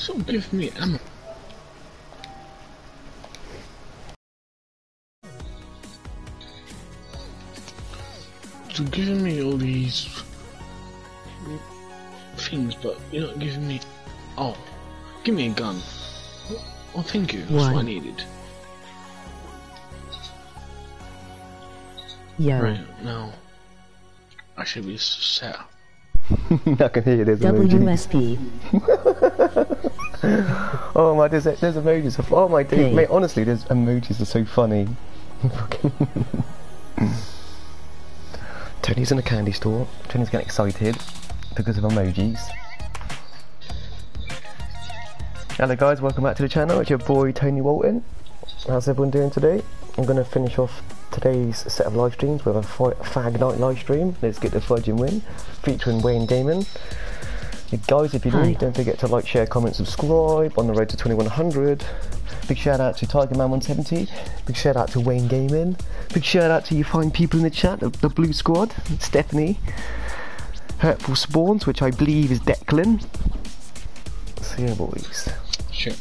So give me ammo. So giving me all these things, but you're not giving me. Oh, give me a gun. Oh, thank you. That's what I needed. Yeah. Right now, I should be set. I can hear you, there's emojis. WSP. Oh my, there's, there's emojis. Of, oh my, dude, mate, honestly, there's emojis are so funny. Tony's in a candy store. Tony's getting excited because of emojis. Hello guys, welcome back to the channel. It's your boy Tony Walton. How's everyone doing today? I'm going to finish off today's set of live streams with a Fortnite live stream. Let's get the fudge and win, featuring Wayne Gaming. You guys, if you Hi. do, don't forget to like, share, comment, subscribe on the road to 2100. Big shout out to Tigerman170. Big shout out to Wayne Gaming. Big shout out to you fine people in the chat, the, the Blue Squad, Stephanie, Hurtful Spawns, which I believe is Declan. So yeah, boys. Shit.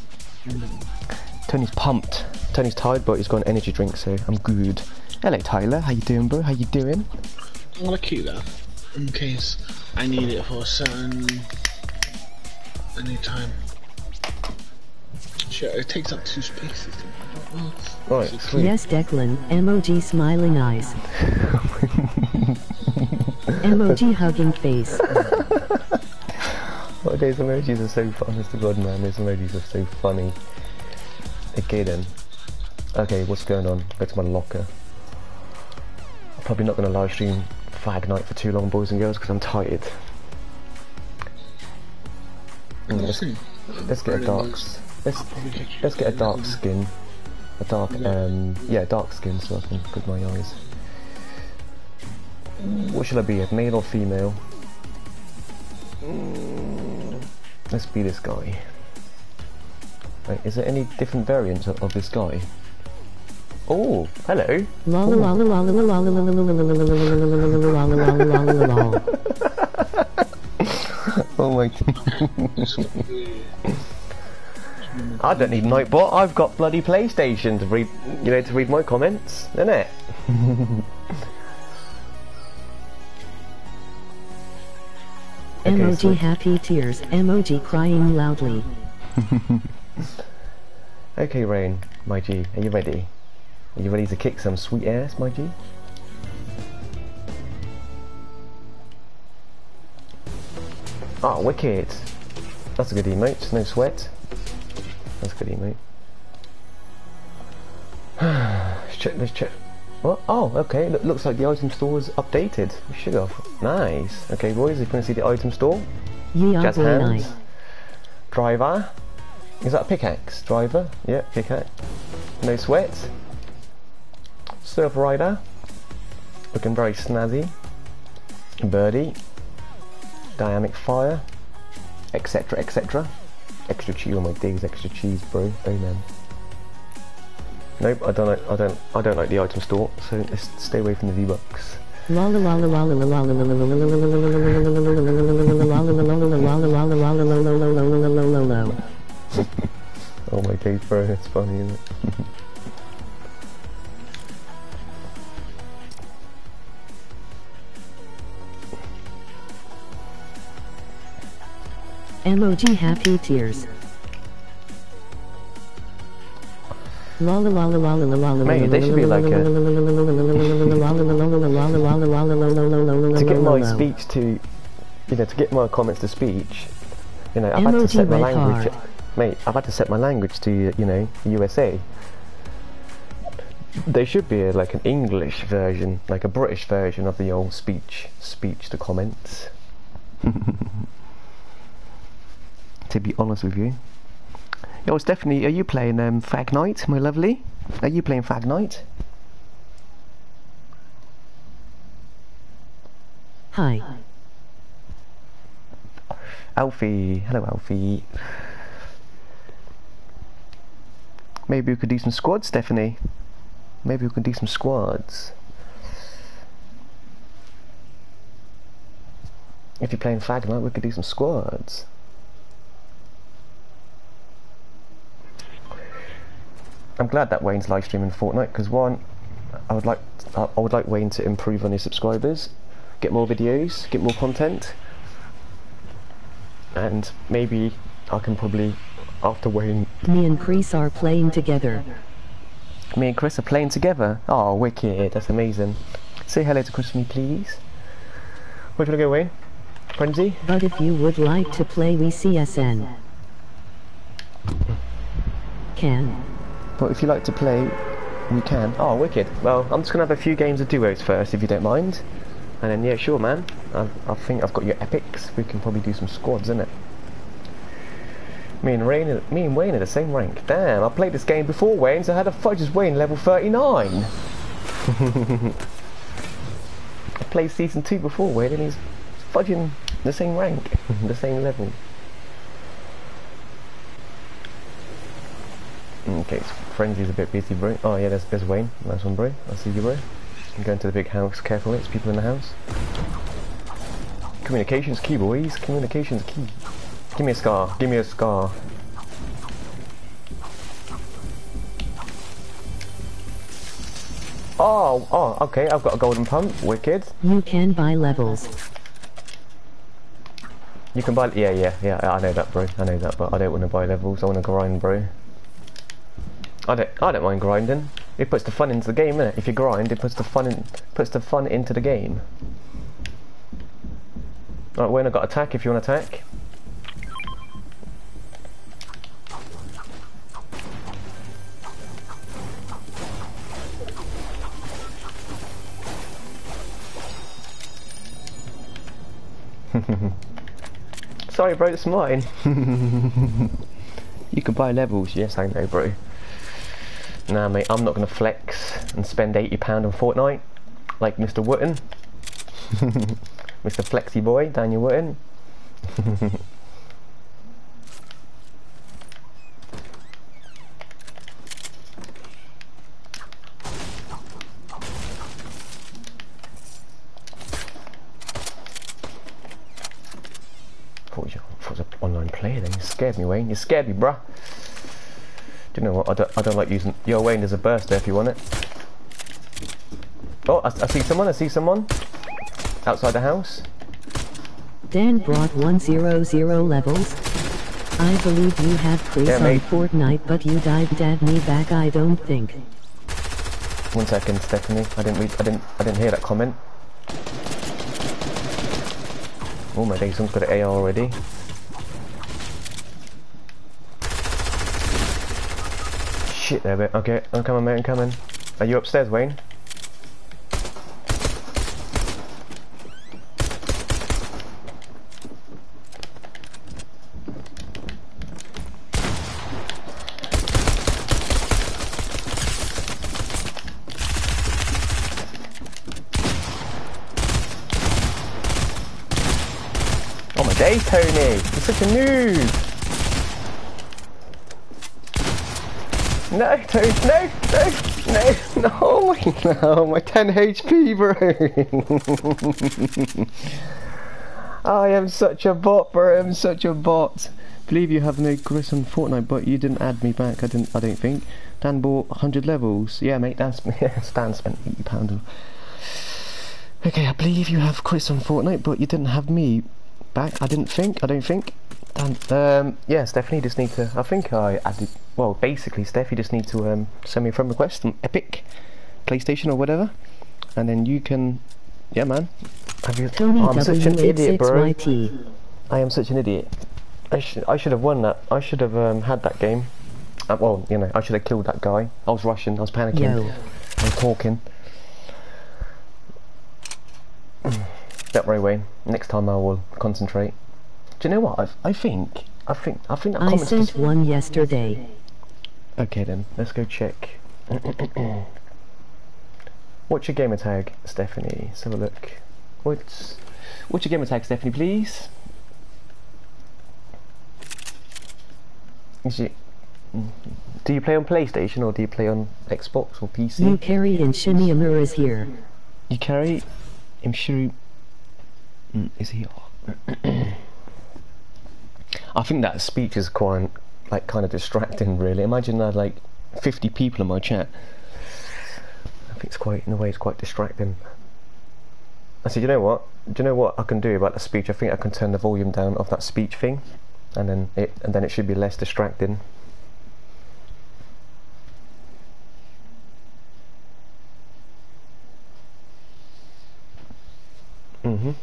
Tony's pumped. Tony's tired, but he's got an energy drink, so I'm good. Hello, Tyler. How you doing, bro? How you doing? I'm gonna keep that in case I need it for a certain any time. Shit, it takes up two spaces. I don't know. Right, sweet. Yes, Declan. Emoji smiling eyes. Emoji hugging face. Oh, those emojis are so fun, Mr. God, man. Those emojis are so funny. Okay, then. Okay, what's going on? Go to my locker. I'm probably not going to live stream Fortnite for too long, boys and girls, because I'm tired. Mm, let's, let's get a dark. Let's let's get a dark skin. A dark, um, yeah, dark skin, so I can put my eyes. What should I be? A male or female? Mm, Let's be this guy. Wait, is there any different variants of, of this guy? Oh, hello. La Oh my. I don't need Nightbot. I've got bloody PlayStation to read, you know, to read my comments, innit? Okay, Emoji so- happy tears. Emoji crying loudly. Okay, Rain, my G, are you ready? Are you ready to kick some sweet ass, my G? Oh, wicked! That's a good emote, no sweat. That's a good emote. let's check, let's check. What? Oh, okay, look, looks like the item store is updated. We should have. Nice. Okay, boys, if you want to see the item store, Yeah, Jazz hands. night. Driver. Is that a pickaxe? Driver? Yeah, pickaxe. No sweat. Surf rider. Looking very snazzy. Birdie dynamic fire, etc, etc. Extra cheese, on my digs, extra cheese, bro, Amen. Nope, I don't like, I don't, I don't like the item store, so let's stay away from the V-Bucks. oh my days, bro, it's funny, isn't it? Emoji happy tears. La la la la la la la la Mate, they should be like a- to get my speech to, you know, to get my comments to speech, you know, I've had to set my language, mate, I've had to set my language to, you know, USA. There should be a, like an English version, like a British version of the old speech, speech to comments. To be honest with you. Yo, Stephanie, are you playing um, Fortnite, my lovely? Are you playing Fortnite? Hi. Alfie, hello Alfie. Maybe we could do some squads, Stephanie. Maybe we could do some squads. If you're playing Fortnite, we could do some squads. I'm glad that Wayne's live streaming Fortnite because one, I would like I I would like Wayne to improve on his subscribers, get more videos, get more content, and maybe I can probably after Wayne, Me and Chris are playing together. me and Chris are playing together. Oh, wicked! That's amazing. Say hello to Chris for me, please. Where do you want to go, Wayne? Frenzy? But if you would like to play we CSN. Can. But if you like to play, we can. Oh, wicked. Well, I'm just going to have a few games of duos first, if you don't mind. And then, yeah, sure, man. I, I think I've got your epics. We can probably do some squads, innit? Me and, Rain, are- me and Wayne are the same rank. Damn, I played this game before Wayne, so how the fudge is Wayne level 39? I played season 2 before Wayne, and he's fudging the same rank, the same level. Okay, so Frenzy's a bit busy, bro. Oh yeah, there's, there's Wayne. Nice one, bro. I see you, bro. I'm going to the big house. Careful, it's people in the house. Communication's key, boys. Communication's key. Give me a scar. Give me a scar. Oh, oh, okay. I've got a golden pump. Wicked. You can buy levels. You can buy. Yeah, yeah, yeah. I know that, bro. I know that, but I don't want to buy levels. I want to grind, bro. I don't. I don't mind grinding. It puts the fun into the game, innit? If you grind, it puts the fun in, puts the fun into the game. Right, Wayne, I got attack. If you want attack. Sorry, bro, it's mine. you can buy levels. Yes, I know, bro. Nah, mate, I'm not gonna flex and spend eighty pound on Fortnite like Mr. Wooten, Mr. Flexy Boy, Daniel Wooten. thought you thought it was an online player then. You scared me, Wayne. You scared me, bruh. Do you know what? I don't, I don't like using... Yo, Wayne, there's a burst there if you want it. Oh, I, I see someone. I see someone. Outside the house. Dan brought 100 levels. I believe you have Chris Yeah, on. Fortnite but you dived at me back I don't think. One second, Stephanie. I didn't read... I didn't... I didn't hear that comment. Oh my days, someone's got an AR already. Shit there, mate. Okay, I'm coming, mate. I'm coming. Are you upstairs, Wayne? Oh my days, Tony! You're such a noob! No, no, no, no, no, oh my, no, my 10 HP, bro! I am such a bot, bro, I'm such a bot. Believe you have no Chris on Fortnite, but you didn't add me back, I didn't, I don't think. Dan bought 100 levels. Yeah, mate, Dan, Stan spent 80 pounds. on- Okay, I believe you have Chris on Fortnite, but you didn't have me back. I didn't think. I don't think. Dan, um, yes, you just need to. I think I added. Well, basically, Steph, you just need to um, send me a friend request on Epic, PlayStation, or whatever, and then you can. Yeah, man. Have you? Tony Oh, I'm such an idiot, bro. W86YT. I am such an idiot. I should. I should have won that. I should have um, had that game. Uh, well, you know, I should have killed that guy. I was rushing. I was panicking. Yo. I was talking. Don't worry, Wayne. Next time I will concentrate. Do you know what? I, I think. I think. I think that I sent one yesterday. Okay then, let's go check. What's your gamer tag, Stephanie? Let's have a look. What's What's your gamer tag, Stephanie? Please. Is it? Do you play on PlayStation or do you play on Xbox or PC? You carry and Shimmy Amur is here. You carry. I'm sure. He, Mm, is he? I think that speech is quite like kind of distracting. Really, imagine that like 50 people in my chat. I think it's quite, in a way, it's quite distracting. I said, you know what? Do you know what I can do about the speech? I think I can turn the volume down of that speech thing, and then it, and then it should be less distracting. Mhm.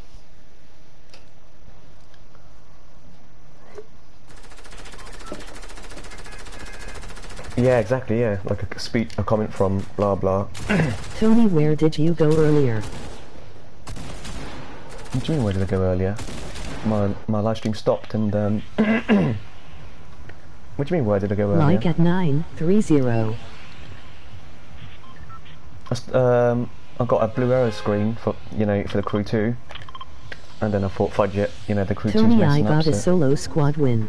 Yeah, exactly. Yeah, like a speech, a comment from blah blah. Tony, where did you go earlier? What do you mean, where did I go earlier? My my live stream stopped and um. what do you mean, where did I go earlier? Like at 930. I s- um, I got a blue arrow screen for you know for the crew two, and then I thought fudge it, you know the crew two's Tony, I up. got a so- solo squad win.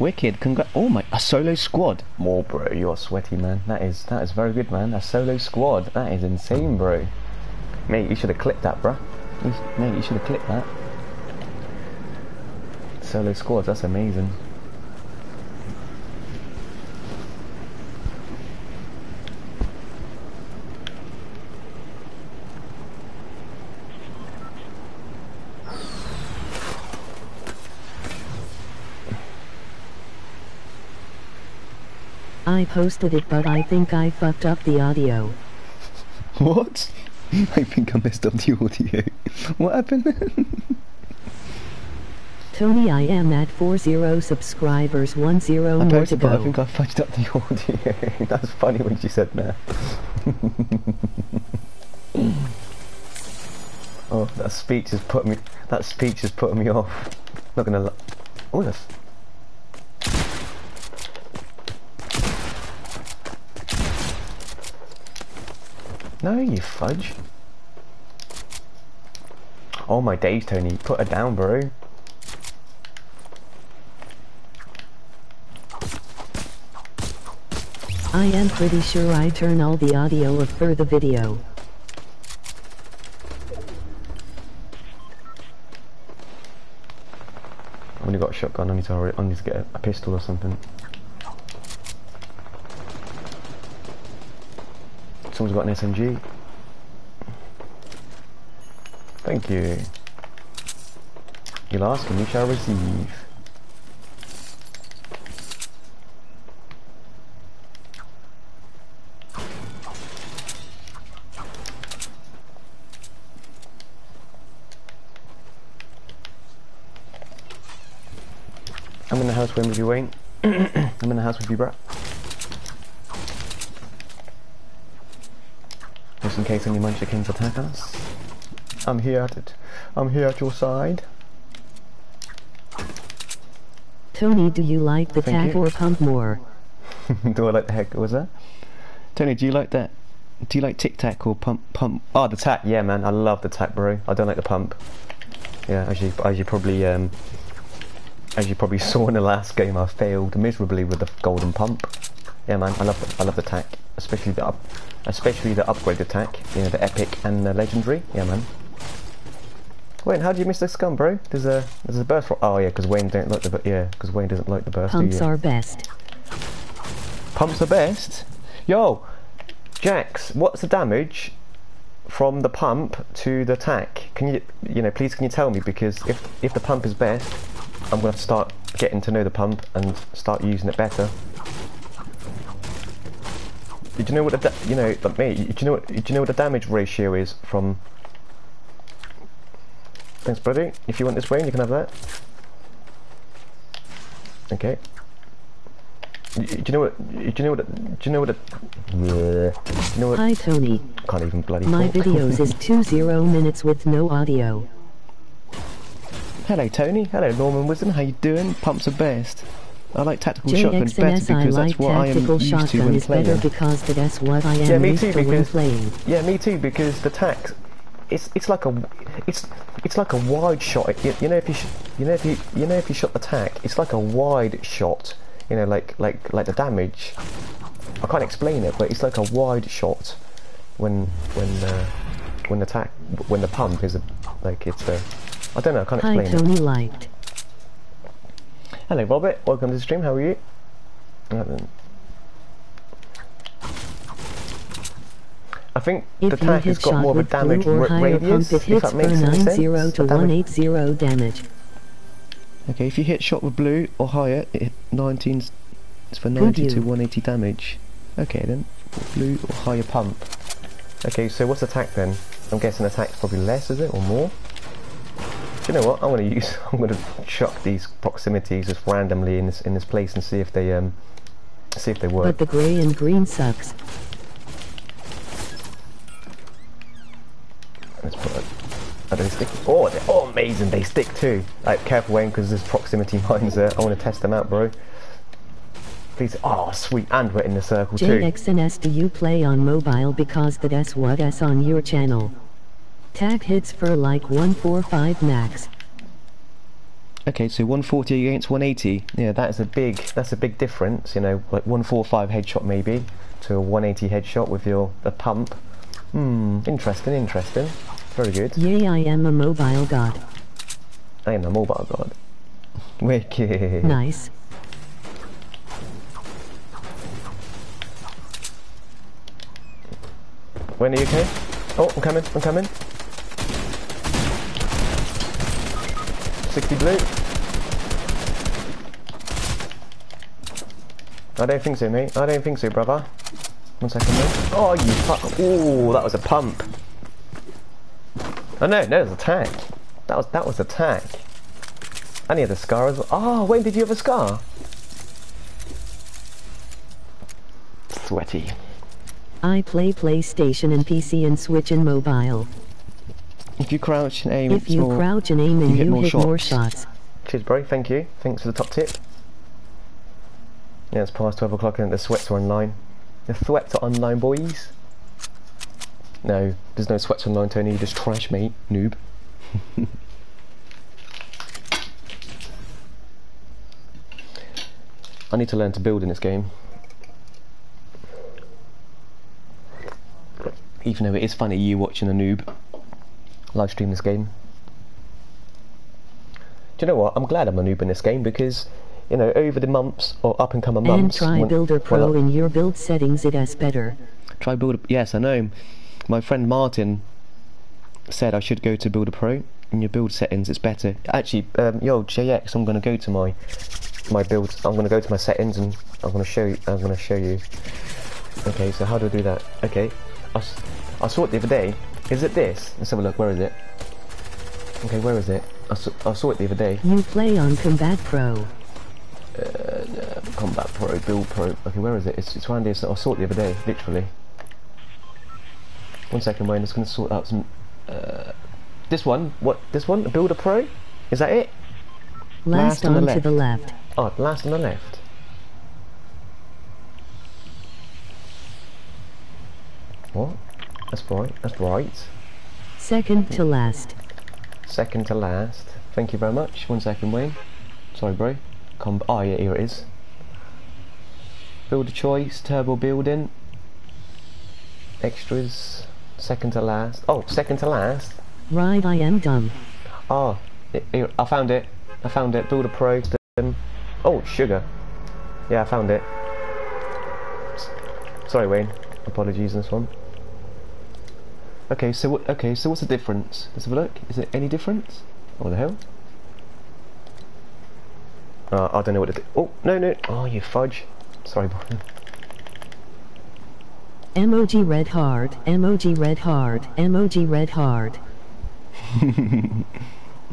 Wicked, congra- Oh my, a solo squad. More, bro, you are sweaty, man. That is that is very good, man. A solo squad. That is insane, bro. Mate, you should have clipped that, bro. Mate, you should have clipped that. Solo squads. That's amazing. I posted it, but I think I fucked up the audio. What? I think I messed up the audio. What happened? Tony, I am at 40 subscribers, 10 I more to but I go. think I fudged up the audio. That's funny when she said that. oh, that speech has put me. That speech has put me off. Not gonna. Oh, that's. No, you fudge. Oh my days, Tony. Put her down, bro. I am pretty sure I turn all the audio of for the video. I've only got a shotgun. I need to hurry. I need to get a, a pistol or something. Someone's got an SMG. Thank you. You'll ask and you shall receive. I'm in the house with you, Wayne. I'm in the house with you, bro. Just in case any munchkins attack us. I'm here at it. I'm here at your side. Tony, do you like the Thank tack you. or pump more? do I like the heck? What was that? Tony, do you like that? Do you like tic tac or pump pump? Oh, the tack. Yeah, man, I love the tack, bro. I don't like the pump. Yeah, as you as you probably um as you probably saw in the last game, I failed miserably with the golden pump. Yeah, man, I love the, I love the tack, especially the up, especially the upgrade attack. You know, the epic and the legendary. Yeah, man. Wait, how do you miss the scum, bro? There's a there's a burst. Oh yeah, because Wayne don't like the yeah, because Wayne doesn't like the burst. Pumps are best. Pumps are best. Yo, Jax, what's the damage from the pump to the tack? Can you, you know, please can you tell me? Because if if the pump is best, I'm gonna have to start getting to know the pump and start using it better. Do you know what the you know, like me? Do you know what do you know what the damage ratio is from? Thanks, buddy. If you want this Wayne, you can have that. Okay. Do you know what? Do you know what? Do you know what? Do you know what? Hi Tony, Can't even bloody. my talk. videos is 20 minutes with no audio. Hello, Tony. Hello, Norman Wisdom. How you doing? Pumps are best. I like tactical shotguns better JXNS I because like that's what I am used to shotgun when is better playing. because that's what I am Yeah, me used too, to when because- playing. Yeah, me too. Because the tack, it's it's like a, it's it's like a wide shot. You, you know if you sh- you know if you you know if you shot the tack, it's like a wide shot. You know, like like like the damage. I can't explain it, but it's like a wide shot when when uh, when the tack when the pump is a, like it's a. I don't know. I can't Hi explain it. Tony liked. Hello, Bobbit. Welcome to the stream. How are you? I think if the tank has got more of a damage radius, if that makes sense. To one eight zero damage. Okay, if you hit shot with blue or higher, it 19 it's for 90 to 180 damage. Okay then, blue or higher pump. Okay, so what's attack then? I'm guessing attack's probably less, is it, or more? Do you know what? I'm gonna use. I'm gonna chuck these proximities just randomly in this in this place and see if they um see if they work. But the gray and green sucks. Let's put it. Are they stick? Oh, they're, oh, amazing! They stick too. Like, careful, Wayne, because there's proximity mines there. I want to test them out, bro. Please. Oh, sweet. And we're in the circle too. JXNS do you play on mobile because that's what S on your channel. Tag hits for like 145 max. Okay, so 140 against 180. Yeah, that is a big. That's a big difference. You know, like 145 headshot maybe to a 180 headshot with your the pump. Hmm. Interesting. Interesting. Very good. Yay I am a mobile god. I am a mobile god. Wicked. Nice. When are you okay? Oh, I'm coming, I'm coming. 60 blue. I don't think so, mate. I don't think so, brother. One second, mate. Oh, you fuck. Ooh, that was a pump. Oh, no, no, that was a tank. That was, that was attack. And he had a scar as well. Oh, when did you have a scar? Sweaty. I play PlayStation and PC and Switch and mobile. If you crouch and aim, If you more- crouch and aim and hit you more hit more shots. shots. Cheers, bro. Thank you. Thanks for the top tip. Yeah, it's past 12 o'clock and the sweats are online. The sweats are online, boys. No, there's no sweats online, Tony. You just trash, mate. Noob. I need to learn to build in this game. Even though it is funny you watching a noob live stream this game. Do you know what? I'm glad I'm a noob in this game because, you know, over the months or up and coming And months. try when- Builder Pro well, in your build settings it is better. Try Builder. Yes, I know. My friend Martin said I should go to Builder Pro. In your build settings, it's better. Actually, um, yo, JX, I'm gonna go to my my build. I'm gonna go to my settings and I'm gonna show you. I'm gonna show you. Okay, so how do I do that? Okay, I, I saw it the other day. Is it this? Let's have a look. Where is it? Okay, where is it? I saw, I saw it the other day. You play on Combat Pro. Uh, Combat Pro, Build Pro. Okay, where is it? It's, it's around here. So I saw it the other day, literally. One second, Wayne. I'm just going to sort out some. Uh, this one? What? This one? Builder Pro? Is that it? Last, Last on the on to the left. Oh, last on the left. What? That's right. That's right. Second to last. Second to last. Thank you very much. One second, Wayne. Sorry, bro. Com oh, yeah, here it is. Builder choice, turbo building. Extras. Second to last. Oh, second to last. Right I am dumb. Oh, i- here, I found it. I found it. Builder Pro. um, Oh, sugar. Yeah, I found it. Sorry, Wayne. Apologies on this one. Okay, so what? Okay, so what's the difference? Let's have a look. Is there any difference? What the hell? Uh, I don't know what to do. Oh no no! Oh, you fudge. Sorry, boy. Emoji red hard. Emoji red hard. Emoji red hard.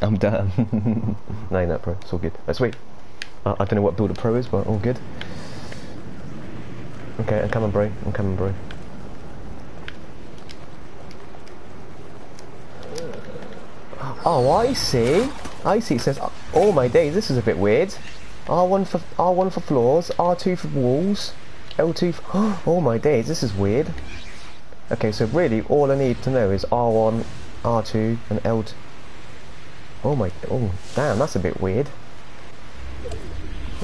I'm done. no, no, pro. It's all good. That's sweet. Uh, I don't know what Builder Pro is, but all good. Okay, I'm coming, bro. I'm coming, bro. Oh, I see. I see. It says, "Oh my days, this is a bit weird." R1 for R1 for floors, R2 for walls, L2 for... Oh my days, this is weird. Okay, so really all I need to know is R1, R2 and L2. Oh my... Oh, damn, that's a bit weird.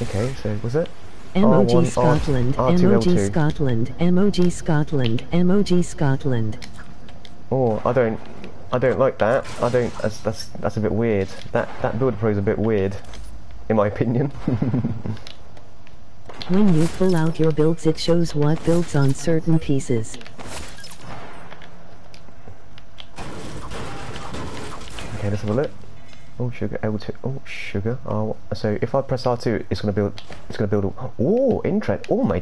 Okay, so was it? Emoji R1, Scotland. R2, Emoji L2. Scotland. MOG Scotland. MOG Scotland. Oh, I don't... I don't like that. I don't. That's that's, that's a bit weird. That that builder pro is a bit weird, in my opinion. when you fill out your builds, it shows what builds on certain pieces. Okay, let's have a look. Oh sugar, L2. Oh sugar. Oh, so if I press R2, it's gonna build. It's gonna build. Oh, interest. Oh my.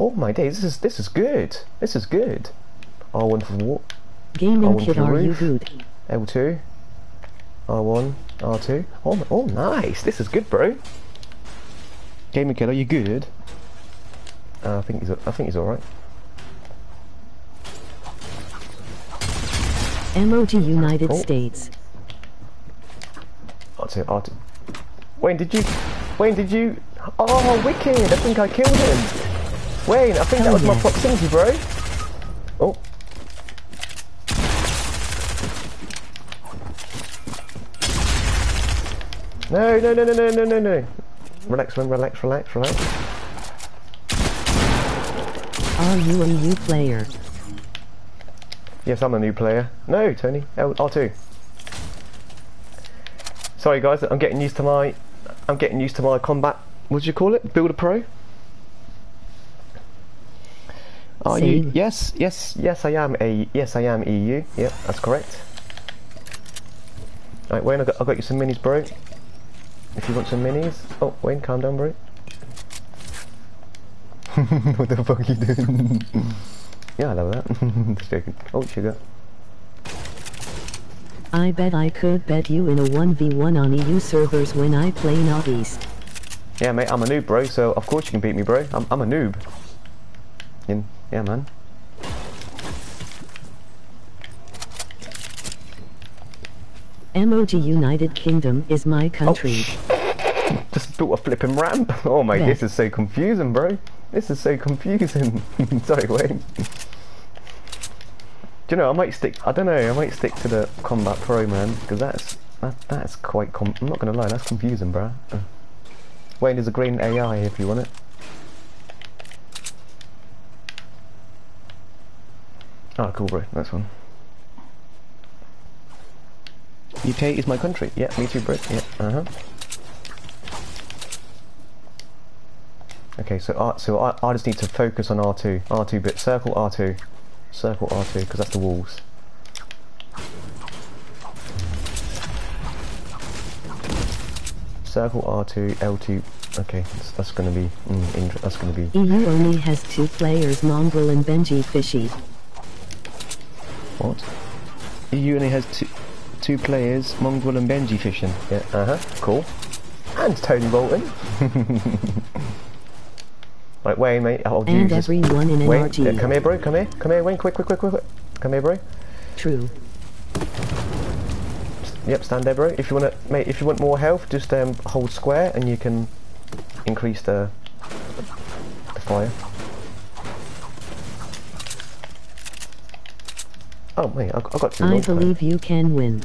Oh my days. This is this is good. This is good. R1 for what? Gaming want kit, are you good? L2. R1. R2. Oh, oh, nice. This is good, bro. Gamer kid, are you good? Uh, I think he's. I think he's all right. MOG United Oh. States. R2. R2. Wayne, did you? Wayne, did you? Oh, wicked! I think I killed him. Wayne, I think that Hell was my proximity, bro. Oh. No, no, no, no, no, no, no, no. Relax, man, relax, relax, relax. Are you a new player? Yes, I'm a new player. No, Tony. L R2. Sorry, guys. I'm getting used to my. I'm getting used to my combat. What do you call it? Builder Pro. Are you? Yes, yes, yes. I am a. Yes, I am EU. Yep, that's correct. Right, Wayne. I got. I got you some minis, bro. If you want some minis. Oh, Wayne, calm down, bro. what the fuck are you doing? yeah, I love that. Just joking. Oh, sugar. I bet I could bet you in a 1v1 on EU servers when I play Northeast. Yeah, mate, I'm a noob, bro, so of course you can beat me, bro. I'm, I'm a noob. Yeah, man. MOG United Kingdom is my country. Just built a flipping ramp. Oh my, Yeah. this is so confusing, bro. This is so confusing. Sorry, Wayne. Do you know, I might stick, I don't know, I might stick to the Combat Pro, man, because that's, that, that's quite, com I'm not going to lie, that's confusing, bro. Uh. Wayne, there's a green AI if you want it. Oh, cool, bro, nice one. UK is my country. Yeah, me too, Brit. Yeah, uh-huh. Okay, so R, so I, I just need to focus on R2. R2 bit, circle R2. Circle R2, because that's the walls. Circle R2, L2. Okay, that's, that's gonna be, mm, that's gonna be, EU only has two players Mongraal and Benjyfishy. what? EU only has two, two players, Mongraal and Benji fishing. Yeah, uh-huh, cool. And Tony Bolton. right, Wayne, mate, I'll And use everyone in Wayne, NRG. yeah, come here, bro. Come here. Come here, Wayne. Quick, quick, quick, quick, quick. Come here, bro. True. Yep, stand there, bro. If you want to, mate, if you want more health, just um, hold square, and you can increase the the fire. Oh, wait, I, I got two. I launch pads. believe you can win.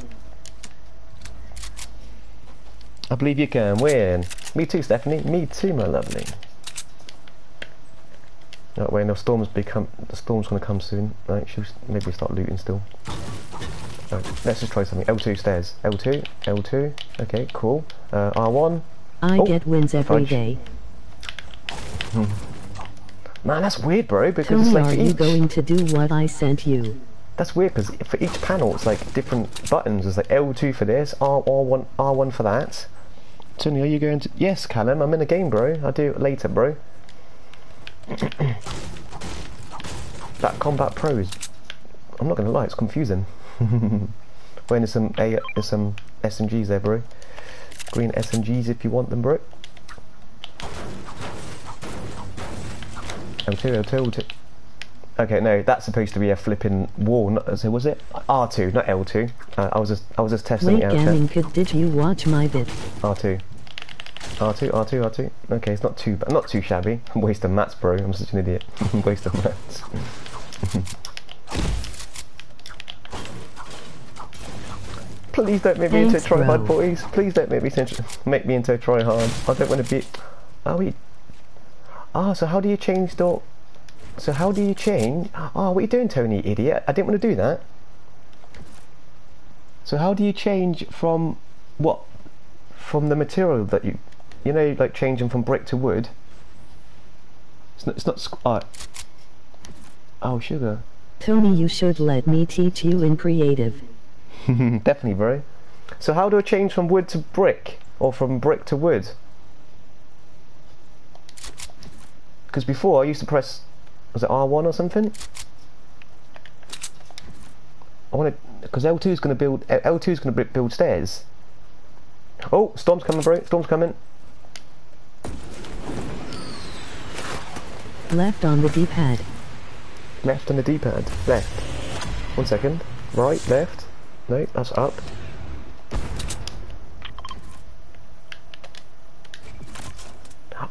I believe you can win. Me too, Stephanie. Me too, my lovely. Right, Wayne, the storm's become the storm's gonna come soon. Right, should we maybe start looting still. Right, let's just try something. L2 stairs. L2, L2. Okay, cool. Uh, R1. I Oh, get wins every fudge. day. Man, that's weird, bro. Because Tony, it's like are for you going to do what I sent you? That's weird because for each panel, it's like different buttons. There's like L2 for this, R R1 R1 for that. Tony, are you going to? Yes, Callum. I'm in a game, bro. I'll do it later, bro. that Combat Pro is. I'm not gonna lie, it's confusing. when there's some A, there's some SMGs there, bro. Green SMGs if you want them, bro. L2, L2, L2. Okay, no, that's supposed to be a flipping wall. Not, so was it R2, not L2? Uh, I was just, I was just testing Wait, it out. Gaming Kid, did you watch my bit? R2. R2, R2, R2. Okay, it's not too ba- not too shabby. Waste of mats, bro. I'm such an idiot. Waste of mats. Please don't make me into a Thanks, try hard, boys. Please don't make me into make me into a try hard. I don't want to be. Are we? Ah, so how do you change the? So how do you change? Ah, what are you doing, Tony, idiot? I didn't want to do that. So how do you change from what? From the material that you, you know, like changing from brick to wood. It's not. It's not. squ- Uh, oh, sugar. Tony, you should let me teach you in creative. Definitely, bro. So how do I change from wood to brick? Or from brick to wood? Because before I used to press, was it R1 or something? I want to, because L2 is going to build, L2 is going to build stairs. Oh, storm's coming, bro. Storm's coming. Left on the D-pad. Left on the D-pad. Left. One second. Right, left. No, that's up.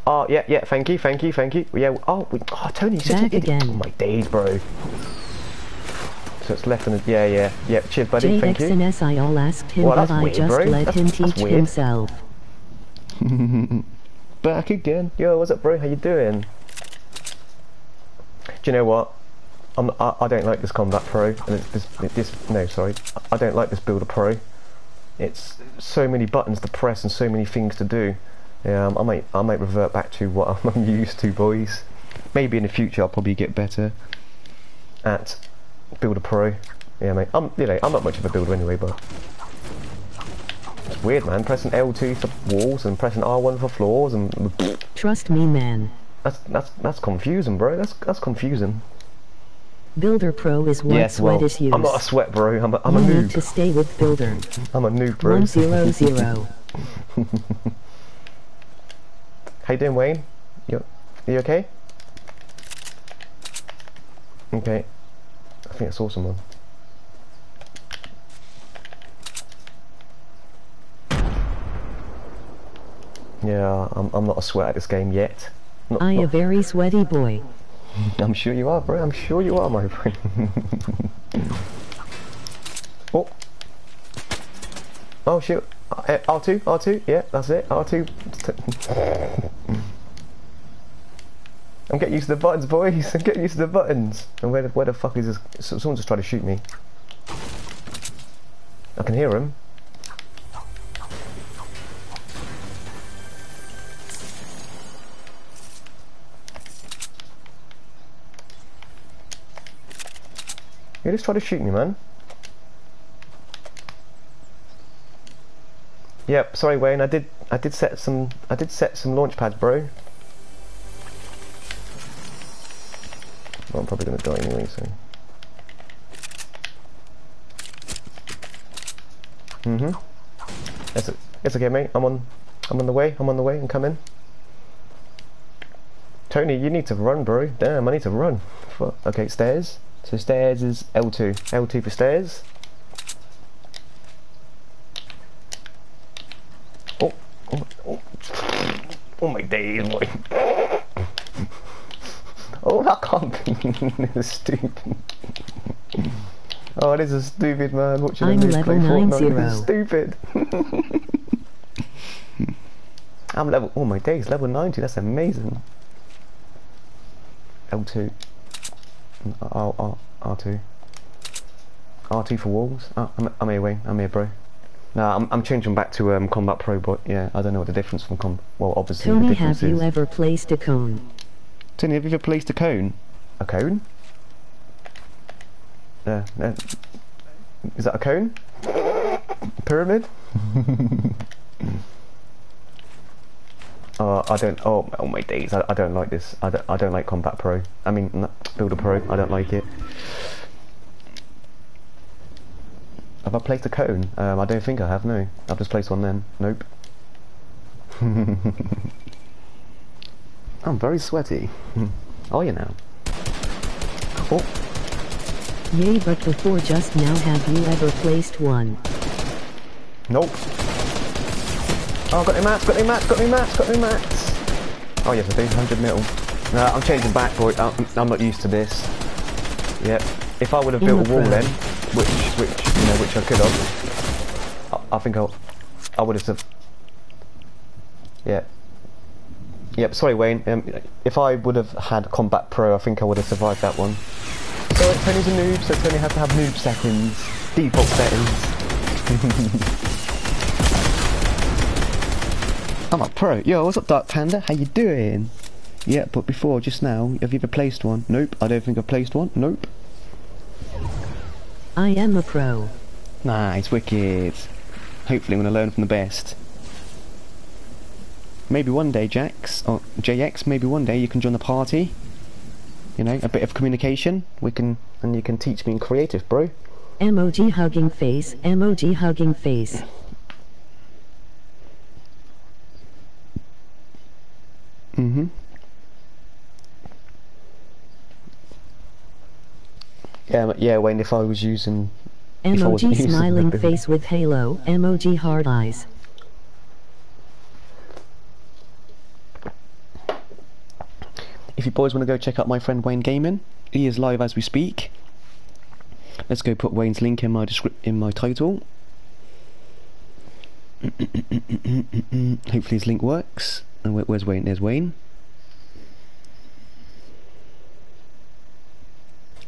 Oh, yeah, yeah, thank you, thank you, thank you. Yeah, oh, we, oh Tony, you're such an Back idiot. again. Oh, my days, bro. So it's left on the, yeah, yeah, yeah, cheers, buddy, thank you. and SI all asked him, Well, but that's I just bro. let That's- him teach weird. himself. Back again. Yo, what's up, bro? How you doing? Do you know what? I'm, I, I don't like this Combat Pro. This, this, no, sorry. I don't like this Builder Pro. It's so many buttons to press and so many things to do. Um, I might, I might revert back to what I'm used to, boys. Maybe in the future I'll probably get better at Builder Pro. Yeah, mate. I'm, you know, I'm not much of a builder anyway, but it's weird, man. Pressing L2 for walls and pressing R1 for floors and Trust me, man. That's that's that's confusing, bro. That's that's confusing. Builder Pro is what yes, sweat well, is used. I'm not a sweat, bro. I'm a, I'm a you need to stay with Builder. I'm a noob, bro. One zero zero. How you doing, Wayne? You you okay? Okay. I think I saw someone. Yeah, I'm I'm not a sweat at this game yet. Not, I a not- very sweaty boy. I'm sure you are, bro. I'm sure you are, my friend. oh. Oh, shoot. Uh, R2, R2, yeah, that's it. R2. I'm getting used to the buttons, boys. I'm getting used to the buttons. And where the, where the fuck is this? Someone just tried to shoot me. I can hear him. You just tried to shoot me, man. Yep, sorry Wayne, I did I did set some I did set some launch pads, bro. Well, I'm probably gonna die anyway, so. Mhm. It's it's okay, mate. I'm on I'm on the way. I'm on the way. I'm coming. Tony, you need to run, bro. Damn, I need to run. Okay, stairs. So stairs is L2. L2 for stairs. Oh, oh, oh, oh my days, boy. oh, that can't be. this stupid. Oh, this is stupid, man. Watching I'm a noob play level Fortnite. This is 90. stupid. I'm level. Oh my days, level 90. That's amazing. L2. R, R, R2. R2 for walls. Oh, I'm, I'm here, Wayne. I'm here, bro. No, I'm, I'm changing back to um, Combat Pro, but yeah, I don't know what the difference from Com. Well, obviously the Tony, difference have you is. ever placed a cone? Tony, have you ever placed a cone? A cone? Yeah. yeah. Is that a cone? Pyramid? Oh, I don't. Oh, oh my days! I, I don't like this. I don't. I don't like Combat Pro. I mean, n- Builder Pro. I don't like it. Have I placed a cone? Um, I don't think I have. No, I've just placed one then. Nope. I'm very sweaty. Are you now? Oh, Yay, but before just now, have you ever placed one? nope. Oh, got any mats, got any mats, got any mats, got any mats. Oh yes, I do, 100 mil. No, I'm changing back, boy. I'm, I'm not used to this. Yep. If I would have built a wall then, which, which, you know, which I could have, I, I think I, I would have. Yeah. Yep. Sorry, Wayne. Um, if I would have had Combat Pro, I think I would have survived that one. So Tony's a noob, so Tony had to have noob settings, default settings. I'm a pro. Yo, what's up, Dark Panda? How you doing? Yeah, but before, just now, have you ever placed one? Nope. I don't think I've placed one. Nope. I am a pro. Nice, wicked. hopefully I'm going to learn from the best. Maybe one day, Jax, or JX, maybe one day you can join the party. You know, a bit of communication. We can, and you can teach me in creative, bro. Emoji hugging face, emoji hugging face. Mm-hmm. Yeah, yeah, Wayne, if I was using... if I wasn't Emoji using smiling the- face with halo, emoji hard eyes. If you boys want to go check out my friend Wayne Gaming, he is live as we speak. Let's go put Wayne's link in my descrip- in my title. Hopefully his link works. And where, where's Wayne? There's Wayne.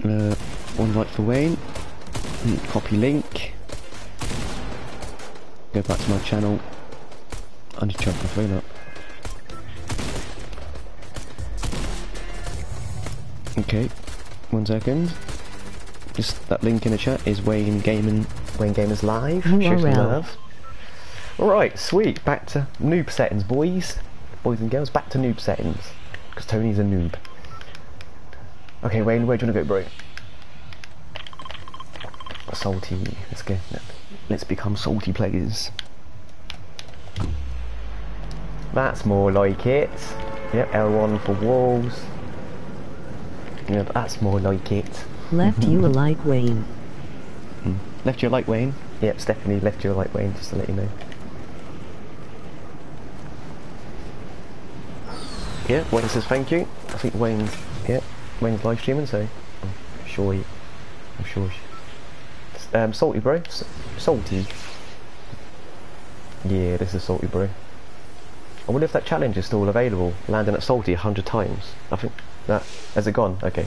Uh, one like for Wayne. Mm, Copy link. Go back to my channel. I need to charge my phone up. Okay, one second. Just that link in the chat is Wayne Gaming. Wayne Gamers Live. Show some love. Alright, sweet. Back to noob settings, boys. Boys and girls, back to noob settings. Because Tony's a noob. Okay, Wayne, where do you want to go, bro? Salty. Let's go. Let's become salty players. That's more like it. Yep, L1 for walls. Yeah, that's more like it. Left you a like Wayne. Hmm. Left you a like Wayne? Yep, Stephanie left you a like Wayne, just to let you know. Yeah, Wayne says thank you. I think Wayne's, yeah, Wayne's live streaming, so I'm sure he, I'm sure um, salty bro, S- salty. Yeah, this is salty bro. I wonder if that challenge is still available, landing at salty a hundred times. I think that, has it gone? Okay.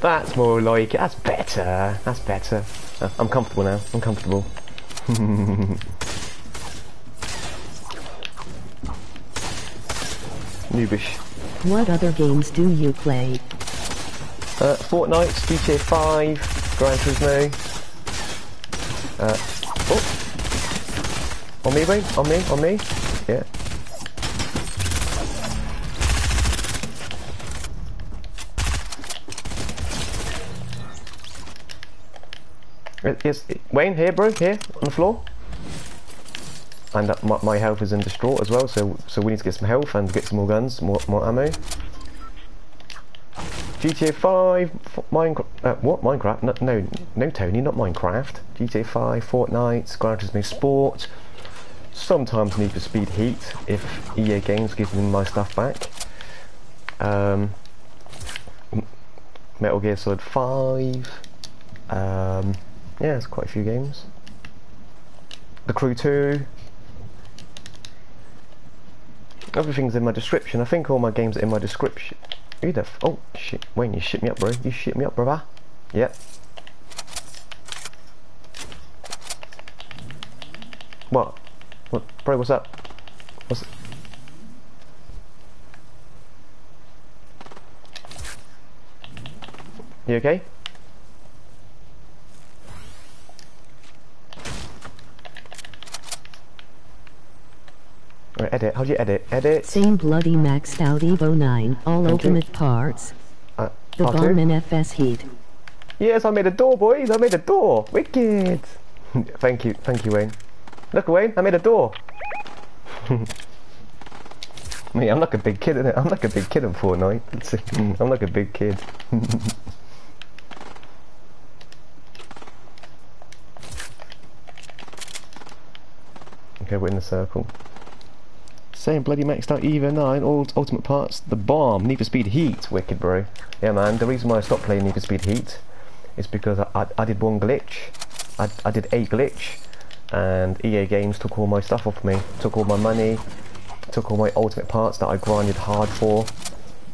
That's more like it. That's better. That's better. I'm comfortable now. I'm comfortable. Noobish. What other games do you play? Uh, Fortnite, GTA 5, Gran Turismo. Uh, oh. On me, Wayne? On me? On me? Yeah. Yes, Wayne, here, bro, here, on the floor. And uh, my, my health is in distraught as well, so so we need to get some health and get some more guns, more more ammo. GTA 5, Minecraft, uh, what, Minecraft? No, no, no, Tony, not Minecraft. GTA 5, Fortnite, Gran Turismo Sport, sometimes Need for Speed Heat, if EA Games gives me my stuff back. Um, Metal Gear Solid 5, um, yeah, it's quite a few games. The Crew 2, everything's in my description, I think all my games are in my description. Who the oh shit, Wayne, you shit me up bro, you shit me up brother. Yep. What? What, bro, what's up? What's... You okay? Right, edit, how do you edit? Edit. Same bloody maxed out Evo 9, all ultimate parts. Uh, The part bomb in FS heat. Yes, I made a door, boys. I made a door. Wicked. thank you, thank you, Wayne. Look, Wayne, I made a door. Me, I'm like a big kid, innit? I'm like a big kid in Fortnite. I'm like a big kid. okay, we're in the circle. Same bloody maxed out Evo 9, all ultimate parts, the bomb, Need for Speed Heat. Wicked, bro. Yeah, man, the reason why I stopped playing Need for Speed Heat is because I, I, I did one glitch. I, I did a glitch, and EA Games took all my stuff off me. Took all my money, took all my ultimate parts that I grinded hard for.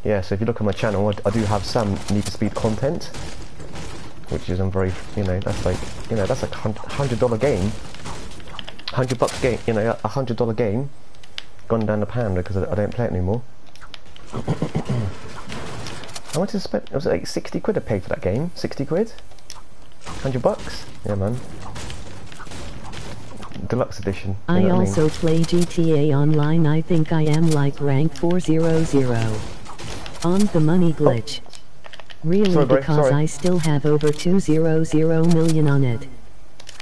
Yeah, so if you look at my channel, I, I do have some Need for Speed content, which is I'm very, you know, that's like, you know, that's like a hundred dollar game, hundred bucks game, you know, a hundred dollar game, gone down the pan because I, I don't play it anymore. How much did I spend? It was like 60 quid I paid for that game. 60 quid? 100 bucks? Yeah, man. Deluxe edition. you I know what also play GTA Online. I think I am like rank 400. On the money oh. glitch. Really Sorry, because sorry. I still have over 200 million on it.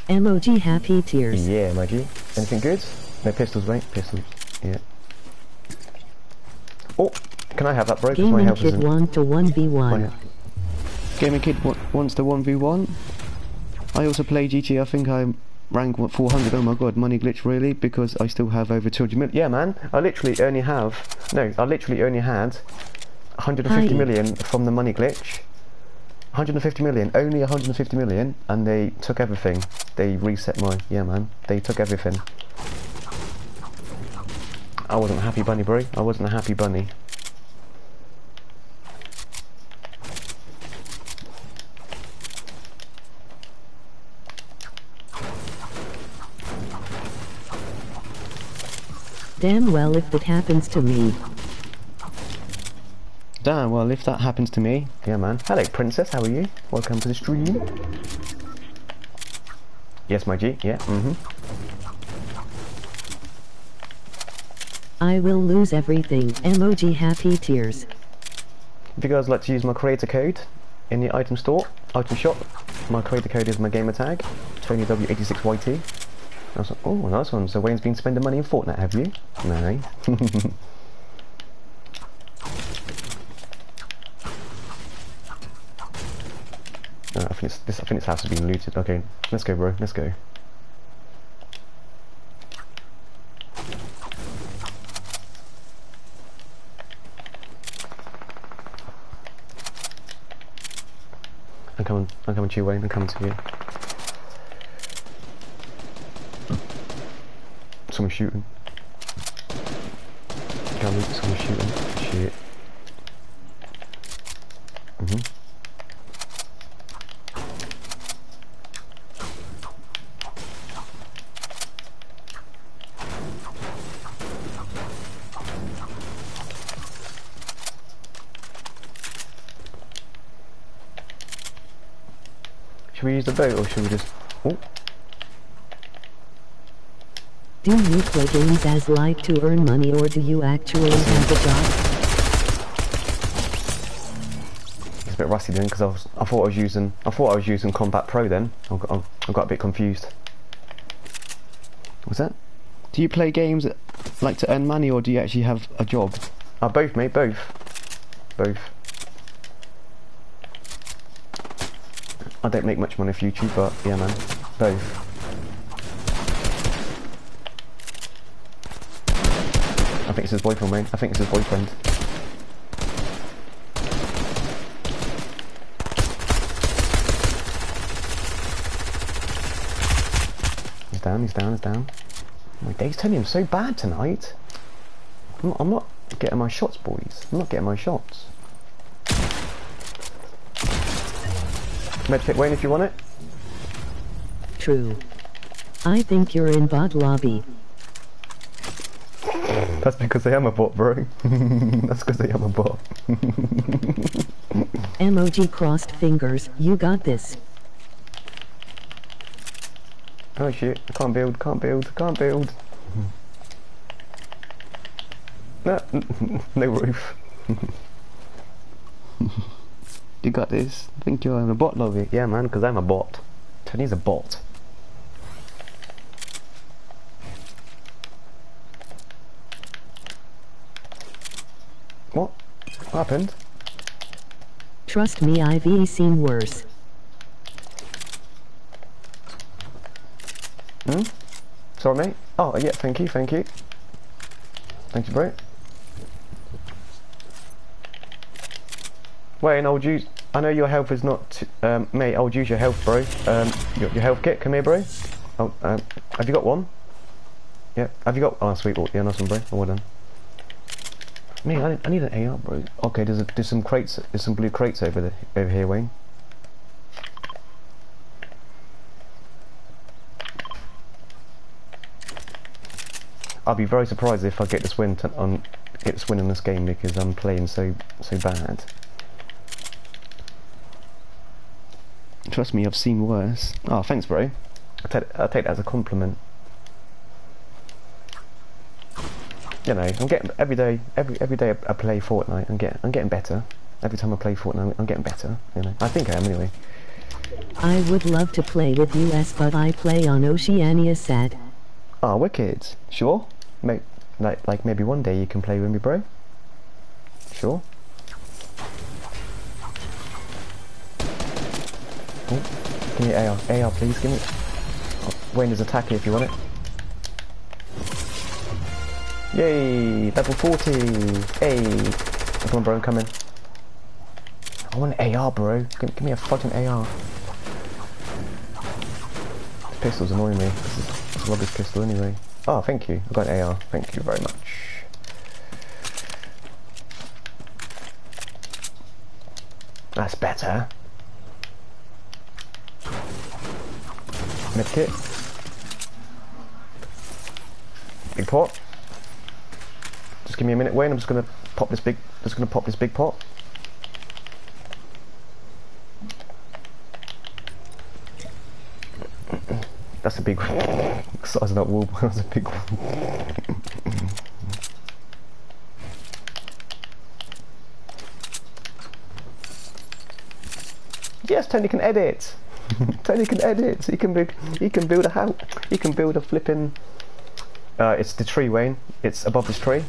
Emoji happy tears. Yeah, Maggie. Anything good? No pistols, mate. Pistols. Yeah. Oh, can I have that, bro? 'Cause my Gaming health kid isn't. 1 to 1v1. Gaming Kid wants to 1v1. I also play GT. I think I'm rank 400. Oh my god, money glitch really? Because I still have over 200 million. Yeah, man. I literally only have. No, I literally only had 150 Hi. million from the money glitch. 150 million, only 150 million, and they took everything. They reset my. Yeah, man. They took everything. I wasn't a happy bunny, bro. I wasn't a happy bunny. Damn well if that happens to me. Damn, well, if that happens to me, Yeah, man. Hello, princess. How are you? Welcome to the stream. Yes, my G. Yeah. Mm-hmm. I will lose everything. Emoji happy tears. If you guys like to use my creator code in the item store, item shop, my creator code is my gamer tag, TonyW86YT. Nice one. Oh, nice one. So Wayne's been spending money in Fortnite, have you? No. Uh, I think this. I think this house has been looted. Okay, let's go, bro. Let's go. I'm coming. I'm coming to you, Wayne. I'm coming to you. Someone's shooting. Coming. Someone's shooting. Shit. Mhm. Should we use the boat or should we just? Oh, Do you play games as like to earn money or do you actually have a job? it's a bit rusty then because I was. I thought I was using. I thought I was using Combat Pro then. I got. I got a bit confused. What's that? do you play games like to earn money or do you actually have a job? Oh, both, mate. Both. Both. I don't make much money off YouTube, but yeah, man. Both. I think it's his boyfriend, mate. I think it's his boyfriend. He's down, he's down, he's down. My day's turning him so bad tonight. I'm not, I'm not getting my shots, boys. I'm not getting my shots. Medkit Wayne, if you want it. True. I think you're in bot lobby. That's because I am a bot, bro. That's because I am a bot. Emoji crossed fingers. You got this. Oh shit, I can't build, can't build, can't build. No, no roof. You got this. I think you're in a bot lobby. Yeah, man, because I'm a bot. Tony's a bot. What? What happened? Trust me, I've seen worse. Hmm? Sorry, mate. Oh, yeah, thank you, thank you. Thank you, bro. Wayne, I'll use... I know your health is not... Um, mate, I'll use your health, bro. Um, your, your health kit, come here, bro. Oh, um, have you got one? Yeah, have you got... Oh, sweet. Yeah, nice one, bro. Oh, well done. Me, I, I need an AR, bro. Okay, there's, a, there's some crates... There's some blue crates over, the, over here, Wayne. I'll be very surprised if I get this win on get this win in this game because I'm playing so so bad. Trust me, I've seen worse. Oh, thanks, bro. I take, I take that as a compliment. You know, I'm getting every day. Every every day I play Fortnite, I'm getting I'm getting better. Every time I play Fortnite, I'm getting better. You know, I think I am anyway. I would love to play with US, but I play on Oceania Sat. Ah, wicked. Sure. May, like like maybe one day you can play with me, bro. Sure. Oh, give me AR. AR, please. Give me. Oh, Wayne is attacking if you want it. Yay! Level 40! Hey! Come on, bro, I'm coming. I want an AR, bro. Give, give me a fucking AR. This pistol's annoying me. This is, a rubbish pistol anyway. Oh, thank you. I've got an AR. Thank you very much. That's better. Medkit. Big pot. Just give me a minute, Wayne. I'm just gonna pop this big. Just gonna pop this big pot. That's a big one. Size of that wall. That's a big one. yes, Tony can edit. Tony can edit. He can build. He can build a house. He can build a flipping. Uh, it's the tree, Wayne. It's above this tree.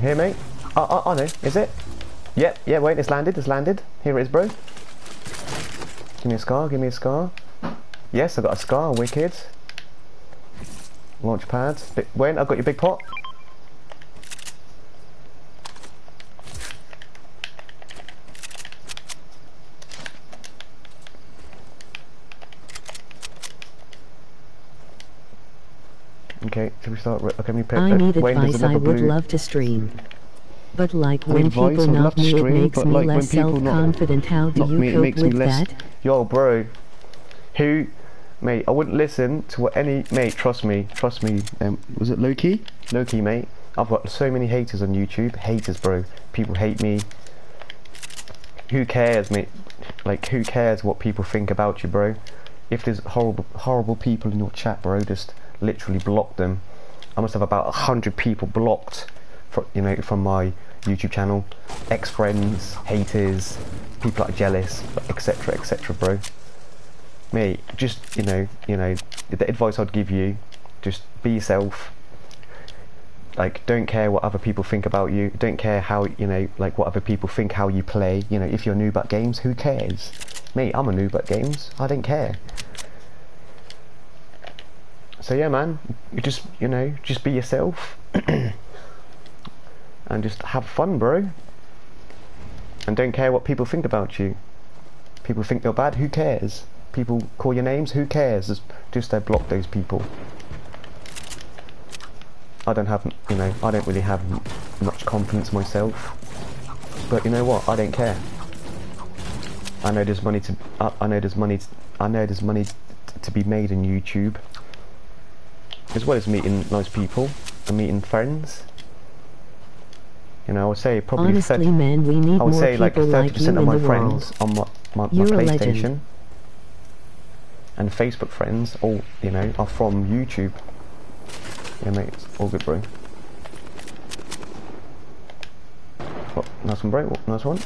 Here, mate. Oh, oh, oh no, is it? Yep, yeah, wait, it's landed, it's landed. Here it is, bro. Give me a scar, give me a scar. Yes, I got a scar, wicked. Launch pads. Wayne, I've got your big pot. Okay, should we start? Okay, me pick. I uh, need Wayne, advice I would blue. love to stream. But like I when advice, people I'd love knock to me, it makes me like less self-confident. How do knock you me, it cope makes me with less- that? Yo, bro. Who, mate? I wouldn't listen to what any mate. Trust me, trust me. Um, was it Loki? Loki, mate. I've got so many haters on YouTube. Haters, bro. People hate me. Who cares, mate? Like, who cares what people think about you, bro? If there's horrible, horrible people in your chat, bro, just literally blocked them. I must have about a hundred people blocked, for, you know, from my YouTube channel. Ex-friends, haters, people that are jealous, etc., etc., bro. Mate, just you know, you know, the advice I'd give you, just be yourself like don't care what other people think about you don't care how you know like what other people think how you play you know if you're new at games who cares me i'm a noob at games i don't care so yeah man you just you know just be yourself and just have fun bro and don't care what people think about you people think you're bad who cares people call your names who cares just, block those people I don't have, you know, I don't really have much confidence myself. But you know what? I don't care. I know there's money to, I, I know there's money, to, I know there's money to be made in YouTube. As well as meeting nice people and meeting friends. You know, I would say probably Honestly, 30 man, we need I would more say like people 30% like of my friends world. on my, my, my a legend. PlayStation and Facebook friends, all you know, are from YouTube. Yeah, mate, it's all good, bro. Oh, nice one, bro. Nice one.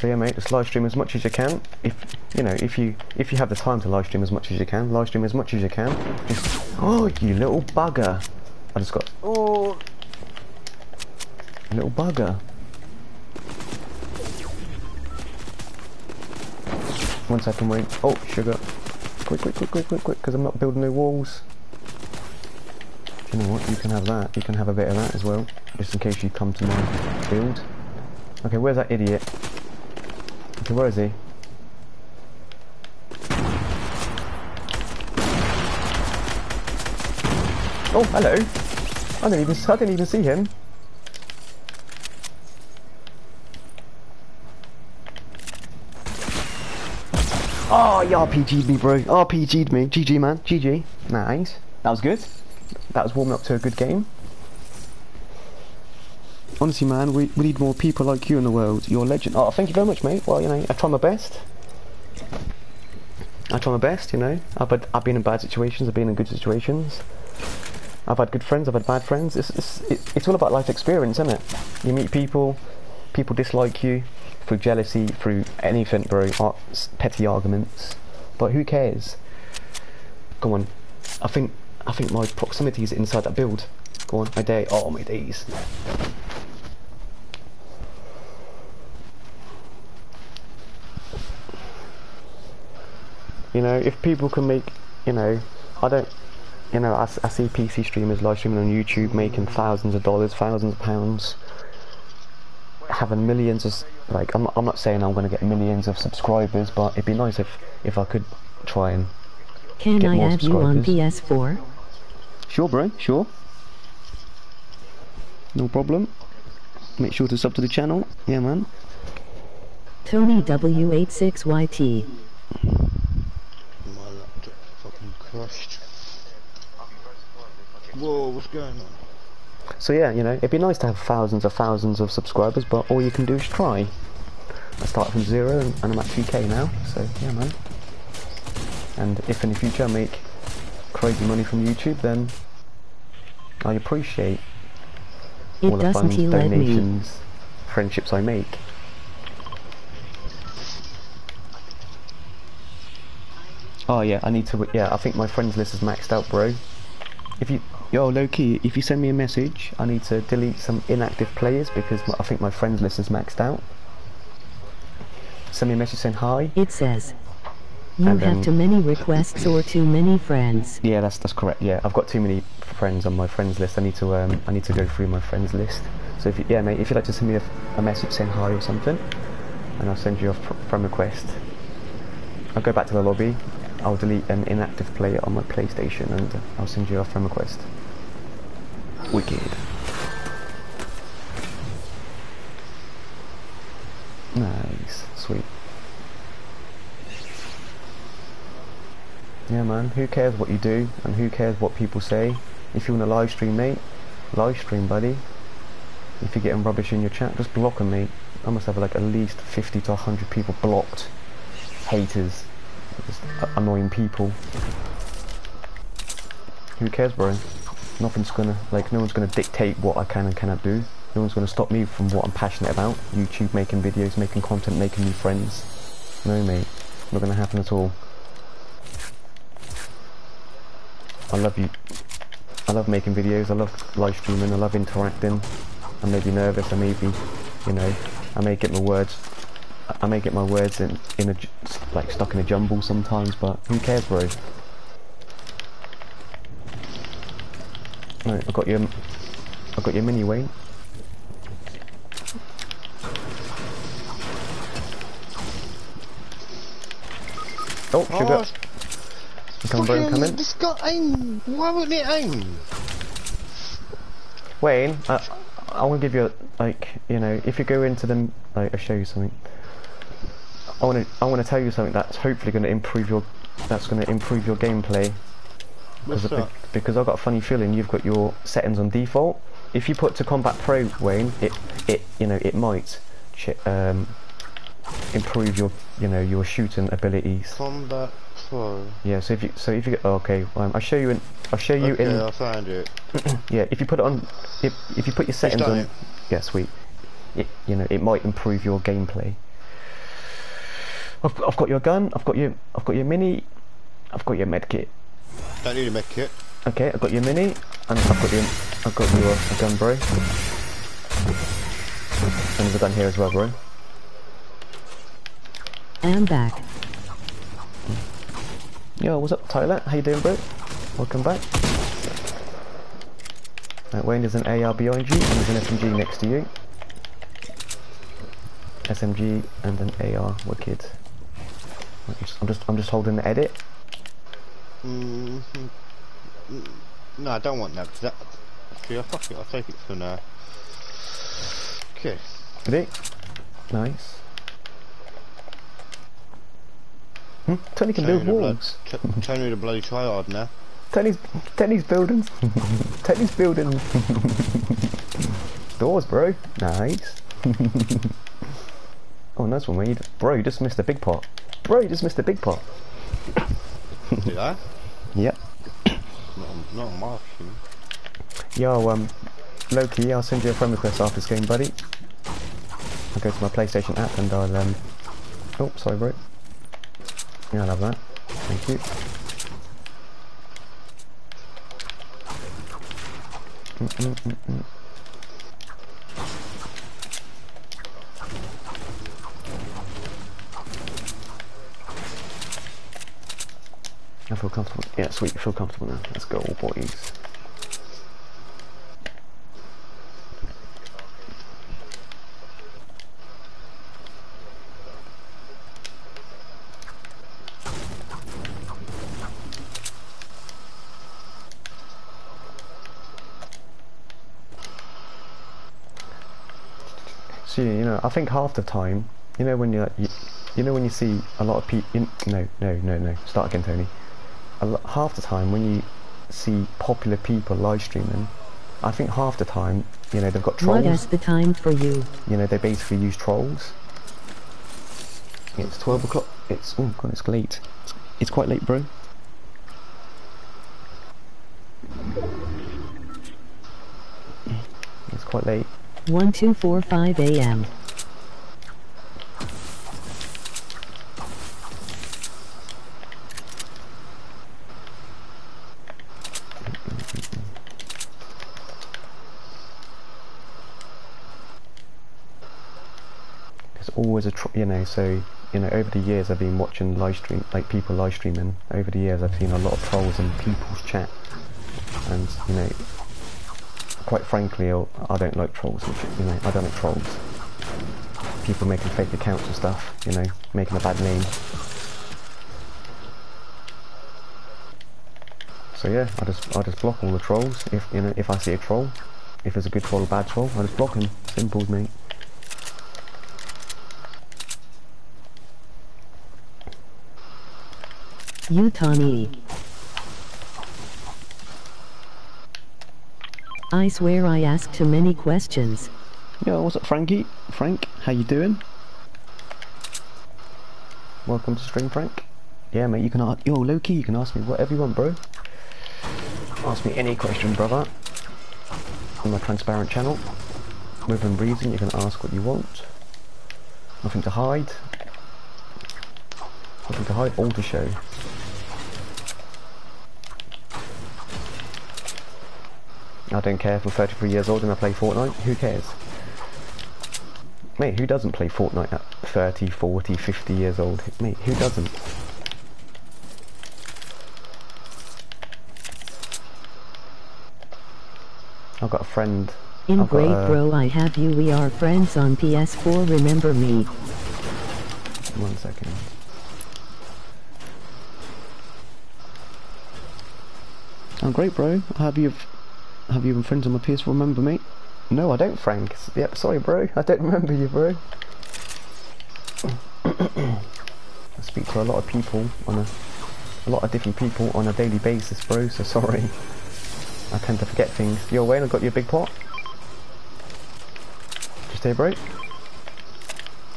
So yeah, mate, just live stream as much as you can. If you know, if you if you have the time to live stream as much as you can, live stream as much as you can. Just oh, you little bugger! I just got oh, little bugger. One second, wait. Oh, sugar. Quick, quick, quick, quick, quick, quick, because I'm not building no walls. You know what? You can have that. You can have a bit of that as well, just in case you come to my build. Okay, where's that idiot? Where is he? Oh, hello. I didn't even I didn't even see him. Oh, you RPG'd me, bro. RPG'd me. GG, man. GG. Nice. That was good. That was warming up to a good game. Honestly, man, we, we need more people like you in the world. You're a legend. Oh, thank you very much, mate. Well, you know, I try my best. I try my best, you know. I've, had, I've been in bad situations, I've been in good situations. I've had good friends, I've had bad friends. It's, it's, it, it's all about life experience, isn't it? You meet people, people dislike you through jealousy, through anything, bro. Uh, ar- Petty arguments. But who cares? Come on. I think I think my proximity is inside that build. Go on, my day. Oh, my days. You know, if people can make, you know, I don't, you know, I see PC streamers live streaming on YouTube making thousands of dollars, thousands of pounds, having millions of, like, I'm, I'm not saying I'm going to get millions of subscribers, but it'd be nice if, if I could try and, Can Get I more add you on. PS4? sure bro, sure. No problem. Make sure to sub to the channel. Yeah, man. Tony W86YT. My laptop fucking crashed. Whoa, what's going on? So yeah, you know, it'd be nice to have thousands of thousands of subscribers, but all you can do is try. I start from zero and, and I'm at 2k now, so yeah, man. And if in the future I make crazy money from YouTube, then I appreciate It all the doesn't funds, he me. donations, friendships I make. Oh yeah, I need to. Yeah, I think my friends list is maxed out, bro. If you, yo, low key, if you send me a message, I need to delete some inactive players because I think my friends list is maxed out. Send me a message saying hi. It says. You And, have too many requests or too many friends. Yeah, that's that's correct. Yeah, I've got too many friends on my friends list. I need to um, I need to go through my friends list. So if you, yeah, mate, if you'd like to send me a, a message saying hi or something, and I'll send you a friend request. I'll go back to the lobby. I'll delete an inactive player on my PlayStation, and uh, I'll send you a friend request. Wicked. Nice, sweet. Yeah, man. Who cares what you do, and who cares what people say? If you want to live stream, mate, live stream, buddy. If you're getting rubbish in your chat, just block them, mate. I must have like at least 50 to 100 people blocked. Haters. Just annoying people. Who cares, bro? Nothing's gonna, like, no one's gonna dictate what I can and cannot do. No one's gonna stop me from what I'm passionate about. YouTube, making videos, making content, making new friends. No, mate. Not gonna happen at all. I love you. I love making videos. I love live streaming. I love interacting. I may be nervous. I may be, you know, I may get my words. I may get my words in in a like stuck in a jumble sometimes. But who cares, bro? Right, I got your, I got your mini Wayne. Oh, sugar. Oh, Come, fucking, come in. this got aim. Why wouldn't it aim? Wayne, I, I want to give you a, like, you know, if you go into them, like, I'll show you something. I want to, I want to tell you something that's hopefully going to improve your, that's going to improve your gameplay. What's Because, that? because I've got a funny feeling you've got your settings on default. If you put to Combat Pro, Wayne, it, it, you know, it might, ch- um, improve your, you know, your shooting abilities. Combat Pro. Yeah. So if you, so if you, get, oh, okay, um, I'll show you in, I'll show you Okay, in. I found it. Yeah, if you put it on, if if you put your settings on, it. yeah, sweet. It, you know, it might improve your gameplay. I've, I've got your gun. I've got your I've got your mini. I've got your med kit. Don't need a med kit. Okay, I've got your mini, and I've got your I've got your a gun, bro. And there's a gun here as well, bro. I'm back. Yo, what's up, Tyler? How you doing, bro? Welcome back. Right, Wayne, there's an AR behind you, and there's an SMG next to you. SMG and an AR, wicked. I'm just, I'm just, holding the edit. Mm -hmm. No, I don't want that. that yeah, fuck it. I'll take it for now. Okay. Ready? Nice. Hmm? Tony can build Tony blood- walls. Tony the bloody tryhard now. Tony's, Tony's buildings. Tony's building. doors, bro. Nice. oh, nice one, Wade. Bro, you just missed the big pot. Bro, you just missed the big pot. Did I? Yep. Not on, not my machine. Yo, um, Loki, I'll send you a friend request after this game, buddy. I'll go to my PlayStation app and I'll, um... Oh, sorry, bro. Yeah, I'll have that. Thank you. Mm -mm -mm I feel comfortable. Yeah, sweet. I feel comfortable now. Let's go, boys. So you know, I think half the time, you know, when you're, you, you know, when you see a lot of people. No, no, no, no. Start again, Tony. Half the time when you see popular people live streaming, I think half the time, you know, they've got trolls. is the time for you? You know, they basically use trolls. It's 12 o'clock. It's, oh god, it's late. It's, it's quite late, bro. It's quite late. 1245 a.m. always a, you know, so, you know, over the years I've been watching live stream, like people live streaming. Over the years I've seen a lot of trolls in people's chat. And, you know, quite frankly, I I don't like trolls, which, you know, I don't like trolls. People making fake accounts and stuff, you know, making a bad name. So yeah, I just I just block all the trolls. If you know if I see a troll, if it's a good troll or bad troll, I just block him. Simple, mate. Utani. I swear I asked too many questions. Yo, what's up, Frankie? Frank, how you doing? Welcome to Stream, Frank. Yeah, mate, you can ask. Yo, Loki, you can ask me whatever you want, bro. Ask me any question, brother. On my transparent channel. Within reason, you can ask what you want. Nothing to hide. Nothing to hide, all to show. I don't care if I'm 33 years old and I play Fortnite. Who cares? Mate, who doesn't play Fortnite at 30, 40, 50 years old? Mate, who doesn't? I've got a friend. In I've got great bro I have you we are friends on PS4 remember me. One second. I'm great, bro. I have you have you been friends on my PS4? Remember me? No, I don't, Frank. Yep, sorry, bro. I don't remember you, bro. I speak to a lot of people on a a lot of different people on a daily basis, bro. So sorry. I tend to forget things. Yo, Wayne, I got you a big pot. Just here, bro.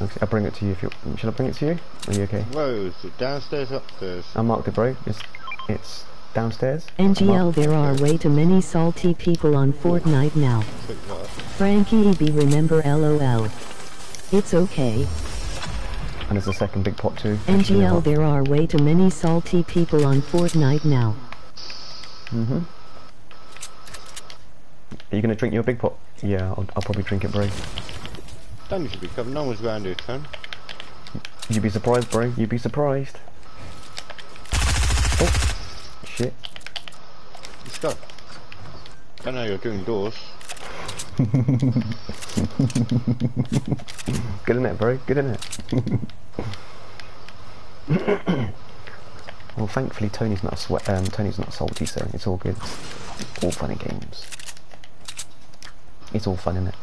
Okay, I'll bring it to you if you. Should I bring it to you? Are you okay? Where is it? Downstairs, upstairs? I marked it, bro. It's it's downstairs. NGL there are way too many salty people on Fortnite now. Frankie B remember LOL. It's okay. And there's a second big pot too. Actually, you know NGL there are way too many salty people on Fortnite now. Mm-hmm. Are you gonna drink your big pot? Yeah, I'll, I'll probably drink it, bro. Danny should be covered. No one's around here, son. You'd be surprised, bro. You'd be surprised. Shit. Let's go. I know you're doing doors. Good in it, bro. Good in it. well, thankfully Tony's not sweat. Um, Tony's not salty, so it's all good. All fun and games. It's all fun, is it?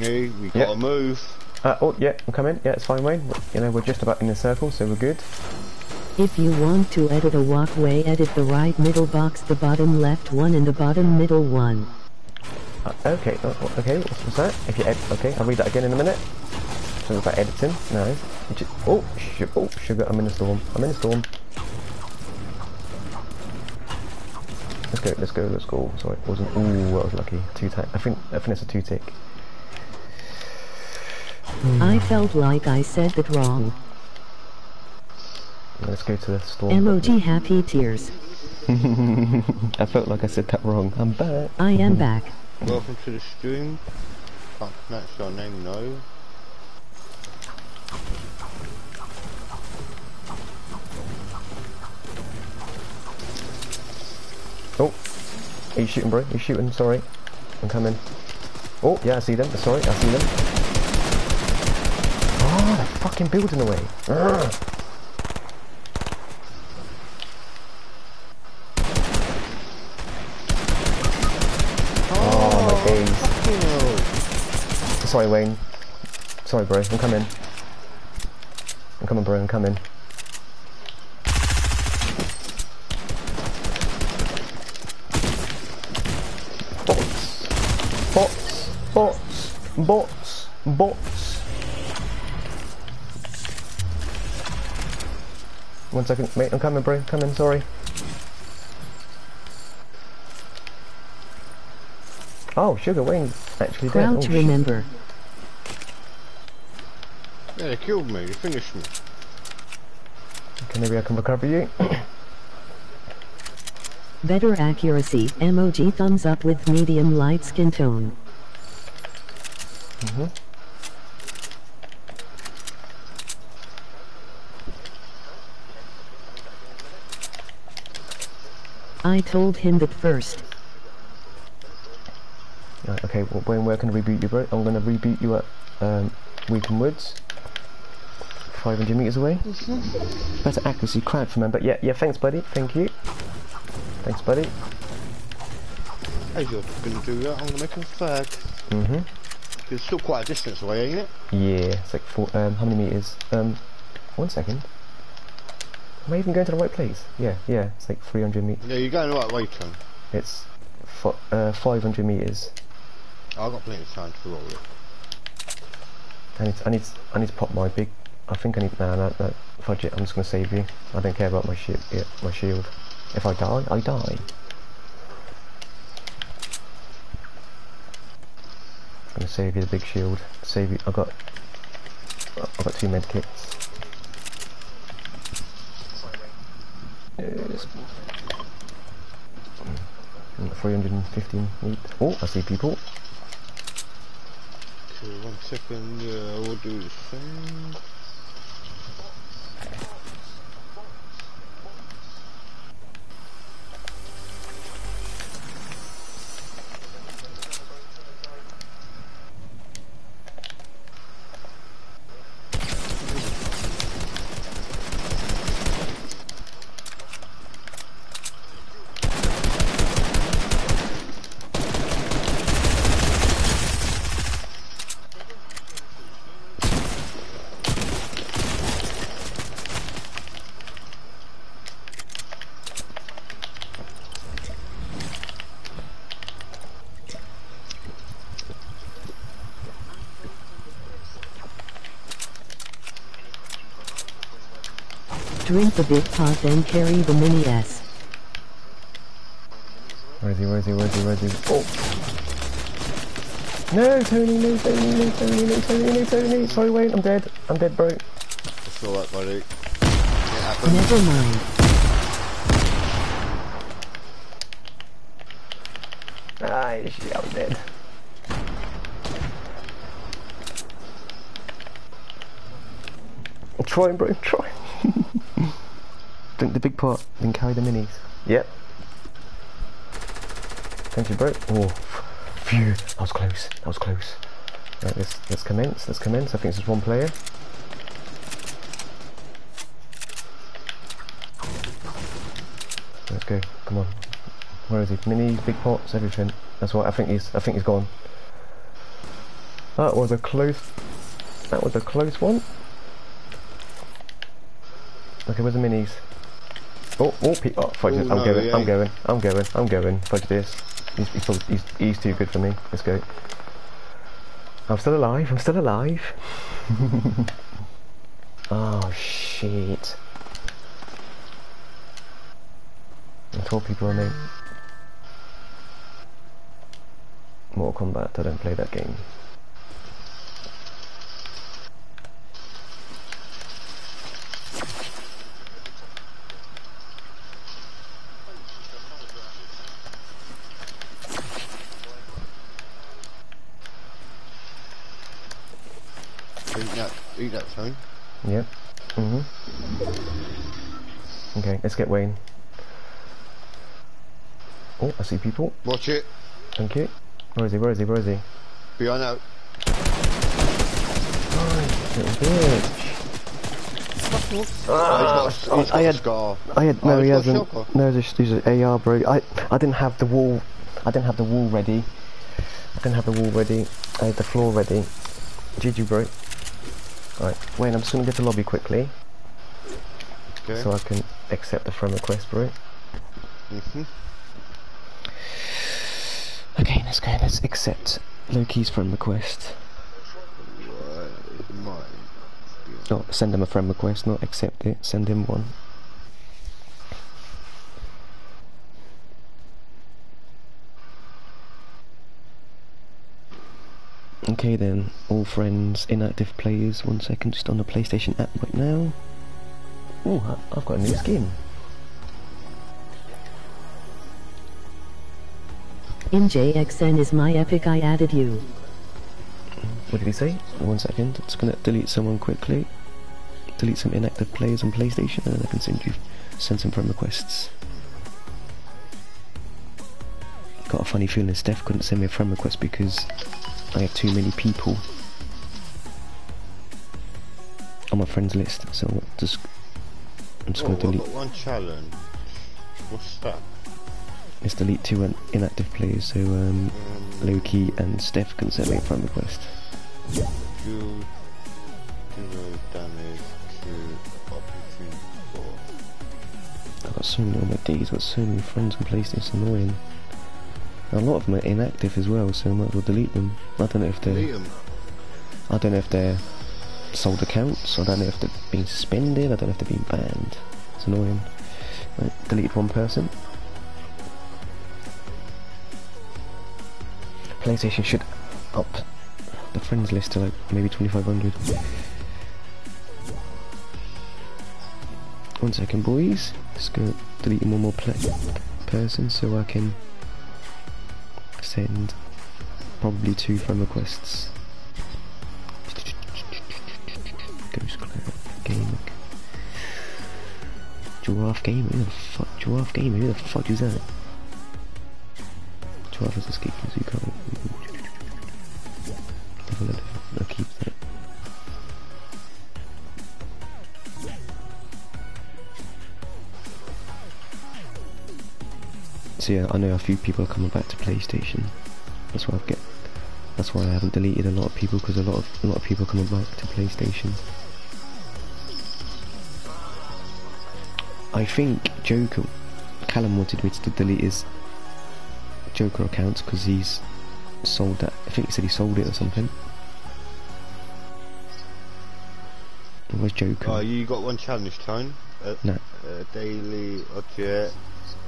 Tony, we Yeah. gotta move. Uh, oh, yeah, I'm coming. Yeah, it's fine, Wayne. You know, we're just about in the circle, so we're good. If you want to edit a walkway, edit the right middle box, the bottom left one, and the bottom middle one. Uh, okay, uh, okay, what's, what's that? If you ed- okay, I'll read that again in a minute. Something about editing. Nice. You ju- oh, sh- oh, sugar, I'm in a storm. I'm in a storm. Let's go, let's go, let's go. Sorry, it wasn't. Ooh, I was lucky. Two tick. I think, I think it's a two tick. Hmm. I felt like I said that wrong. Let's go to the storm. Emoji happy tears. I felt like I said that wrong. I'm back. I am back. Welcome to the stream. Can't pronounce your name, no. Oh, are you shooting, bro? Are you shooting? Sorry, I'm coming. Oh, yeah, I see them. Sorry, I see them. Oh, fucking building away. Ugh. Oh my oh, days. Sorry, Wayne. Sorry, bro. I'm coming. I'm coming, bro. I'm coming. Bots. Bots. Bots. Bots. Bots. One second, mate. I'm coming, bro. Coming. Sorry. Oh, Sugar Wayne's actually dead. Proud Oh, to shit. remember. Yeah, they killed me, they finished me. Okay, maybe I can recover you. Better accuracy. Emoji thumbs up with medium light skin tone. Mhm. I told him that first. Right, okay, well, Wayne, where can I reboot you, bro? I'm gonna reboot you at um, Weeping Woods. 500 metres away. Better accuracy, crowd for member. Yeah, yeah, thanks, buddy. Thank you. Thanks, buddy. As you're gonna do that, I'm gonna make a flag. Mm-hmm. It's still quite a distance away, ain't it? Yeah, it's like four, um, how many metres? Um, one second. Am I even going to the right place? Yeah, yeah, it's like 300 metres. Yeah, you're going the right way, Tom. It's uh, 500 metres. I've got plenty of time to roll it. I need, I need, I need to pop my big. I think I need. Nah, no, no, fudge it. I'm just gonna save you. I don't care about my shield. Yeah, my shield. If I die, I die. I'm gonna save you the big shield. Save you. I got. I got two med kits. Yes. Mm, 315 meat. Oh, I see people. Okay, one second, uh, we'll do this thing. Drink the big pot then carry the mini S. Where is he? Where is he? Where is he? Where is he? Oh! No, Tony! No, Tony! No, Tony! No, Tony! No, Tony! Sorry, wait, I'm dead. I'm dead, bro. It's alright, buddy. It happened. Never mind. Ah, shit, I'm dead. Try, bro. Try. Drink the big pot, then carry the minis. Yep. Thank you, bro. Oh, phew. That was close. That was close. Right, let's let's commence. Let's commence. I think it's just one player. Let's go. Come on. Where is he? Minis, big pots, everything. That's what I think he's. I think he's gone. That was a close. That was a close one. Okay, where's the minis? Oh, oh, pe oh fudge Oh, it. I'm no, going, yeah. I'm going, I'm going, I'm going. Fudge this. He's, he's, he's, he's too good for me. Let's go. I'm still alive, I'm still alive. oh, shit. I told people remain. Mortal Kombat, I don't play that game. Eat that, phone. Yep. Mhm. Okay, let's get Wayne. Oh, I see people. Watch it. Thank you. Where is he? Where is he? Where is he? Behind. Oh, little bitch. Oh, he's got, a- he's got I had- scar. I had no, he hasn't. No, an AR, bro. I I didn't have the wall. I didn't have the wall ready. I didn't have the wall ready. I had the floor ready. GG, bro. Right, Wayne, I'm just gonna get to lobby quickly Okay. so I can accept the friend request, bro. Mhm. Okay, let's go. Let's accept Loki's friend request. Right, it might be on. Not send him a friend request. Not accept it. Send him one. Okay then, all friends, inactive players. One second, just on the PlayStation app right now. Oh, I've got a new skin. MJXN is my epic I added you. What did he say? One second, it's gonna delete someone quickly. Delete some inactive players on PlayStation, and then I can send you send some friend requests. Got a funny feeling Steph couldn't send me a friend request because I have too many people on my friends list. So I'm just I'm just Oh, gonna delete one challenge. What's that? let's delete two un- inactive players. So um, Um, Loki and Steph can send me a friend request. you damage to opportunity. I've got so many on my I've got so many friends on PlayStation, it's annoying. A lot of them are inactive as well, so I might as well delete them. I don't know if Delete they're. I don't know if they're sold accounts, I don't know if they've been suspended, I don't know if they've been banned. It's annoying. Right, deleted one person. PlayStation should up the friends list to like maybe 2500. One second boys, just gonna delete one more play person so I can send probably two friend requests. Ghost Clan Gaming. Giraffe Gamer? Who the fuck? Giraffe Gamer? Who the fuck is that? Giraffe is escaping, so you can't. I'll, I'll keep that. So yeah, I know a few people are coming back to PlayStation. That's why I've get. That's why I haven't deleted a lot of people because a lot of a lot of people are coming back to PlayStation. I think Joker, Callum wanted me to delete his Joker account because he's sold that. I think he said he sold it or something. Where's Joker? Oh, you got one challenge, Tone. Uh, No. uh, daily object.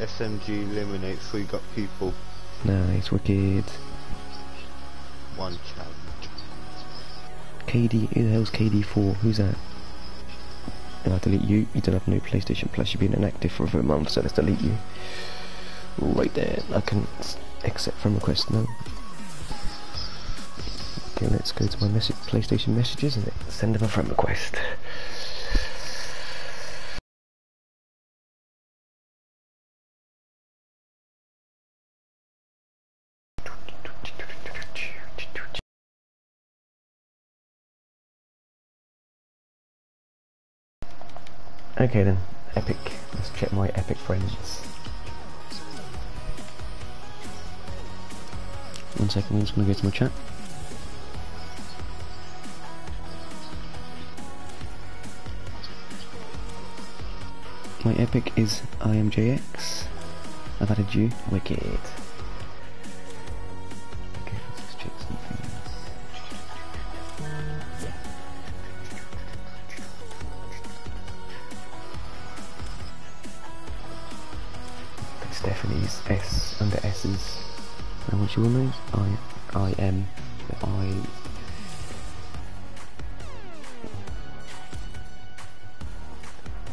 SMG eliminate three got people. Nice, wicked. One challenge. KD, who the hell's KD4? Who's that? And I delete you. You don't have no PlayStation Plus. You've been inactive for over a month, so let's delete you. Right there. I can accept friend request now. Okay, let's go to my message, PlayStation messages and send them a friend request. Okay then, epic. Let's check my epic friends. One second, I'm just going to go to my chat. My epic is IMJX. I've added you. Wicked. S under S's. And what's your name? I I M I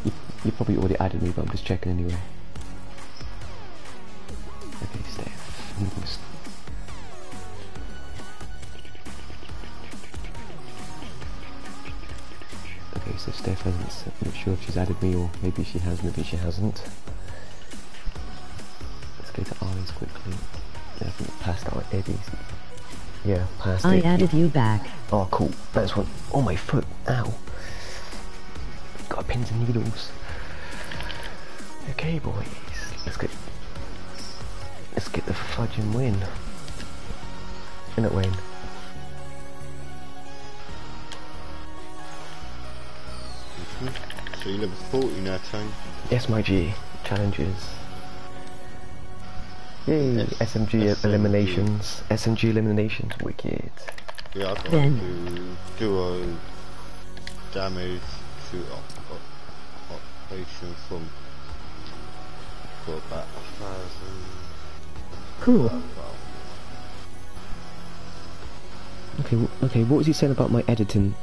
you, you probably already added me, but I'm just checking anyway. Okay, Steph. Okay, so Steph hasn't. I'm not sure if she's added me or maybe she has, maybe she hasn't. Let's to Ollie's quickly. I haven't passed out Eddie's. Yeah, past I it. added you back. Oh, cool. That's one. Oh, my foot. Ow. Got pins and needles. Okay, boys. Let's get. Let's get the fudging win. In it, Wayne. Mm-hmm. So you're level 40 now, Tony. Yes, my G. Challenges. Yay! Yes, SMG SMG. eliminations. SMG eliminations. Wicked. Yeah, I've got Then- to do duo damage to op- op- operation from for about a thousand. Cool. Well, Okay, okay, what was he saying about my editing?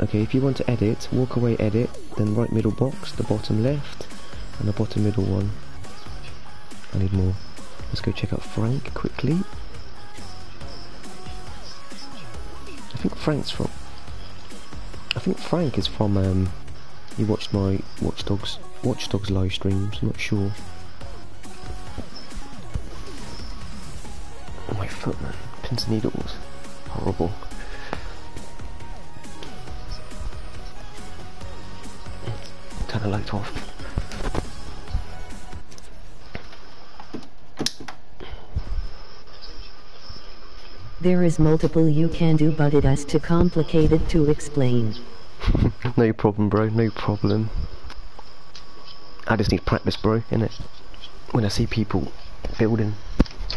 Okay, if you want to edit, walk away edit, then right middle box, the bottom left, and the bottom middle one. I need more. Let's go check out Frank quickly. I think Frank's from... I think Frank is from, um... He watched my Watch Dogs, Watch Dogs live streams, I'm not sure. Oh, my foot, man. Pins and needles. Horrible. Turn the light off. There is multiple you can do but it is too complicated to explain. no problem, bro. No problem. I just need practice, bro. Innit? When I see people building,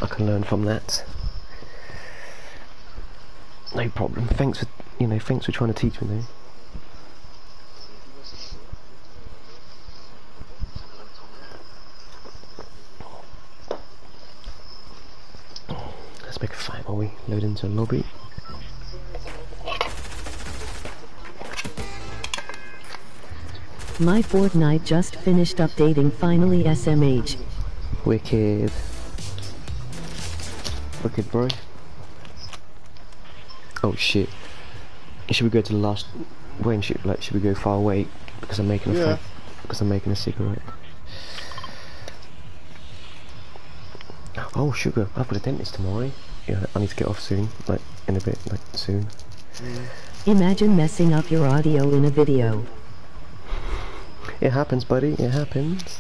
I can learn from that. No problem. Thanks for, you know, thanks for trying to teach me, though. Let's make a fight while we load into a lobby. My Fortnite just finished updating finally SMH. Wicked. Wicked, bro. Oh shit. Should we go to the last? When should like should we go far away? Because I'm making a Yeah. because I'm making a cigarette. Oh sugar! I've got a dentist tomorrow. Yeah, I need to get off soon. Like in a bit, like soon. Imagine messing up your audio in a video. It happens, buddy. It happens.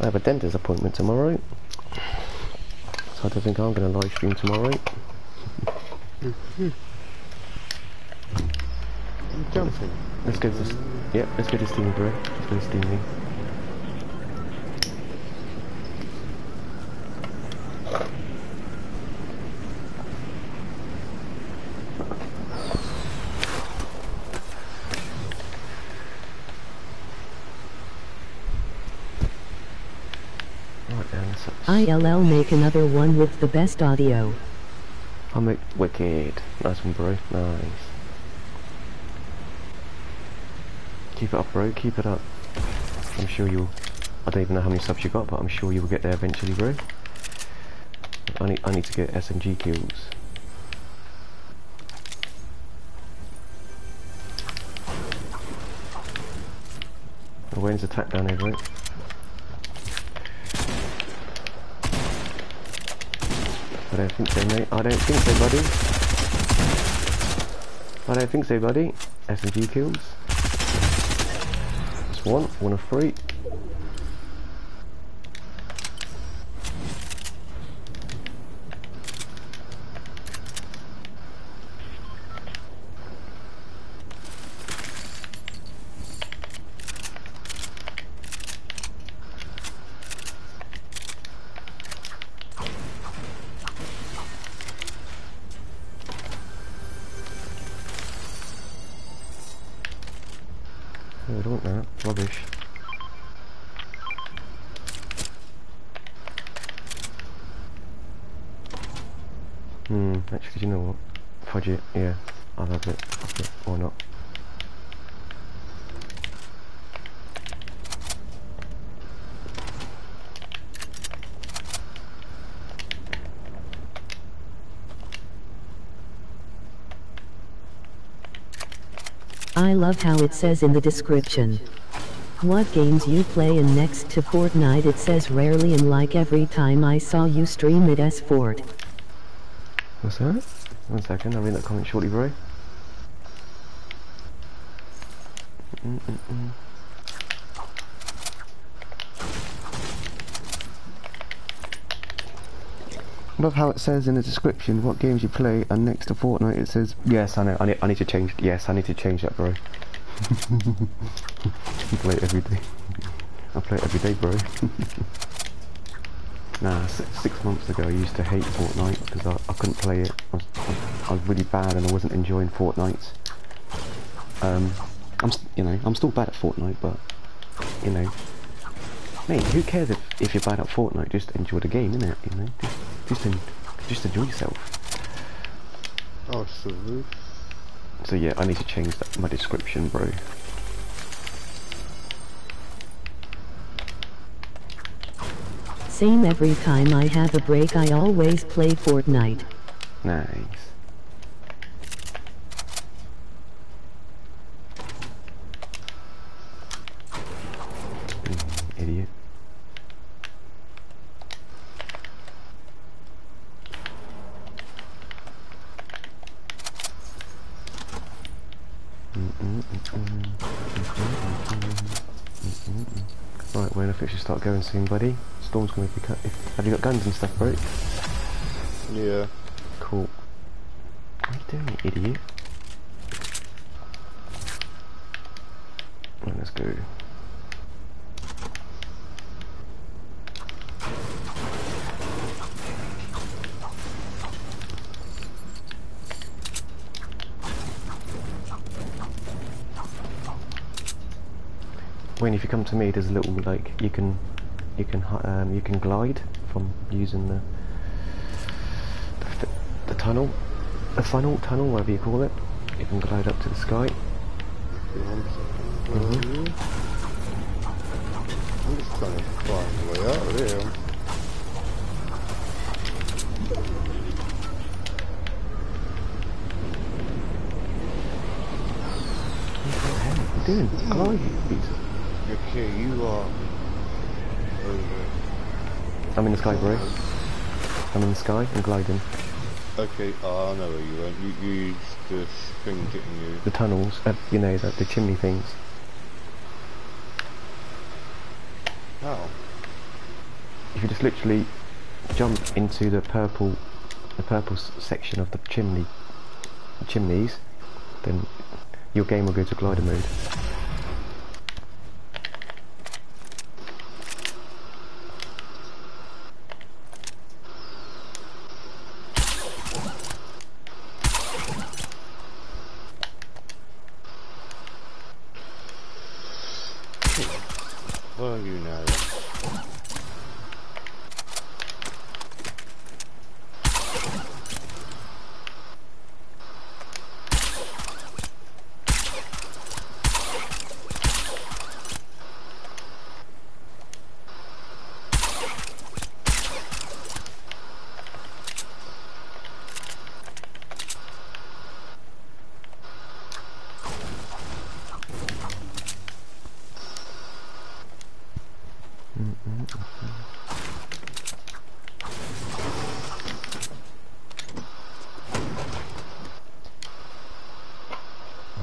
I have a dentist appointment tomorrow. So I don't think I'm going to live stream tomorrow. Mm-hmm. I'm jumping. Let's go to this. Yeah, let's go to Steam, bro. Let's go to Steam. Right then, let's ILL make another one with the best audio. I'll make wicked. Nice one, bro. Nice. Keep it up, bro. Keep it up. I'm sure you'll. I don't even know how many subs you got, but I'm sure you'll get there eventually, bro. I need. I need to get SMG kills. Oh, When's the attack down here, bro? I don't think so, mate. I don't think so, buddy. I don't think so, buddy. SMG kills. That's one. One of three. No, I don't want that. Rubbish. Hmm, actually, do you know what? Fudge it, yeah. I'll have it. Have it. Or not. I love how it says in the description. What games you play and next to Fortnite it says rarely and like every time I saw you stream it as Fort. What's that? One second, I'll read that comment shortly, bro. Mm -mm -mm. Love how it says in the description what games you play, and next to Fortnite it says, "Yes, I know. I need, I need to change. Yes, I need to change that, bro. I play it every day. I play it every day, bro. nah, six, six months ago I used to hate Fortnite because I, I couldn't play it. I was, I, I was really bad and I wasn't enjoying Fortnite. Um, I'm, you know, I'm still bad at Fortnite, but you know, mate, who cares if, if you're bad at Fortnite? Just enjoy the game, innit? You know, just just, en- just enjoy yourself. Oh, salute. So yeah, I need to change that, my description, bro. Same every time I have a break I always play Fortnite. Nice. Going soon, buddy. Storm's gonna be cut. Have you got guns and stuff, bro? Yeah. Cool. What are you doing, you idiot? Right, let's go. Wayne, if you come to me, there's a little like you can, you can um, you can glide from using the the, the tunnel, the funnel, tunnel, whatever you call it. You can glide up to the sky. One second. I'm just trying to find a way out of here. What are you doing? Glide, you piece of- Okay, you are. I'm in the sky, bro. I'm in the sky and gliding. Okay, oh, I know where you went. You you used the thing getting you. The tunnels, uh, you know, the, the chimney things. How? If you just literally jump into the purple, the purple section of the chimney, chimneys, then your game will go to glider mode. Where are you now? then?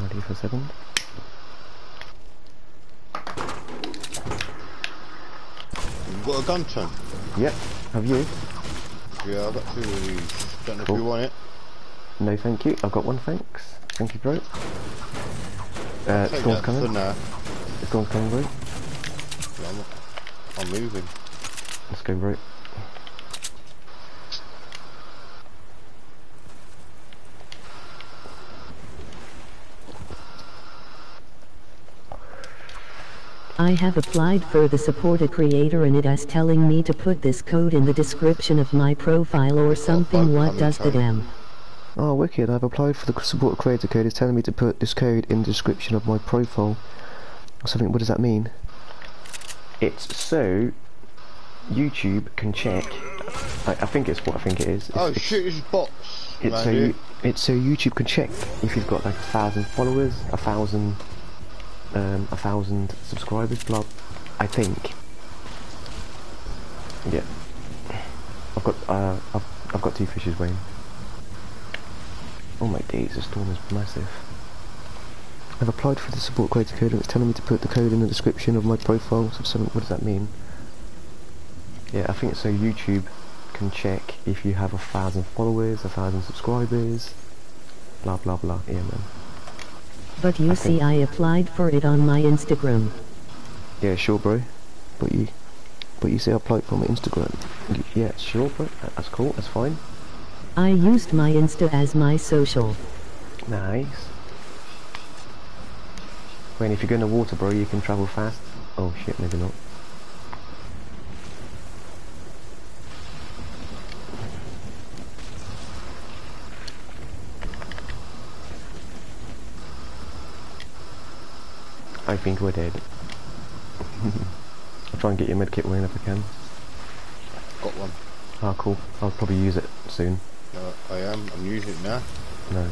Ready for second? A. Yep. Have you? Yeah, I've got two of these. Don't know Cool. if you want it. No, thank you. I've got one, thanks. Thank you, bro. Uh, storm's coming. now. Storm's coming, bro. Yeah, I'm, I'm moving. Let's go, bro. I have applied for the support a creator and it is telling me to put this code in the description of my profile or something. What does the damn? Oh, wicked. I've applied for the support creator code. It's telling me to put this code in the description of my profile. Or something. What does that mean? It's so YouTube can check. I, I think it's what I think it is. It's, Oh it's, shit, it's bots. it's so you, it's so YouTube can check if you've got like a thousand followers, a thousand, um, a thousand subscribers. Blah. I think. Yeah. I've got uh, I've I've got two fishes, Wayne. Oh my days, the storm is massive. I've applied for the support creator code and it's telling me to put the code in the description of my profile. So what does that mean? Yeah, I think it's so YouTube can check if you have a thousand followers, a thousand subscribers, blah blah blah. Yeah, man. But you I see think- I applied for it on my Instagram. Yeah, sure, bro. But you, but you see I applied for my Instagram. Yeah, sure, bro. That's cool. That's fine. I used my Insta as my social. Nice. Wayne, if you're going to water, bro, you can travel fast. Oh shit, maybe not. I think we're dead. I'll try and get your medkit, Wayne, if I can. Got one. Ah, cool. I'll probably use it soon. Uh, I am. I'm using it now. No.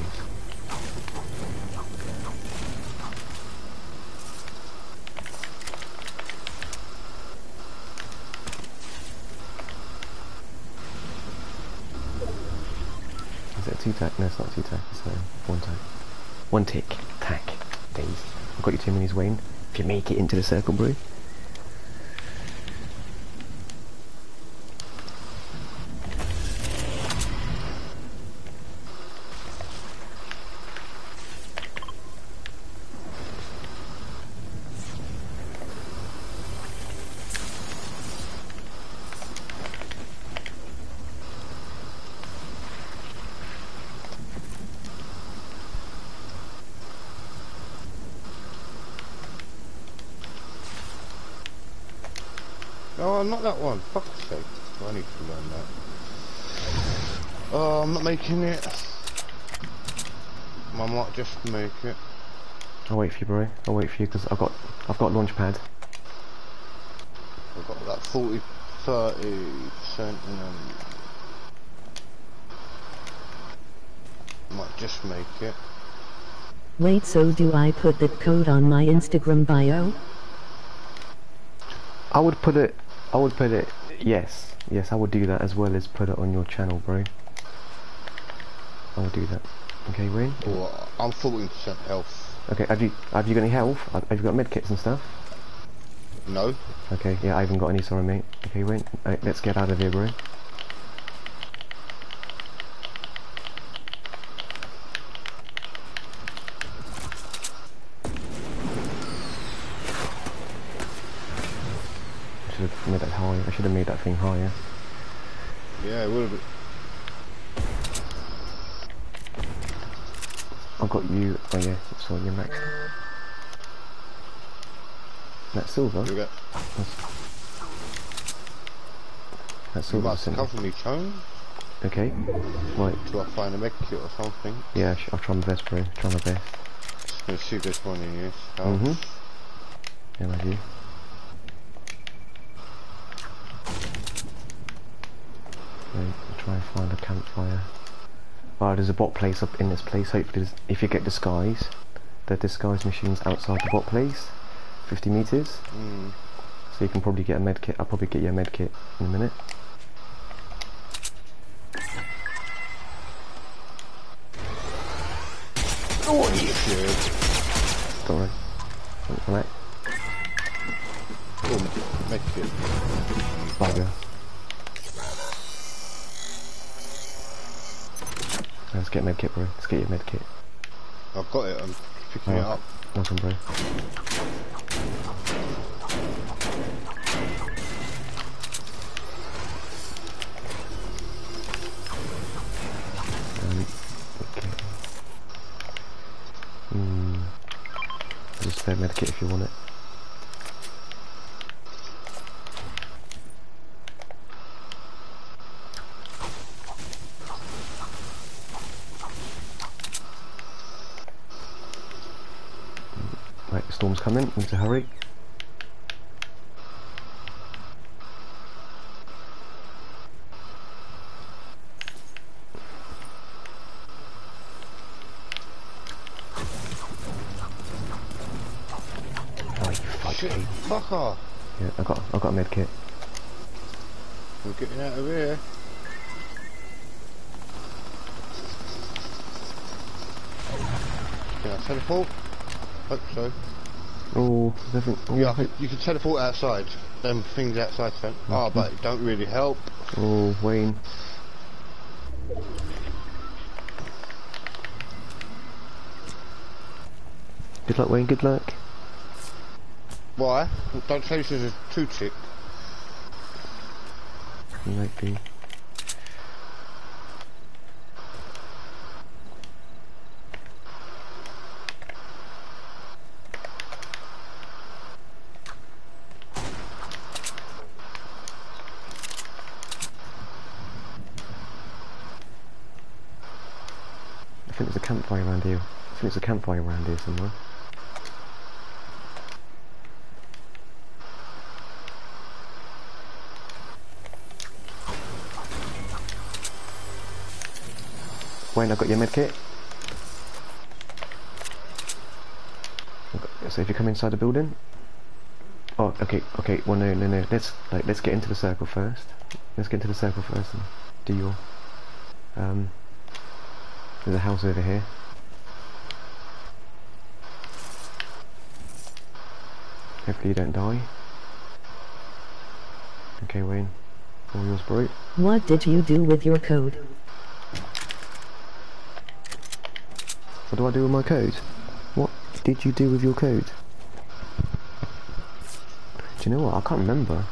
Is it a two tack? No, it's not a two tack. It's a one tack. One tick. Tack. Days. I've got you two minis, Wayne. If you make it into the circle, bro. No, not that one. Fuck's sake. I need to learn that. Oh, I'm not making it. I might just make it. I'll wait for you, bro. I'll wait for you because I've got I've got launch pad. I've got that 40, 30 percent and um, might just make it. Wait, so do I put that code on my Instagram bio? I would put it. I would put it. Yes, yes, I would do that as well as put it on your channel, bro. I would do that. Okay, Wayne. Or I'm 14% health. Okay, have you have you got any health? Have have you got medkits and stuff? No. Okay, yeah, I haven't got any. Sorry, mate. Okay, Wayne. Right, let's get out of here, bro. I should have made that higher. I should have made that thing higher. Yeah, it would have. I've got you. Oh yeah, it's on your max. That's silver. You get. That's You silver. must cover me, Tone. Okay. Right. Do I find a med kit or something? Yeah, I'll try my best, bro. Try my best. Let's see if there's one in here. Oh, Mhm. Yeah, my I'll try and find a campfire. Oh, there's a bot place up in this place. Hopefully, if you get disguise, the disguise machine's outside the bot place, 50 meters. Mm. So you can probably get a med kit. I'll probably get you a med kit in a minute. Shit. Don't worry. Alright, Oh, med kit. bugger. Let's get a med bro. Let's get your med kit. I've got it. I'm picking it Oh. up. Awesome, bro. Medicate medkit if you want it. Right, storm's coming, need to hurry. Off. Yeah, I got, I got a med kit. We're getting out of here. Can I teleport? Hope so. Oh, nothing. Oh, Yeah, hope- you can teleport outside. Them things outside, Sven. Oh, mm-hmm. ah, but it don't really help. Oh, Wayne. Good luck, Wayne. Good luck. Why? Don't say this is a two tick. Might be. I think there's a campfire around here. I think there's a campfire around here somewhere. I've got your medkit. So if you come inside the building. Oh, okay, okay. Well, no, no, no. Let's like let's get into the circle first. Let's get into the circle first and do your. Um. There's a house over here. Hopefully you don't die. Okay, Wayne. All yours, bro. What did you do with your code? What do I do with my code? What did you do with your code? Do you know what? I can't remember.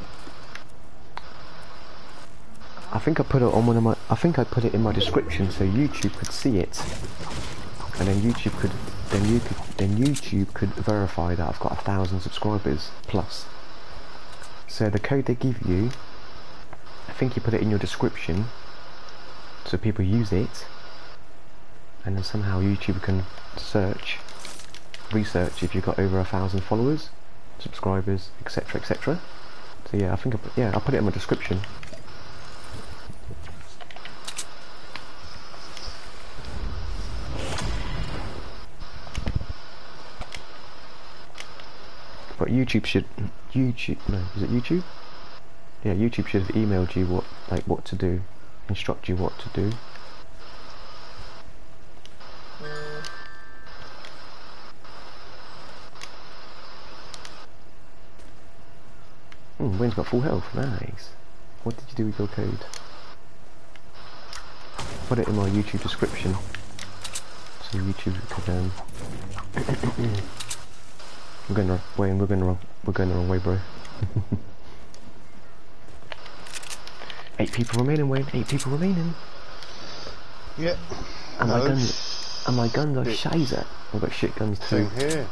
I think I put it on one of my. I think I put it in my description so YouTube could see it, and then YouTube could, then you could, then YouTube could verify that I've got a thousand subscribers plus. So the code they give you, I think you put it in your description, so people use it, and then somehow YouTube can search, research if you've got over a thousand followers, subscribers, etc., etc. So yeah, I think I put, yeah I'll put it in my description. But YouTube should YouTube no is it YouTube? Yeah, YouTube should have emailed you what like what to do, instruct you what to do. Hmm, Wayne's got full health. Nice. What did you do with your code? Put it in my YouTube description, so YouTube could um. we're going the wrong way, and we're going the wrong. We're going the wrong way, bro. Eight people remaining, Wayne. Eight people remaining. Yep. And No guns. And my guns are shizer. I've got shit guns too. Same here.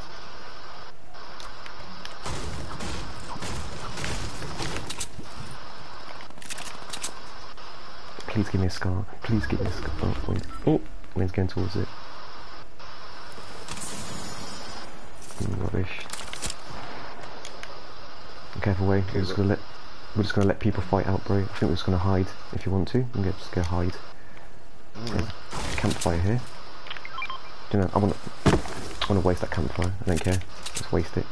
Please give me a scar. Please give me a scar. Oh. Oh, Wayne's going towards it. Mm, Rubbish. Careful, Wayne. We're just gonna let. We're just gonna let people fight out, bro. I think we're just gonna hide. If you want to, you can just go hide. A campfire here. Do you know? I want to, I want to waste that campfire. I don't care. Just waste it.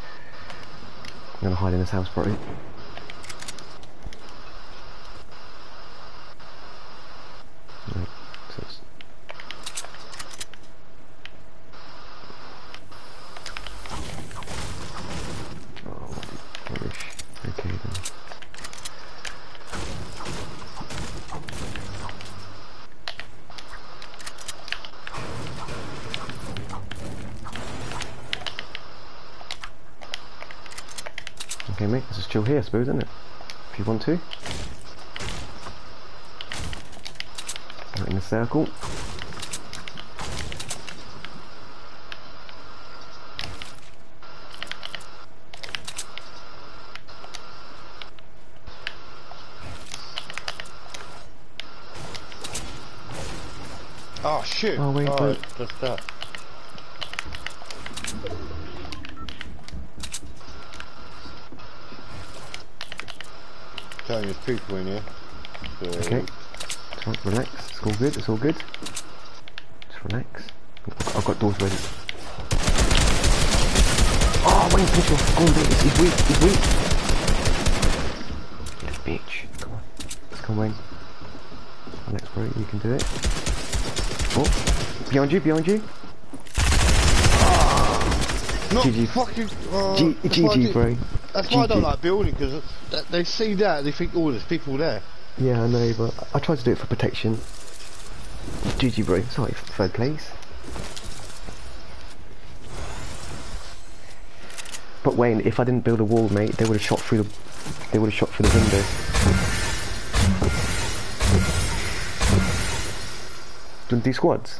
I'm gonna hide in this house, probably. Right, so it's- Oh, rubbish. Okay then. Okay mate, let's just chill here I suppose, isn't it? If you want to. Right in a circle. Oh shit. Oh, wait, oh, it's just that. There's people in here. So, Okay. Right, relax. It's all good. It's all good. Just relax. I've got doors ready. Oh, Wayne, off. Go on, Wayne. He's, weak. He's weak. Little bitch. Come on. Let's go, Wayne. Relax, bro. You can do it. Oh, behind you, behind you. Not GG. fucking. Oh, why I GG, bro. That's why I don't like building because they see that they think, oh, there's people there. Yeah, I know, but I tried to do it for protection. GG, bro. Sorry, third place. But Wayne, if I didn't build a wall, mate, they would have shot through the. They would have shot through the window. Do you want to do squads?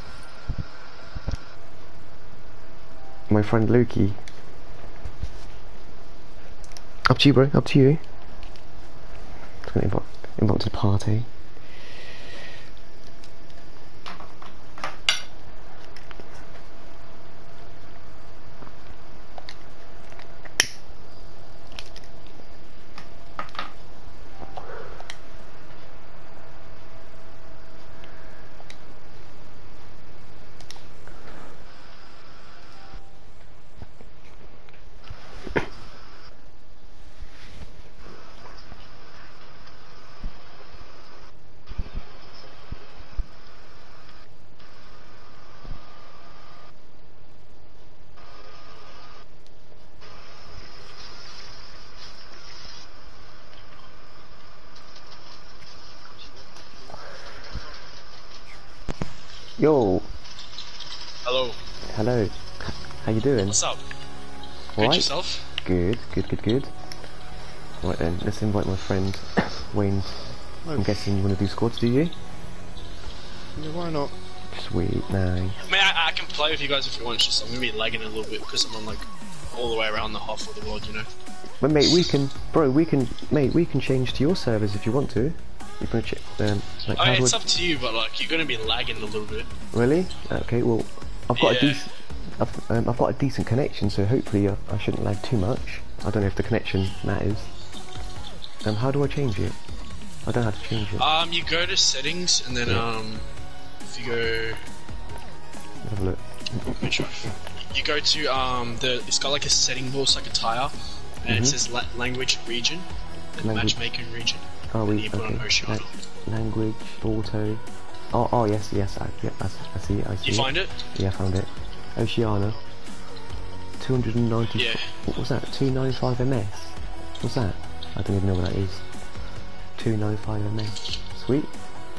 My friend Lukey. Up to you, bro. Up to you. Gonna invite, invite to party. Yo, Hello. hello. How you doing? What's up? Good Alright. yourself? Good, good, good, good. Right then, let's invite my friend Wayne. I'm guessing you want to do squads, do you? Yeah, why not? Sweet, nice. I mean, I, I can play with you guys if you want. It's just I'm gonna be lagging a little bit because I'm on like all the way around the half of the world, you know. But mate, we can, bro, we can, mate, we can change to your servers if you want to. You can to check, um, like, I how mean, do it's up to you, but like you're gonna be lagging a little bit. Really? Okay, well, I've got a decent, I've, um, I've got a decent connection, so hopefully I, I shouldn't lag too much. I don't know if the connection matters. Um, how do I change it? I don't know how to change it. Um, you go to settings and then Yeah. um, if you go, Have a look. You go to um the it's got like a setting bar, it's like a tire, and Mhm. it says la- language region and Language. matchmaking region. Oh, and we you put on okay. Oceania. La- language, auto. Oh, oh yes, yes, I, yeah, I, I see it. I see You find it? Yeah, I found it. Oceania. 290. Yeah. What was that? 295 ms. What's that? I don't even know what that is. 295 ms. Sweet.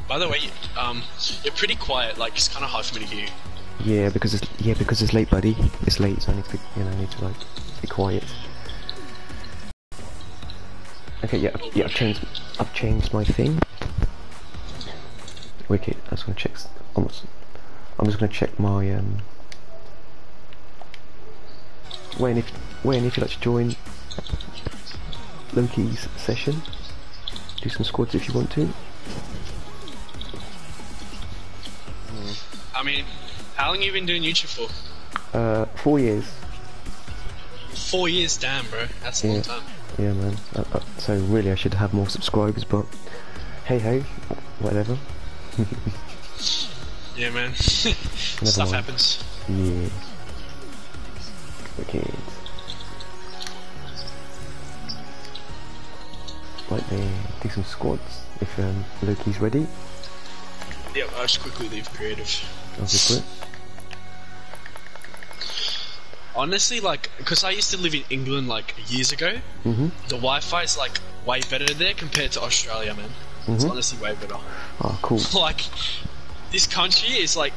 By the way, um, you're pretty quiet. Like it's kind of hard for me to hear. you. Yeah, because it's yeah because it's late, buddy. It's late, so I need to be, you know I need to like be quiet. Okay, yeah, yeah. I've changed. I've changed my thing. Wicked. I'm just gonna check. Almost. I'm just gonna check my um. Wayne, if Wayne, if you'd like to join Loki's session, do some squads if you want to. I mean, how long you been doing YouTube for? Uh, four years. Four years, damn, bro. That's a Yeah. long time. Yeah, man. Uh, uh, so really, I should have more subscribers, but hey, hey, whatever. Yeah, man. Stuff mind. happens. Yeah. Wicked. Right there, do some squads if um, Loki's ready. Yeah, I'll just quickly leave creative. I'll just quit. Honestly, like, because I used to live in England like years ago, Mhm. the Wi-Fi is like way better there compared to Australia, man. It's Mhm. honestly way better. Oh, cool. like, this country is like,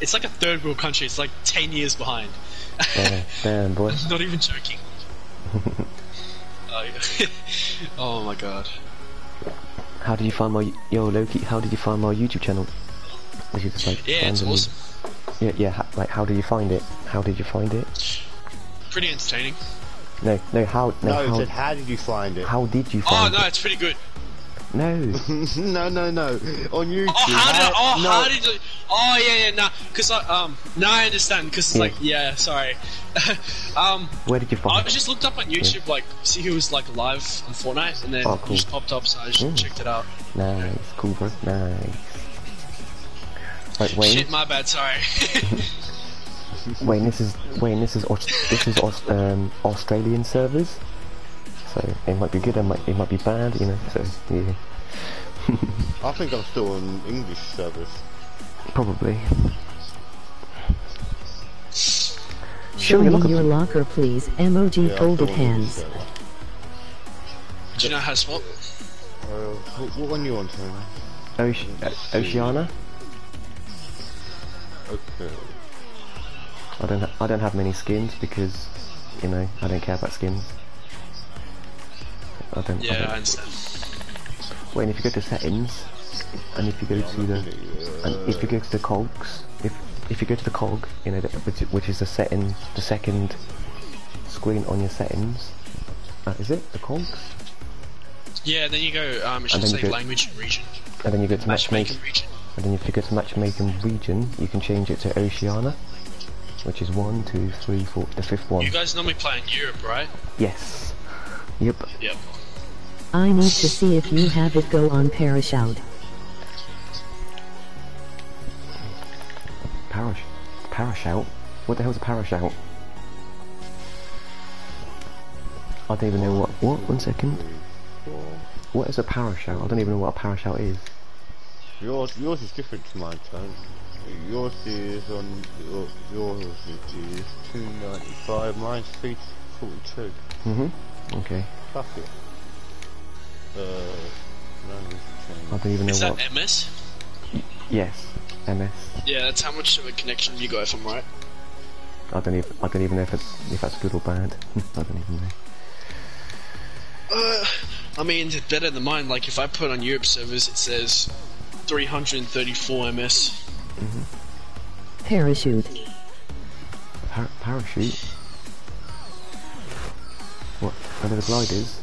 it's like a third world country. It's like ten years behind. Oh, damn, boy. Not even joking. oh, yeah. oh my god. How did you find my yo Loki? How did you find my YouTube channel? Was it just like Yeah, it's awesome. Yeah, yeah. Like, how did you find it? How did you find it? Pretty entertaining. No, no. How? No, No, how? said, how did you find it? How did you Oh find no, it? it's pretty good. No. no, no, no. On YouTube. Oh, how did? Oh, no. how did? You, oh, yeah, yeah. Nah, cause I um, now I understand. Cause it's Yeah. like, yeah, sorry. um, Where did you find I find? just looked up on YouTube, like, see who was like live on Fortnite, and then Oh, it cool. just popped up, so I just Mm. checked it out. Nice, cool, bro. Nice. Right, Wayne. Shit, my bad. Sorry. Wayne, this is Wayne. This is Aus- this is Aus- um, Australian servers. So it might be good, it might it might be bad, you know. So yeah, I think I'm still on English service. probably. Show me me your locker. your locker, please. Emoji Yeah, folded still on English hands. Do you know how to swap? Uh, what, what one you on, Tony? Oce- uh, Oceana. Okay. I don't ha- I don't have many skins because you know I don't care about skins. I don't. Yeah, I don't. understand. Wayne, if you go to settings, and if you go to the and if you go to the cogs, if if you go to the cog, you know, which, which is the setting, the second screen on your settings. Uh, is it the cogs? Yeah, then you go. Um, it should say you go- language and region. And then you go to matchmaking, Matchmaking region. and then if you go to matchmaking region, you can change it to Oceania, which is one, two, three, four, the fifth one. You guys normally play in Europe, right? Yes. Yep. Yep. I need to see if you have it go on Parashout. Parash, out? What the hell's a parish out? I don't even know what. What? One second. What is a parashout? I don't even know what a parashout is. Yours, yours is different to mine, Tony. Yours is on your, yours is two ninety five. Mine's three forty two. Mhm. Okay. Fuck it. Uh, no, I don't even know Is that what. MS? Yes. MS. Yeah, that's how much of a connection you got, if I'm right. I don't even. I don't even know if it's if that's good or bad. I don't even know. Uh, I mean, it's better than mine. Like, if I put on Europe servers, it says 334 MS. Parachute. Par- parachute. What? Are there the gliders?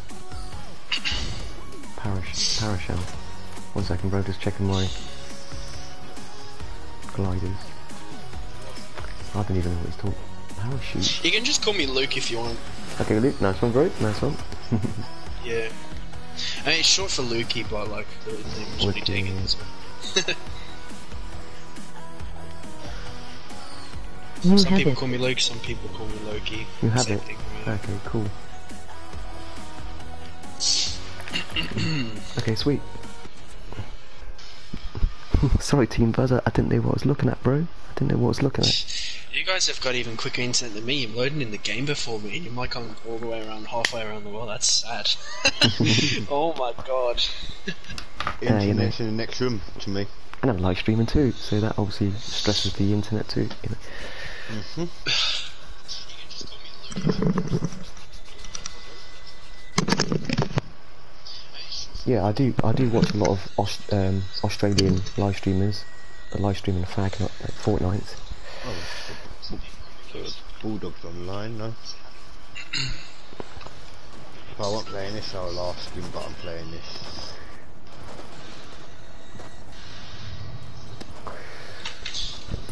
Parash parashell. One second, bro. Just checking my gliders. I don't even know what he's talking. Parachute. You can just call me Luke if you want. Okay, Luke. Nice one, bro. Nice one. Yeah. I mean, it's short for Lukey, but like, the name was really Lukey. taken. So. You Some people it. call me Luke, some people call me Loki. You have Same it. thing. Okay, cool. okay, sweet. Sorry, Team Buzzer. I didn't know what I was looking at, bro. I didn't know what I was looking at. You guys have got even quicker internet than me. You're loading in the game before me. You're like on all the way around, halfway around the world. That's sad. oh my god. Yeah, you know. In the next room to me. And I'm live streaming too, so that obviously stresses the internet too. You know. Mm-hmm. Yeah, I do. I do watch a lot of Aus- um, Australian live streamers, the live streaming fag like Fortnite. So Bulldogs online, no? if I wasn't playing this, I'll ask him, but I'm playing this.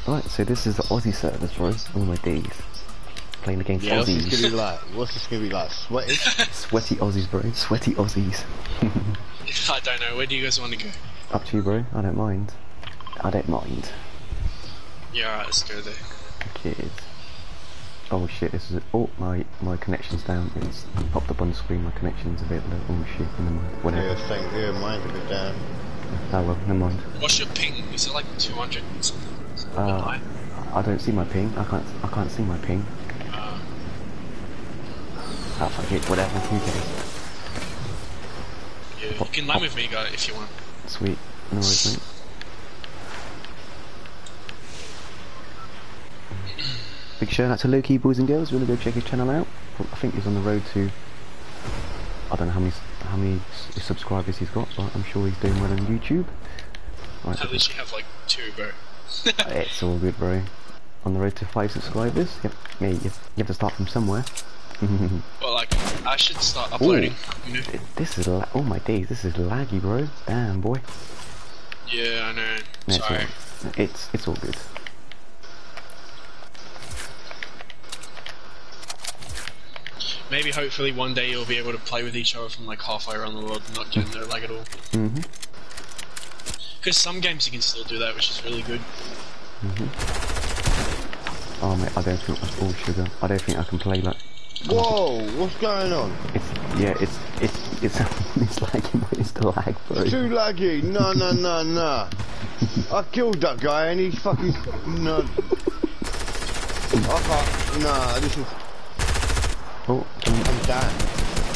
Right, so this is the Aussie servers, bro. All my days playing against Yeah, what's this Aussies, gonna be like? What's this gonna be like? Sweaty? sweaty Aussies, bro. Sweaty Aussies. I don't know. Where do you guys want to go? Up to you, bro. I don't mind. I don't mind. Yeah, alright, let's go there. Kids. Oh shit, this is oh my my connection's down. It's popped up on the screen. My connection's a bit low. Oh shit, never mind. Whatever. yeah, same here, mine's a bit down. Oh well, never mind. What's your ping? Is it like 200 and something? Uh. I don't see my ping. I can't. I can't see my ping. Fuck it. Whatever. Who cares? yeah, you can land with me, guy, if you want. Sweet. No worries, mate. Big shout out to Loki, boys and girls. You want to go check his channel out? I think he's on the road to. I don't know how many how many subscribers he's got, but I'm sure he's doing well on YouTube. Right, At least you have like two, bro. it's all good, bro. On the road to five subscribers. Yep. Yeah, you, you have to start from somewhere. Well, like, I should start uploading. You know? This is la- oh my days. This is laggy, bro. Damn, boy. Yeah, I know. No, it's Sorry. all- It's it's all good. Maybe hopefully one day you'll be able to play with each other from like halfway around the world and not getting no lag at all. Mhm. Because some games you can still do that, which is really good. Oh mate, I don't think that's all sugar. I don't think I can play like. Whoa, what's going on? It's yeah. It's it's it's it's lagging, but it's the lag, bro. Too laggy. No, no, no, no. I killed that guy and he's fucking no. I can't. Nah, this is. Oh, can you- I'm down.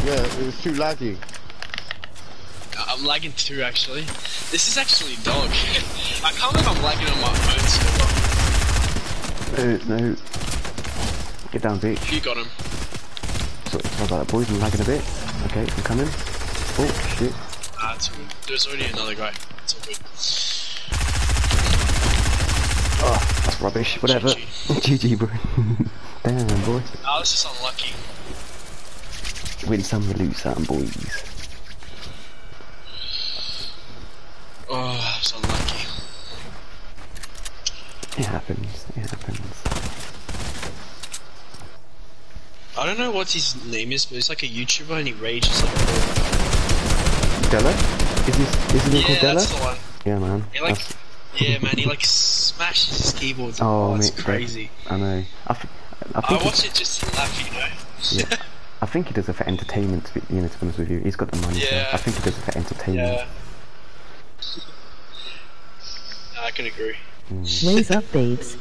Yeah, it was too laggy. I'm lagging too, actually. This is actually dog. I can't believe I'm lagging on my own server. uh, no. Get down, bitch. You got him. So, sorry about that, boys. I'm lagging a bit. Okay, I'm coming. Oh shit. Ah, it's all good. There's already another guy. It's all good. Oh, that's rubbish. Whatever. GG, bro. Damn, boy. Ah, this is unlucky. Win some, lose some, boys. Oh, it's unlucky. It happens. It happens. I don't know what his name is, but he's like a YouTuber and he rages like. Dellor? Is this is his Yeah, called Dellor? that's the one. Yeah, man. He like, yeah, man, he like smashes his keyboards. Oh, Oh, it's mate, that- crazy. I know. I, th- I I think. he- watch it just to laugh, you know. yeah. I think he does it for entertainment. To be, you know, to be honest with you, he's got the money. so Yeah. I think he does it for entertainment. Yeah. I can agree. Hmm. Raise up, babes.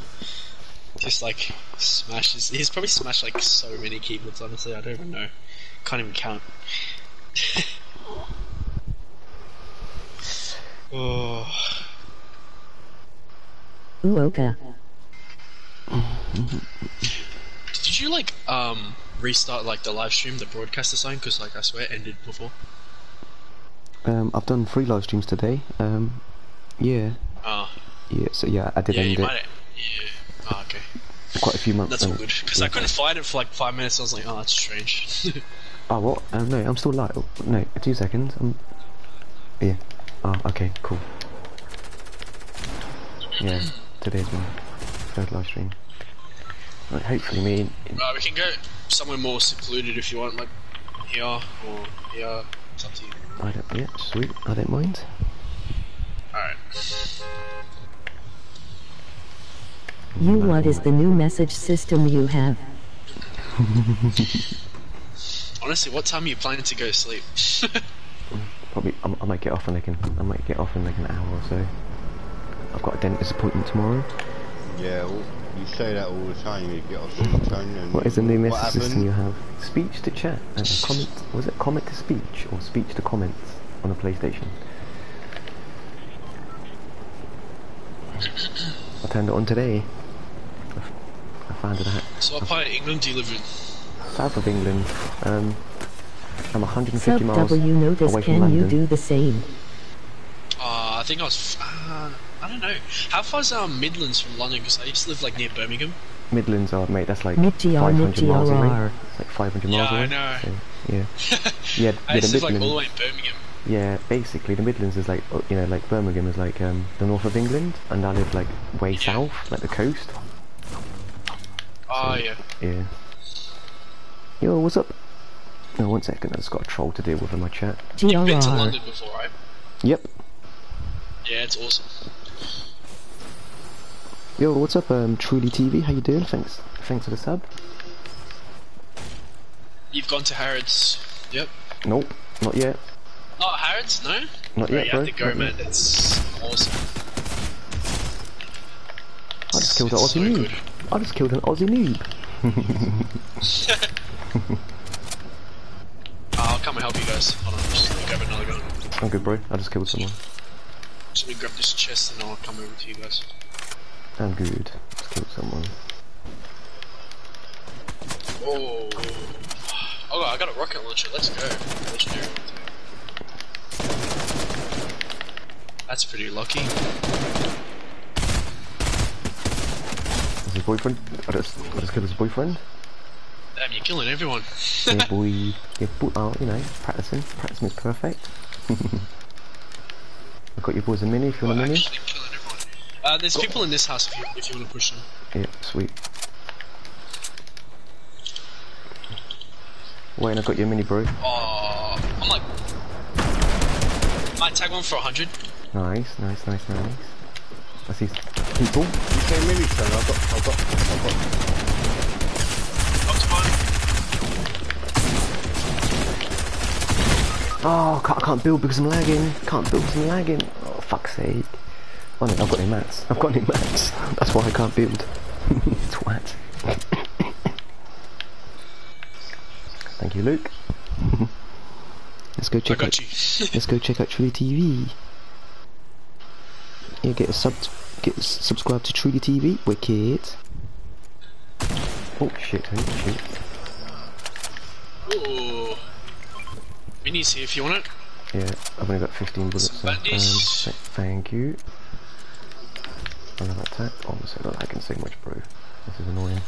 Just like smashes. He's probably smashed like so many keyboards. Honestly, I don't even know. Can't even count. oh, Ooh, okay. did you like um restart like the live stream, the broadcast or something? Because like I swear it ended before. Um, I've done three live streams today. Um, yeah, Ah, yeah. So yeah, I did yeah, end you it. might. Yeah. Ah, okay. Quite a few months. That's all good. Because I couldn't find it for like five minutes. I was like, oh, that's strange. Oh what? Um, no, I'm still live. No, two seconds. Um, yeah. Oh, okay, cool. Yeah, today's my third live stream. Right, hopefully me. right, we can go somewhere more secluded if you want, like here or here. It's up to you. I don't. Yeah, sweet. I don't mind. Alright. You what is the new message system you have? Honestly, what time are you planning to go to sleep? Probably. I, I might get off in like an. I might get off in like an hour or so. I've got a dentist appointment tomorrow. Yeah, well, you say that all the time. You get off the phone and What is the new what message system you have? Speech to chat and comment. Was it comment to speech or speech to comments on the PlayStation? I turned it on today. I, f- I found it out. so what part of England do you live in? South of England. Um, I'm 150 Sub miles W notice away from can you do the same? Uh, I think I was. Uh, I don't know. How far far's um, Midlands from London? Because I used to live like near Birmingham. Midlands are, mate, that's like Mid 500 miles away. It's like 500 Yeah, miles away. Yeah, I know. So, yeah. Yeah, I yeah, used the to live like all the way in Birmingham. Yeah, basically the Midlands is like, uh, you know, like Birmingham is like um, the north of England, and I live like way south, like the coast. Oh yeah. Yeah. Yo, what's up? No, one second, I just got a troll to deal with in my chat. You've been to London before, right? Yep. Yeah, it's awesome. Yo, what's up, um, Truly TV? How you doing? Thanks, thanks for the sub. You've gone to Harrods. Yep. Nope, not yet. Not Harrods, no. Not Bro, yet, you bro. have to go, Not man. It's awesome. I just killed an It's Aussie so noob. good. I just killed an Aussie noob. I'll come and help you guys. Hold on, just grab another gun. I'm good, bro. I just killed someone. Just let me grab this chest and I'll come over to you guys. I'm good. Just killed someone. Oh. Oh, I got a rocket launcher. Let's go. Legendary. That's pretty lucky. Is his boyfriend? I just, I just killed his boyfriend. Damn, you're killing everyone. yeah, boy. Yeah, boy. Oh, you know, practicing. Practice makes perfect. I've got your boys a mini if you want a mini. actually killing everyone. Uh, there's people in this house if you, if you want to push them. Yeah, sweet. Wait, I got your mini, bro. Oh, I'm like. Might tag one for 100. Nice, nice, nice, nice. I see people. You say mini son, I've got, I've got, I've got. Up to mine. Oh, I can't build because I'm lagging. Can't build because I'm lagging. Oh, fuck's sake. Oh no, I've got any mats. I've got any mats. That's why I can't build. Twat. Thank you, Luke. Let's go I check out. you. Let's go check out Truly TV. Yeah, get a sub, get subscribe to Truly TV. Wicked. Oh shit! Oh shit! Ooh. Minis here if you want it. Yeah, I've only got 15 bullets. So, um, th- thank you. Another attack. Oh, I'm so not lagging so much, bro. This is annoying.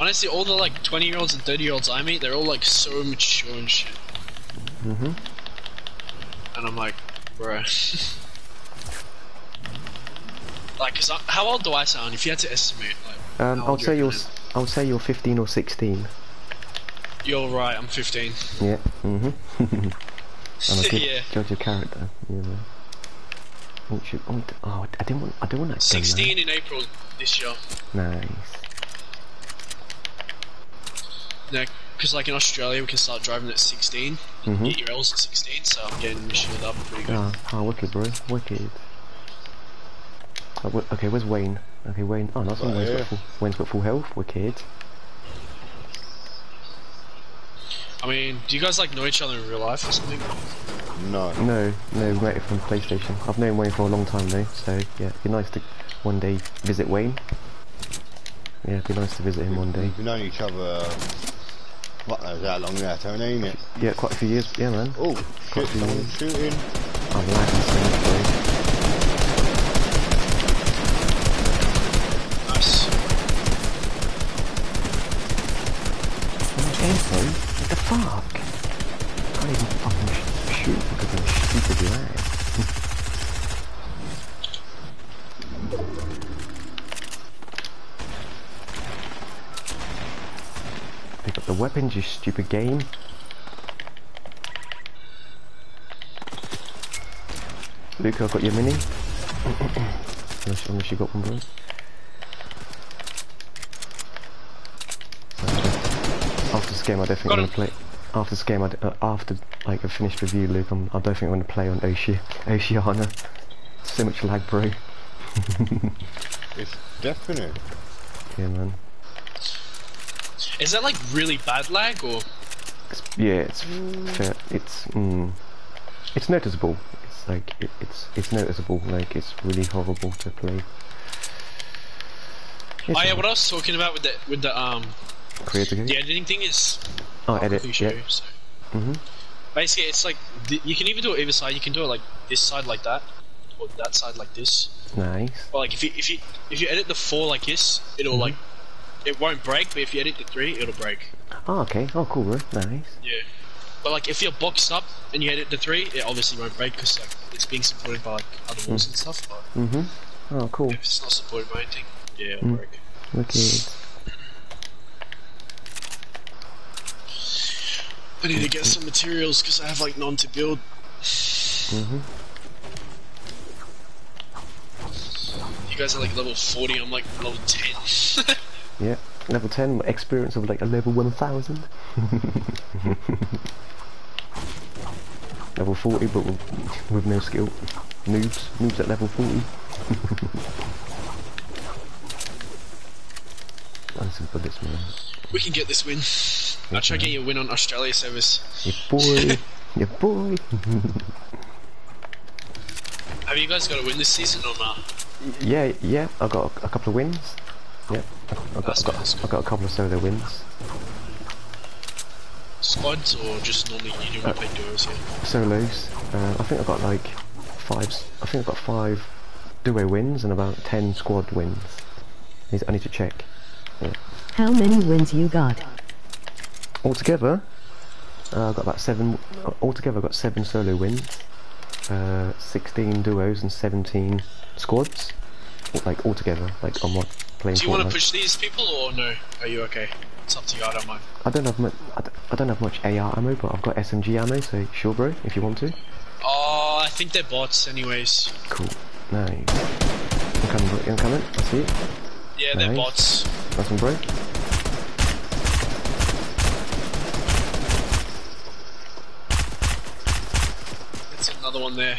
Honestly, all the like 20 year olds and 30 year olds I meet, they're all like so mature and shit. Mm-hmm. And I'm like, bruh. like, cause I, how old do I sound? If you had to estimate, like, Um, I old would say you you're. reckon s- I would say you're 15 or 16. You're right, I'm 15. Yeah. I'm a good Yeah. judge of character. Yeah. Man. Oh! Oh, I didn't want. I didn't want that gun, 16 in April this year. Nice. No, because like in Australia, we can start driving at 16. Mhm. Get your L's at 16, so I'm getting shield up pretty good. Ah, ah, wicked, bro. Wicked. Oh, okay, where's Wayne? Okay, Wayne. Oh, nice one. Right Wayne's here. got full. Wayne's got full health. Wicked. I mean, do you guys like know each other in real life or something? No. No, no, we met from PlayStation. I've known Wayne for a long time though, so yeah, it'd be nice to one day visit Wayne. Yeah, it'd be nice to visit him one day. We've known each other, what knows that long now, Tony, ain't it? Yeah, quite a few years. Yeah, man. Oh, shit, someone's shooting. I'm lagging weapons, you stupid game. Luke, I've got your mini. unless, unless you got one, bro. After this game, I definitely want to play. After this game, I d- uh, after like a finished review, Luke, I'm, I definitely want to play on Oceania. Oceania. So much lag, bro. It's definite. Yeah, man. Is that like really bad lag or? It's, yeah, it's fair. It's mm, it's noticeable. It's like it, it's it's noticeable. Like it's really horrible to play. It's Oh yeah, what I was talking about with the with the um Creative game. the editing thing is Oh, I'll edit. quickly show Yeah. you, so. Mhm. Basically, it's like you can either do it either side. You can do it like this side like that, or that side like this. Nice. Or like if you if you if you edit the four like this, it'll like it won't break. But if you edit the three, it'll break. Oh, okay. Oh, cool, bro. Nice. Yeah. But like if you're boxed up and you edit the three, it obviously won't break because like it's being supported by like other walls and stuff. But Mhm. Oh, cool. if it's not supported by anything, yeah, it'll Mm. break. Wicked. I need to get some materials because I have like none to build. Mhm. You guys are like level 40, I'm like level 10. Yeah. Level 10, experience of like a level 1000. level 40, but with, with no skill. Noobs. Noobs at level 40. and some bullets, man. we can get this win. I'll try to get you a win on Australia service. Your boy. Your boy. Have you guys got a win this season or not? yeah, yeah. I got a, a couple of wins. Yeah. I got, That's I got, good, that's got a couple of solo wins. Squads or just normally you do Uh, play duos here? Solos. Uh, I think I've got like five. I think I've got five duo wins and about ten squad wins. Need- I need to check. How many wins you got? Altogether, uh, I've got about seven. uh, Altogether, I've got seven solo wins, uh, 16 duos, and 17 squads. Like altogether, like on what playing Do you want to push these people or no? Are you okay? It's up to you. I don't mind. I don't have much. I d- I don't have much AR ammo, but I've got SMG ammo. So sure, bro, if you want to. Oh, I think they're bots, anyways. Cool. Nice. I'm coming, bro. I'm coming. I see it. Yeah, they're bots. Nice one, bro. It's another one there.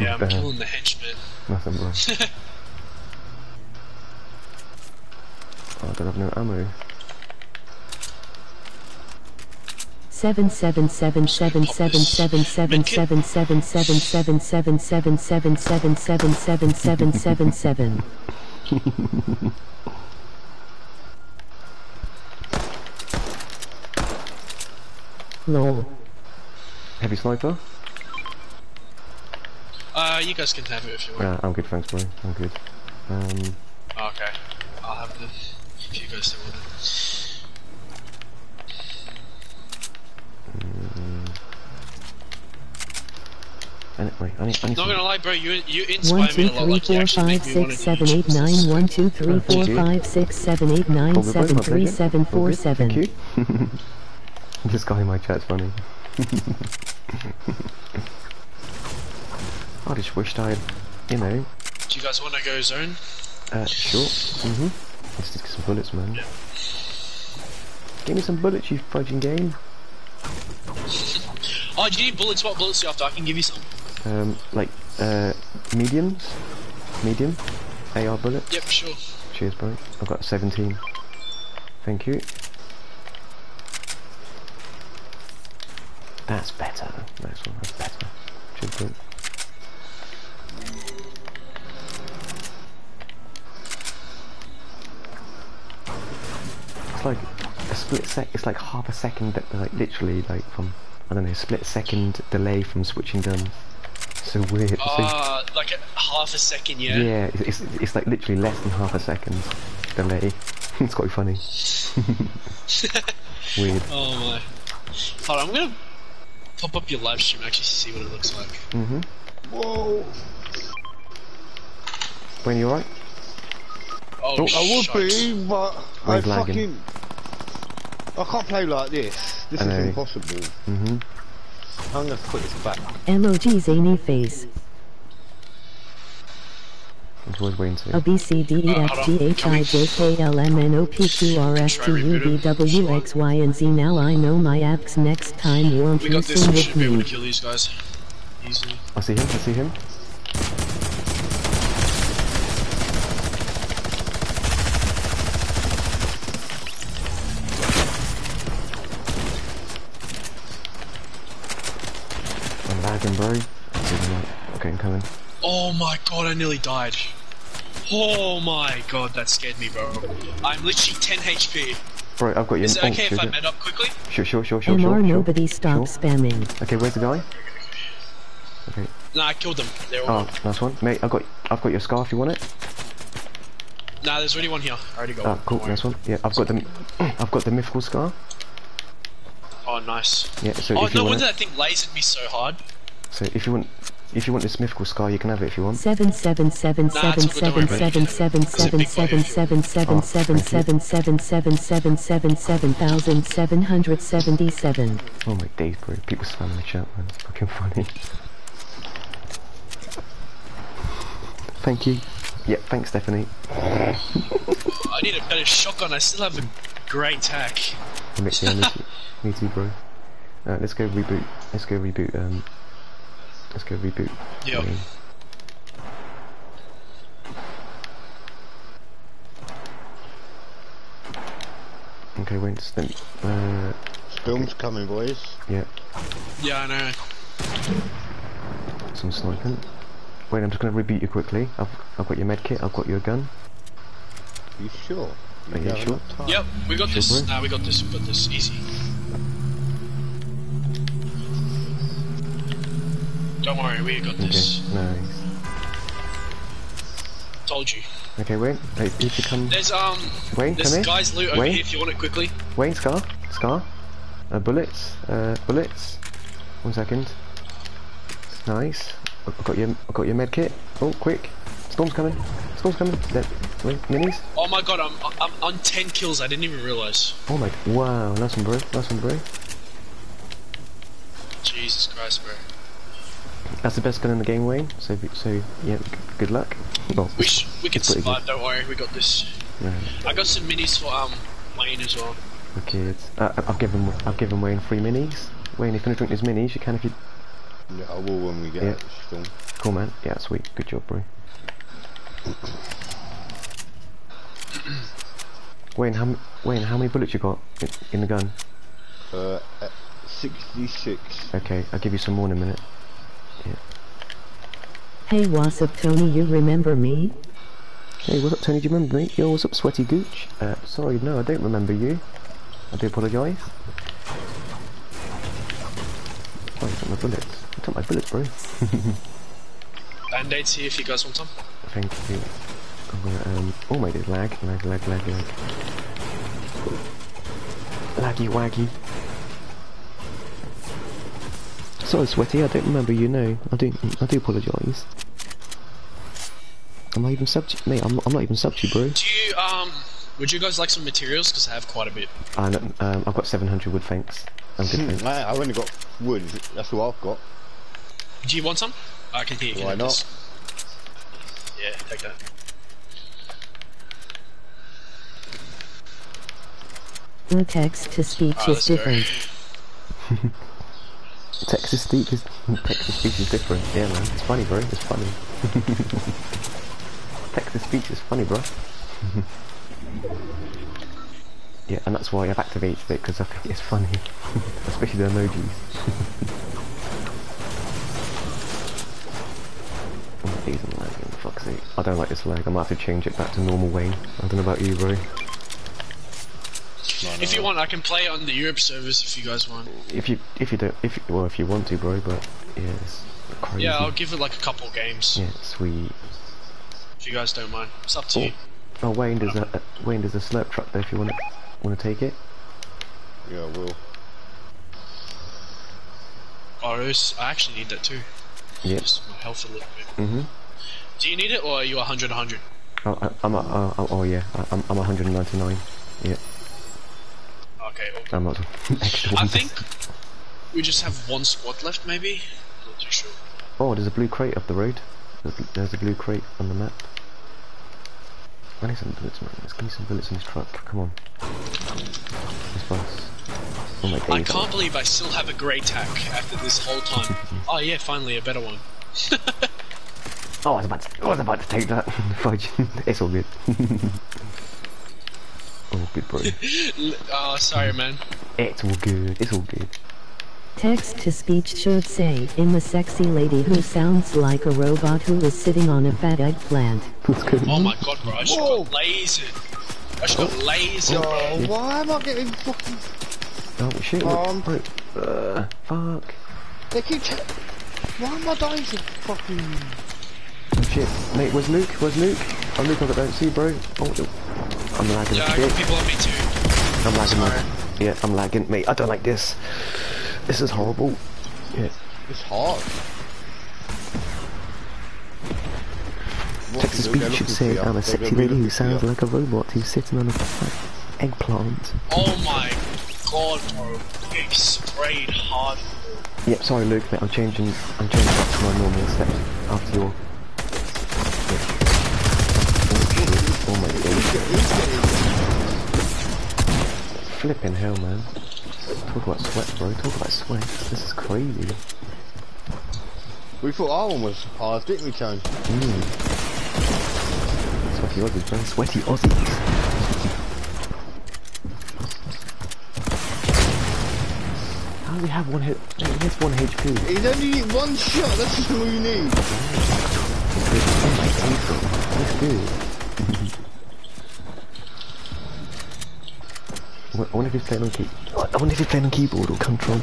yeah, I'm killing the henchman. Nothing, bro. oh, I don't have no ammo. 7777777777777777777. Heavy sniper? Uh, you guys can have it if you want. Yeah, I'm good, thanks, bro. I'm good. Um, Okay. I'll have it if you guys don't want it. anyway, I need, I need Not gonna lie, bro, you you One inspire two me a lot. three Like, you four five make me want six to do seven eight nine one two three four Thank you. five six seven eight nine All good, bro, seven three seven four seven. Thank you. this guy in my chat's funny. I just wished I'd, you know, Do you guys want to go zone? uh, sure. Mm-hmm. Let's just get some bullets, man. Yeah. Give me some bullets, you fudging game. Oh, do you need bullets? What bullets do you after? I can give you some. Um, like, uh, mediums? Medium? AR bullet? Yep, sure. Cheers, bro. I've got 17. Thank you. That's better. Nice one, that's better. Cheers, bro. It's like a split sec. It's like half a second, like literally, like from I don't know, split second delay from switching guns. So weird. So- Uh, like a half a second, yeah. yeah, it's, it's, it's like literally less than half a second delay. it's quite funny. Weird. Oh my. Hold on, I'm gonna pop up your live stream actually to see what it looks like. hmm Whoa! When you alright? Oh, Oh, I would shite. be, but I lagging? fucking. I can't play like this. This I is know. impossible. hmm I'm gonna put this back. Emoji zany face. I'm always waiting to. A B C D E F G H I J K L M N O P Q R S T U V W X Y and Z. Now I know my apps. Next time won't We you got this. We with should be able me? to kill these guys easily. I see him, I see him. I'm lagging, bro. I see him, like, Okay, I'm coming. Oh my god, I nearly died. Oh my god, that scared me, bro. I'm literally 10 HP. Bro, I've got you. Is it oh, okay if sure, I sure. med up quickly? Sure, sure, sure, sure, MR sure, sure. nobody stop Sure. spamming. Okay, where's the guy? Okay. Nah, I killed them. They're all. Oh, nice one, mate. I've got, I've got your scarf. If you want it? Nah, there's already one here. I already got Oh, one. cool. Don't. Nice one. Yeah, I've got the, I've got the mythical scar. Oh, nice. Yeah. So Oh, if you no want wonder it, that thing lasered me so hard. so if you want, if you want this mythical scar, you can have it if you want. Seven seven seven Nah, seven it's all good, don't seven worry seven about it. seven It's a seven big seven body seven Oh, seven seven seven seven seven seven seven seven seven thousand seven hundred seventy-seven. Oh my days, bro. People spamming the chat, man. It's fucking funny. Thank you. Yeah, thanks, Stephanie. I need a better shotgun. I still have a great tack. Me too, me too, bro. Alright, let's go reboot. Let's go reboot. Um, let's go reboot. Yep. game. Okay, wait. Just let me, uh, Film's coming, boys. yeah, Yeah, I know. some sniping. Wait, I'm just gonna reboot you quickly. I've I've got your med kit. I've got your gun. You sure? Are you Yeah, sure? enough time. Yep, we got Sure, this. Now Nah, we got this. We got this. Easy. Don't worry, we got Okay, this. nice. Told you. Okay, Wayne, hey, if you come... There's um, Wayne, there's come here. guys loot over Wayne? here if you want it quickly. Wayne, Scar, Scar. Uh, bullets, uh, bullets. One second. Nice. I've got your, I've got your med kit. Oh, quick. Storm's coming. Storm's coming. There. Wait, minis. Oh my god, I'm I'm on 10 kills. I didn't even realize. Oh my, wow, nice one, bro. Nice one, bro. Jesus Christ, bro. That's the best gun in the game, Wayne. So, so yeah, good luck. Well, We we can It's pretty survive. Don't worry, we got this. no, I got some minis for um Wayne as well. wicked. Uh, I- I've given, I've given Wayne three minis. Wayne, if you're gonna drink these minis, you can if you. Yeah, I will when we get Yeah. out. Cool, man. Yeah, sweet. Good job, bro. Wayne, how Wayne, how many bullets you got in, in the gun? Uh, 66. Okay, I'll give you some more in a minute. Hey what's up Tony you remember me? Hey, what's up, Tony? Do you remember me? Yo, what's up, Sweaty Gooch? Uh, sorry, no, I don't remember you. I do apologise. Oh, you took my bullets. You took my bullets, bro. Band-aids here if you guys want some. Thank you. I'm gonna, um, oh my god, lag, lag, lag, lag, lag. Laggy waggy. Sorry, Sweaty, I don't remember you, no. I do, I do apologise. I'm not even sub to mate, I'm, I'm not even sub to you, bro. Do you um? Would you guys like some materials? Because I have quite a bit. I know, um, I've got 700 wood, thanks. I'm good, thanks. I, I've only got wood. That's all I've got. Do you want some? I can hear you. Why not? this. Yeah, take that. In text to speech Alright, is different. Texas speech is Texas speech is different. Yeah, man, it's funny, bro. It's funny. Texas speech is funny, bro. yeah, and that's why I've activated it because I think it's funny, especially the emojis. these are lagging. Fuck's sake! I don't like this lag. I might have to change it back to normal Wayne. I don't know about you, bro. No, If no. you want, I can play on the Europe servers if you guys want. If you if you don't if you, well if you want to, bro, but yeah, it's crazy. Yeah, I'll give it like a couple games Yeah, sweet. if you guys don't mind. It's up to you. Oh, Wayne, there's a uh, Wayne, there's a slurp truck there if you want to want to take it. Yeah, I will. Oh, it is- I actually need that too. Yep. Just my health a little bit. Mhm. Do you need it or are you 100 100? Oh, I, I'm a, oh, oh, oh yeah, I, I'm I'm 199. Yeah, Okay, okay. I'm not I think we just have one squad left, maybe. Not too sure. Oh, there's a blue crate up the road. There's, a- blue crate on the map. I need some bullets, man. Let's give me some bullets in this truck. Come on. This bus. Oh my I can't believe I still have a grey tack after this whole time. oh yeah, finally a better one. Oh, I was about to, I was about to take that. Fudge. it's all good. Oh, good, bro. L- Oh, sorry, man. It's all good. It's all good. Text to speech should say, in the sexy lady who sounds like a robot who is sitting on a fat eggplant. Let's. Oh my god, bro. I just got lasered. I just got lasered, bro. Oh, why am I getting fucking... Oh shit. Um, bro. Uh, fuck. They keep... T- why am I dying so fucking... Oh shit. Mate, where's Luke? Where's Luke? Oh, Luke, I don't see, bro. Oh, no. I'm lagging. Yeah, I shit. got people on me too. I'm lagging, Sorry. man. Yeah, I'm lagging. Mate, I don't like this. This is horrible. Yeah. It's hard. Texas you Beach should say. I'm a sexy lady who sounds like a robot who's sitting on a fat eggplant. Oh my god, bro. Getting sprayed hard. Yep, sorry Luke, mate, I'm changing, I'm changing back to my normal steps after your... Oh, my god. Flipping hell, man. Talk about sweat, bro. Talk about sweat. This is crazy. We thought our one was hard, didn't we, Tone? Mm. Sweaty Aussies, bro. Sweaty Aussies. How do we have one hit? He has one HP. He's only need one shot, that's all you need. That's good. I wonder if he's playing on key. I wonder if he's playing on keyboard or controller.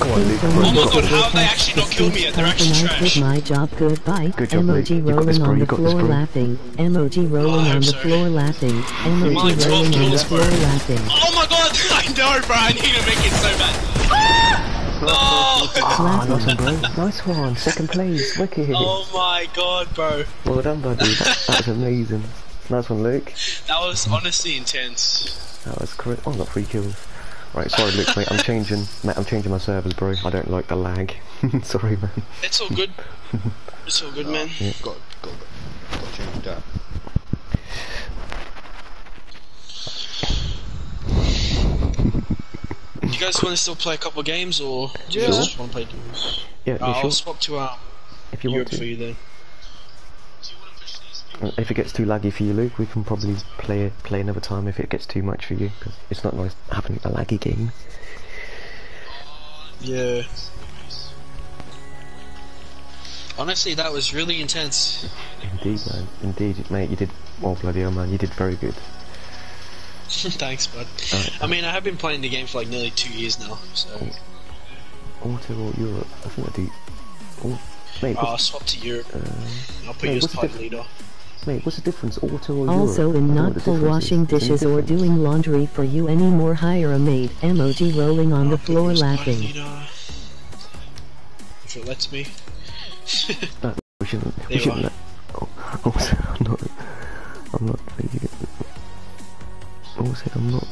Come on, Luke. Please Oh my don't god, forget how have they to actually not killed me yet? They're actually compromise trash. with my job. Goodbye. Good job, mate. Emoji You got this, rolling bro. on You the got this, floor bro. laughing. Emoji rolling oh, I'm on the sorry. floor laughing. Emoji Mine 12 rolling on the kills, floor bro. laughing. Oh my god, I know, bro. I need to make it so bad. No! Ah, nice one, bro. Nice one. Second place. Wicked. Oh my god, bro. Well done, buddy. That, that was amazing. Nice one, Luke. That was honestly intense. That was correct. Oh, I got three kills. Right, sorry, Luke, mate. I'm changing. Mate, I'm changing my servers, bro. I don't like the lag. sorry, man. It's all good. It's all good, man. Got, got, got to change that. Guys want to still play a couple games, or do you Sure. guys just want to play duels? Yeah, Uh, I'll swap to um, If you want Europe for to. you then. If it gets too laggy for you, Luke, we can probably play it play another time. If it gets too much for you, because it's not nice having a laggy game. Yeah. Honestly, that was really intense. Indeed, man. Indeed, mate. You did. Oh bloody hell, man. You did very good. Thanks, bud. Alright. I mean, I have been playing the game for like nearly two years now, so Auto or Europe? I think I do. Oh, mate, I'll swap to Europe. uh, I'll put hey, you as what's the leader. mate, what's the difference? Auto or Also, Europe? I in don't know not what the for washing is. Is there any dishes or doing laundry for you anymore, hire a maid. Emoji rolling on the I'll put floor laughing. If it lets me. No, we shouldn't. There We shouldn't. Let, oh, also, I'm not. I'm not. Also, I'm not.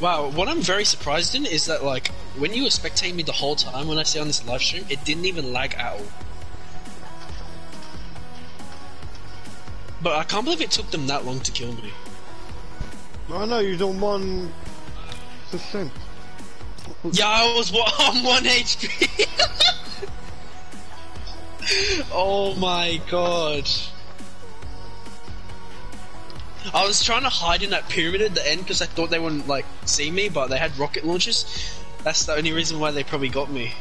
Wow, what I'm very surprised in is that like when you were spectating me the whole time when I see on this live stream, it didn't even lag at all. But I can't believe it took them that long to kill me. I know you're on one percent. Yeah, I was on one HP. oh my god. I was trying to hide in that pyramid at the end because I thought they wouldn't like see me, but they had rocket launchers. That's the only reason why they probably got me.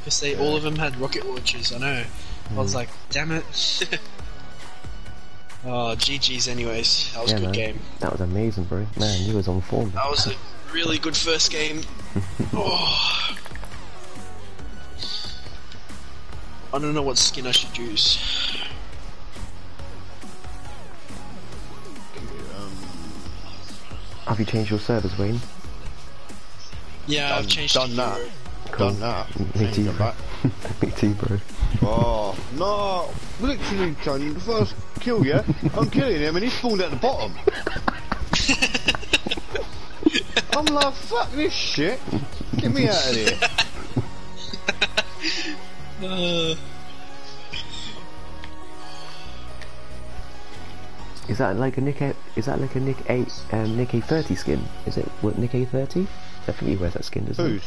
Because they all of them had rocket launchers. I know. I was hmm. like, damn it. oh, GG's. Anyways, that was yeah, a good man. game. That was amazing, bro. Man, you was on form. That was a really good first game. oh. I don't know what skin I should use. Have you changed your servers, Wayne? Yeah, I've Done- changed done that. Euro. Cool. Done that. Me too, done bro. Me too, bro. Oh, no. Literally, Tony, the first kill, yeah? I'm killing him and he's spawned at the bottom. I'm like, fuck this shit. Get me out of here. Uh, Is that like a Nick? A, is that like a Nick A? Um, Nick A thirty skin? Is it what Nick A thirty? I think he wears that skin, doesn't Who's?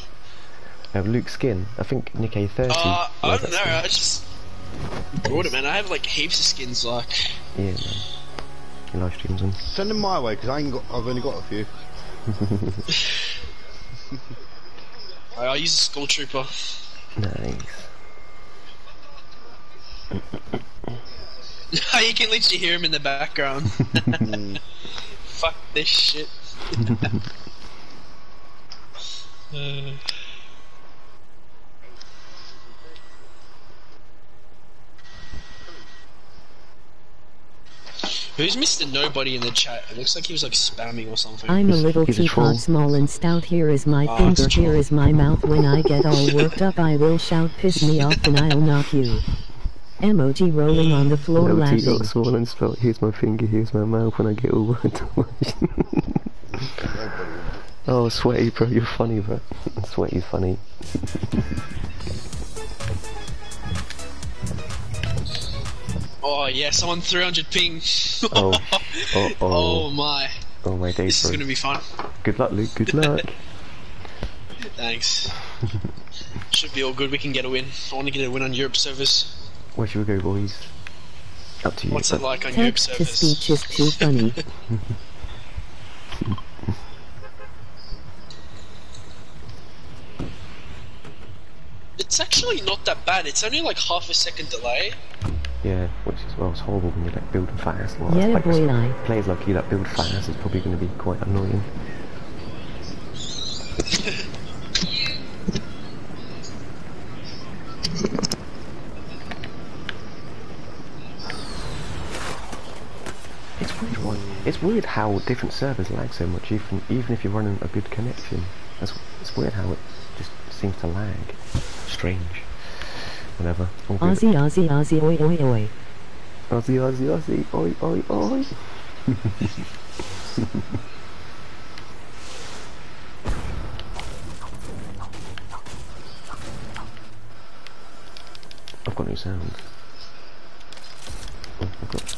he? Um, Luke's skin. I think Nick A thirty. uh, I don't know, skin. I just brought it, man. I have like heaps of skins, like. Yeah, man. He live streams them. Send him my way, because I ain't got, I've only got a few. I, I use a Skull Trooper. Nice. you can literally hear him in the background. Fuck this shit. Uh, Who's Mr. Nobody in the chat? It looks like he was like spamming or something. I'm a little he's a troll. teapot, small and stout. Here is my Ah, finger, it's a here troll. is my mouth. When I get all worked up, I will shout, piss me off, and I'll knock you. Emoji rolling on the floor No, T laughing. got swollen spelt. Here's my finger. Here's my mouth. When I get all worked up. oh, sweaty, bro. You're funny, bro. sweaty funny. Oh yeah, someone 300 ping. Oh. Oh, oh oh. my, Oh my days, this is gonna be fun. Good luck, Luke. Good luck. Thanks. Should be all good. We can get a win. I want to get a win on Europe servers. Where should we go, boys? Up to you. What's it like on Europe Text to speech is too funny. It's actually not that bad. It's only like half a second delay. Yeah, which is well, it's horrible when you're like building fast. Well, Yeah, like, boy, I. Players like you that build fast is probably going to be quite annoying. It's weird? It's weird how different servers lag so much, even even if you're running a good connection. That's it's weird how it just seems to lag. Strange. Whatever. Aussie, Aussie, Aussie, oi, oi, oi. Aussie, Aussie, Aussie, oi, oi, oi. I've got no sound. Oh, I've got,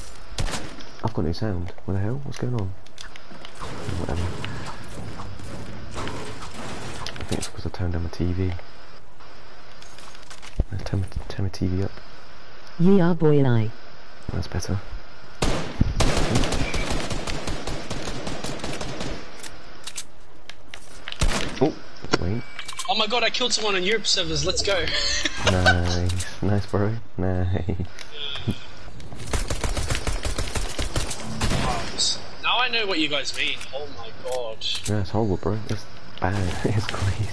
I've got no sound. What the hell? What's going on? Whatever. I think it's because I turned down my TV. Uh, Turn, my- turn my TV up. Yeah, boy, and I. That's better. Oh, wait. Oh my god, I killed someone on Europe servers. Let's go. Nice. Nice, bro. Nice. Now I know what you guys mean. Oh my god. Yeah, it's horrible, bro. It's bad. It's crazy.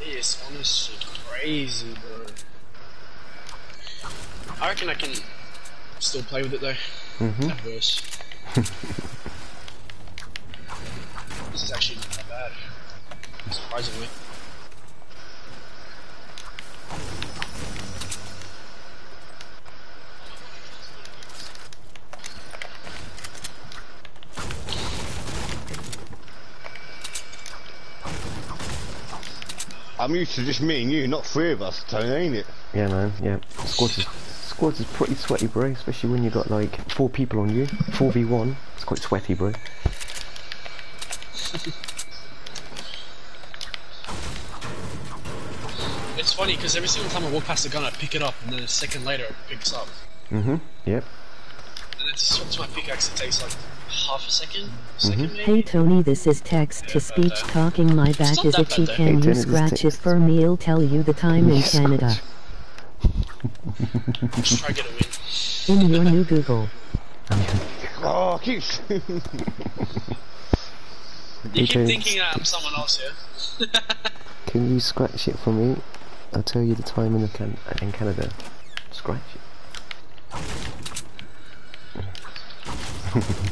It is honestly crazy, bro. I reckon I can still play with it though. hmm At worst. this is actually not that bad. Surprisingly. I'm used to just me and you, not three of us, Tony, ain't it? Yeah, man. Yeah. Squads is, squads is pretty sweaty, bro. Especially when you got like four people on you. 4v1. It's quite sweaty, bro. It's funny because every single time I walk past the gun, I pick it up, and then a second later, it picks up. Mm-hmm, Yep. And then to swap my pickaxe, it takes like half a second, mm-hmm. second maybe. Hey Tony, this is text to speech talking. My back is that bad, itchy. though. Can Hey, you Tony, this is scratch it for me? I'll tell you the time in You Canada. Just try get a win. In your new Google. Oh, I. You keep thinking that I'm someone else here. Can you scratch it for me? I'll tell you the time in the can in Canada. Scratch it.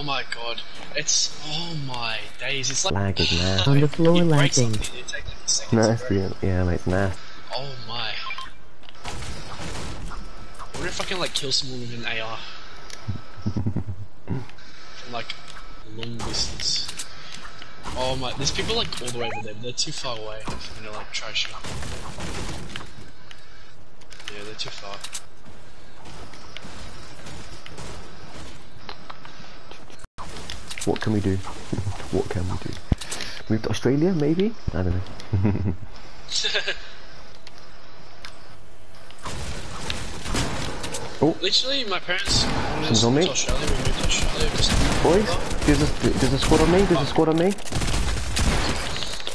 Oh my god. It's. Oh my days. It's like. Lagging now. On the floor you break laughing. something, you take like a second to Nasty. Yeah, mate. It's nasty. Oh my. I wonder if I can like kill someone with an AR. From like long distance. Oh my, there's people like all the way over there, but they're too far away for me to like try shoot. Yeah, they're too far. What can we do? what can we do? Move to Australia, maybe? I don't know. oh. Literally, my parents wanted Someone's on to me. to Australia. We moved to Australia Boys, there's a, there's a squad on me, there's a squad on me.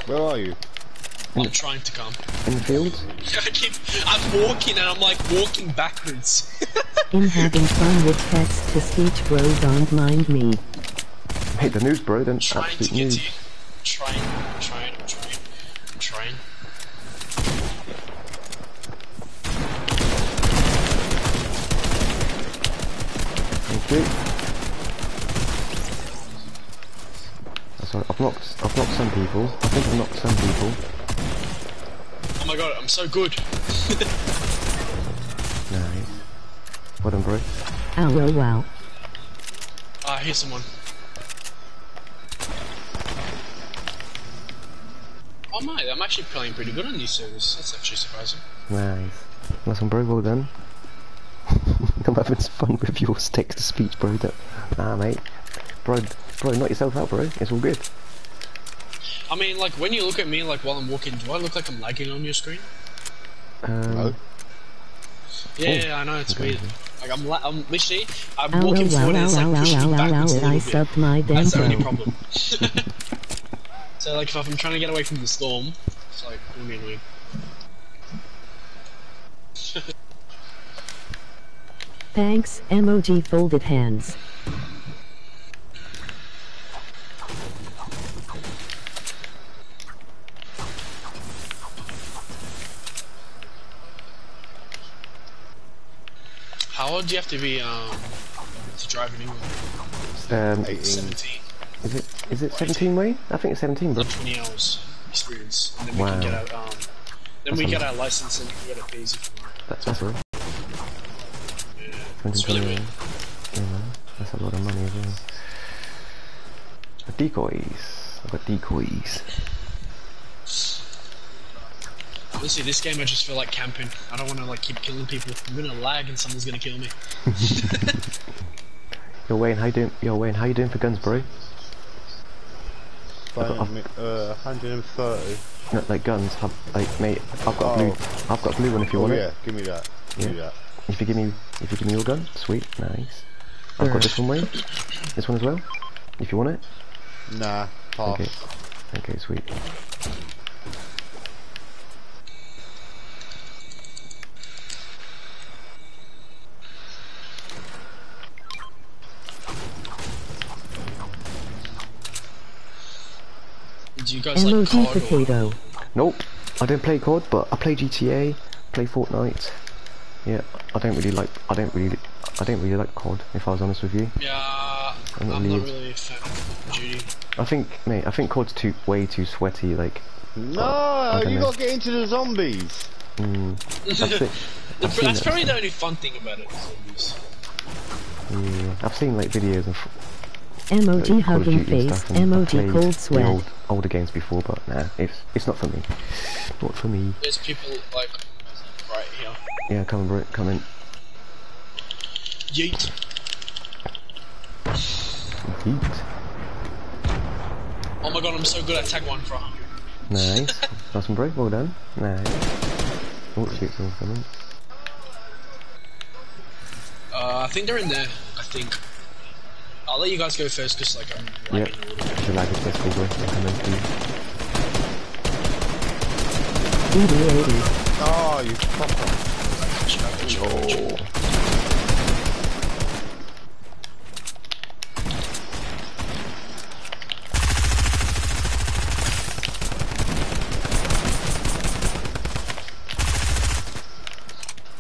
Where are you? I'm trying to come. In the field. I keep, I'm walking and I'm like walking backwards. In having fun with text to speech, bro. Don't mind me. Hit the news, bro, then trying to absolute get news. Trying, I'm trying, I'm trying, I'm trying. Thank you. Sorry, I've knocked, I've knocked some people. I think I've knocked some people. Oh my god, I'm so good. Nice. Well done, bro. Ow, oh, wow. Ah, here's someone. Oh my, I'm actually playing pretty good on these servers. That's actually surprising. Nice. Nice one, bro. Well done. I'm having fun with your text to speech, bro. That, nah, mate. Bro, bro, knock yourself out, bro. It's all good. I mean, like, when you look at me, like, while I'm walking, do I look like I'm lagging on your screen? Um, No. Yeah, yeah, I know it's weird. Like I'm, la- I'm literally, I'm walking ow, forward and it's like ow, pushing ow, me backwards a ow, I little bit. my damn That's the only problem. so like if I'm trying to get away from the storm, it's like really annoying. Thanks, emoji folded hands. How old do you have to be um to drive in England? um, 18. Seventeen. Is it is it 17 Wayne? I think it's 17, bro. Twenty hours experience, and then we can get our um. Then That's we get our license and we get a visa. That's that's right. Yeah, 20, it's really weird. Yeah. That's a lot of money as well. Decoys. I've got decoys. Honestly, this game I just feel like camping. I don't want to like keep killing people. I'm gonna lag and someone's gonna kill me. Yo Wayne, how you doing? Yo Wayne, how you doing for guns, bro? Mi- uh, 130. No, like guns. Have, like mate, I've got a Oh. blue. I've got a blue one if you Oh want yeah, it. give me that. Give me Yeah. that. If you give me, if you give me your gun, sweet, nice. I've got this one, Wayne. This one as well. If you want it. Nah, pass. Okay. Okay, sweet. Do you guys like Emoji COD or potato. Nope. I don't play COD, but I play GTA, play Fortnite. Yeah, I don't really like. I don't really. I don't really like COD. If I was honest with you, Yeah, I'm I'm, not not really- really a fan of Duty. I think, mate, I think COD's too way too sweaty. Like, No, I you know. gotta get into the zombies. mm, that's it. The- I've seen that's that. probably the only fun thing about it. zombies. Yeah, I've seen like videos of Emoji Call hugging face. stuff, Emoji played cold sweat. old, older games before, but nah, it's it's not for me. Not for me. There's people like right here. Yeah, come on, bro, come in. Yeet. Heat. Oh my god, I'm so good at tag one for 100. Nice. nice one, bro. Well done. Nice. Oh shit, someone's coming. Uh, I think they're in there. I think. I'll let you guys go first, cause like I'm Yep. a little bit. If you like it, let's go, bro. I'll come in too. BB80. Oh, you fucker. Oh.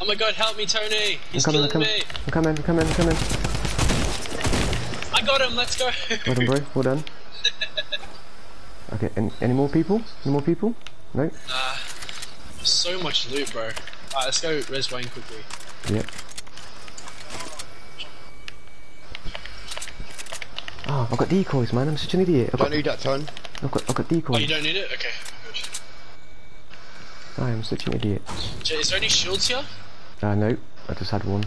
Oh my god, help me, Tony! I'm He's coming, I'm killing coming. me! I'm coming, I'm coming, I'm coming. I got him, let's go! Well done, bro. Well done. Okay, any, any more people? Any more people? No? Nah. So much loot, bro. Alright, let's go res Wayne quickly. Yep. Oh, I've got decoys, man. I'm such an idiot. I've Don't got, need that ton. I've got, I've got decoys. Oh, you don't need it? Okay. good. I am such an idiot. Is there any shields here? Uh, no, I just had one.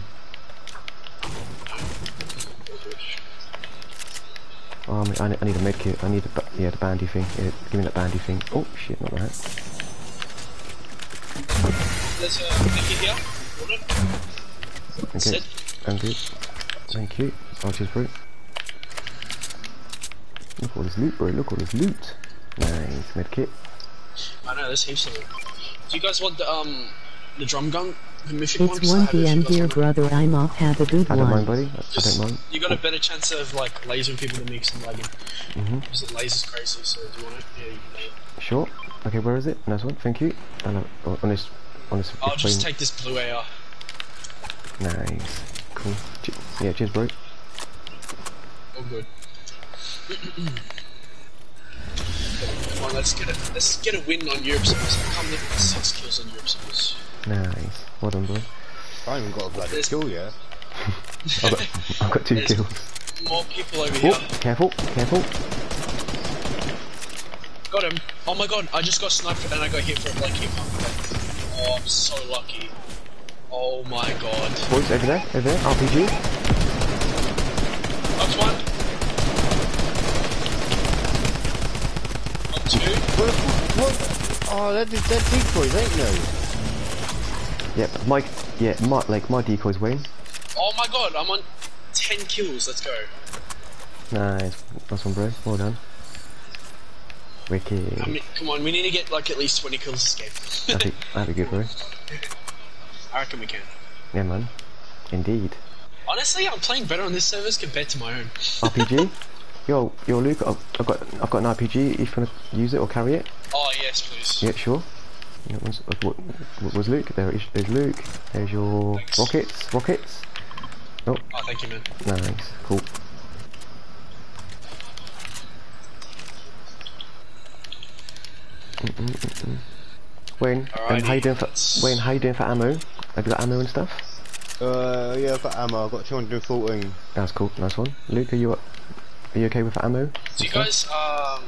Oh, I, I need a med kit. I need a, ba- yeah, the bandy thing. Yeah, give me that bandy thing. Oh, shit, not that. There's a Mickey here. Okay, Sit. I'm good. Thank you. Oh, cheers, bro. Look at all this loot, bro. Look at all this loot. Nice, med kit. I know, there's heaps of it. Do you guys want the, um, the drum gun? The mythic one? It's 'Cause I 1 have it if p.m. you here, brother. I'm off. Have a good I don't mind, one. buddy. I, I don't mind. You got a better chance of, like, lasering people than me because I'm lagging. Mhm. Because it lasers crazy, so do you want it? Yeah, you can have it. Sure. Okay, where is it? Nice one. Thank you. I love on this. On this. I'll just explain- take this blue AR. Nice. Cool. Che- yeah, cheers, bro. Oh, good. Come on, let's get a let's get a win on Europe servers. I can't live with six kills on Europe servers. Nice. Well done, bro. I haven't got a bloody There's- kill yet. I've got, I've got two There's- kills. More people over Oh, here. careful, careful. Got him. Oh my god, I just got sniped and I got hit for a blank hit. Oh, I'm so lucky. Oh my god. Boys, over there, over there. RPG. That's one. Knocked two. What? what? Oh, they're, they're decoys, ain't they? Yep, my yeah, my like my decoys Wayne. Oh my god, I'm on 10 kills. Let's go. Nice, nice one, bro. Well done. Wicked. I mean, come on, we need to get like at least 20 kills this That'd game. be, that'd be good, bro. I reckon we can. Yeah, man. Indeed. Honestly, I'm playing better on this service compared to my own. RPG. yo, yo, Luke. I've, I've got I've got an RPG. If you wanna use it or carry it. Oh yes, please. Yeah, sure. Yeah, what's- uh, what, what was Luke? There is, there's Luke. There's your Thanks. rockets. Rockets. Oh, thank you, man. Nice. Cool. Mm-mm-mm-mm. Wayne, um, how you doing for Wayne? How you doing for ammo? Have you got ammo and stuff? Uh, yeah, I've got ammo. I've got 214. That's cool. Nice one. Luke, are you are you okay with ammo? Do you guys um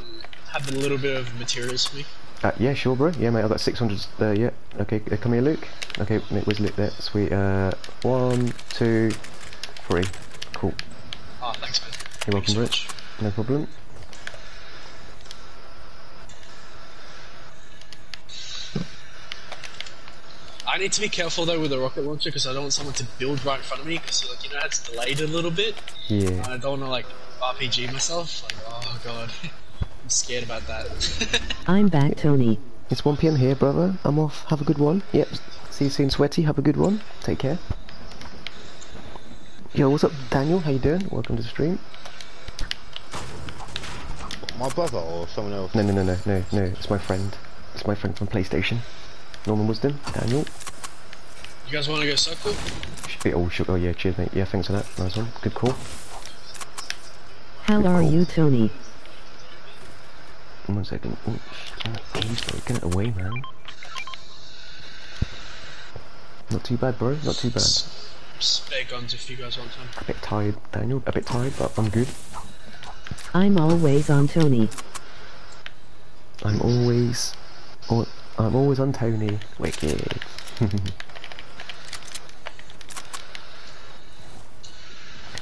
have a little bit of materials for me? Uh, yeah, sure, bro. Yeah, mate. I've got 600 there. Yeah. Okay. Uh, come here, Luke. Okay, mate. Where's Luke? There. Sweet. Uh, one, two, three. Cool. Oh, thanks, man. You're welcome, bro. so. No problem. I need to be careful though with the rocket launcher because I don't want someone to build right in front of me because like you know it's delayed a little bit. Yeah. And I don't want to like RPG myself. Like oh god, I'm scared about that. I'm back, Tony. It's 1 p.m. here, brother. I'm off. Have a good one. Yep. See you soon, sweaty. Have a good one. Take care. Yo, what's up, Daniel? How you doing? Welcome to the stream. My brother or someone else? No, no, no, no, no, no. It's my friend. It's my friend from PlayStation. Norman Wisdom. Daniel. you guys want to go circle? Sh- Oh, sh- oh yeah. Cheers, mate. Yeah, thanks for that. Nice one. Good call. How are you, Tony? One second. Oh, sh- oh, please, bro. Get it away, man. Not too bad, bro. Not too bad. Spare guns if you guys want some. A bit tired, Daniel. A bit tired, but I'm good. I'm always on Tony. I'm always, al- I'm always on Tony. Wicked.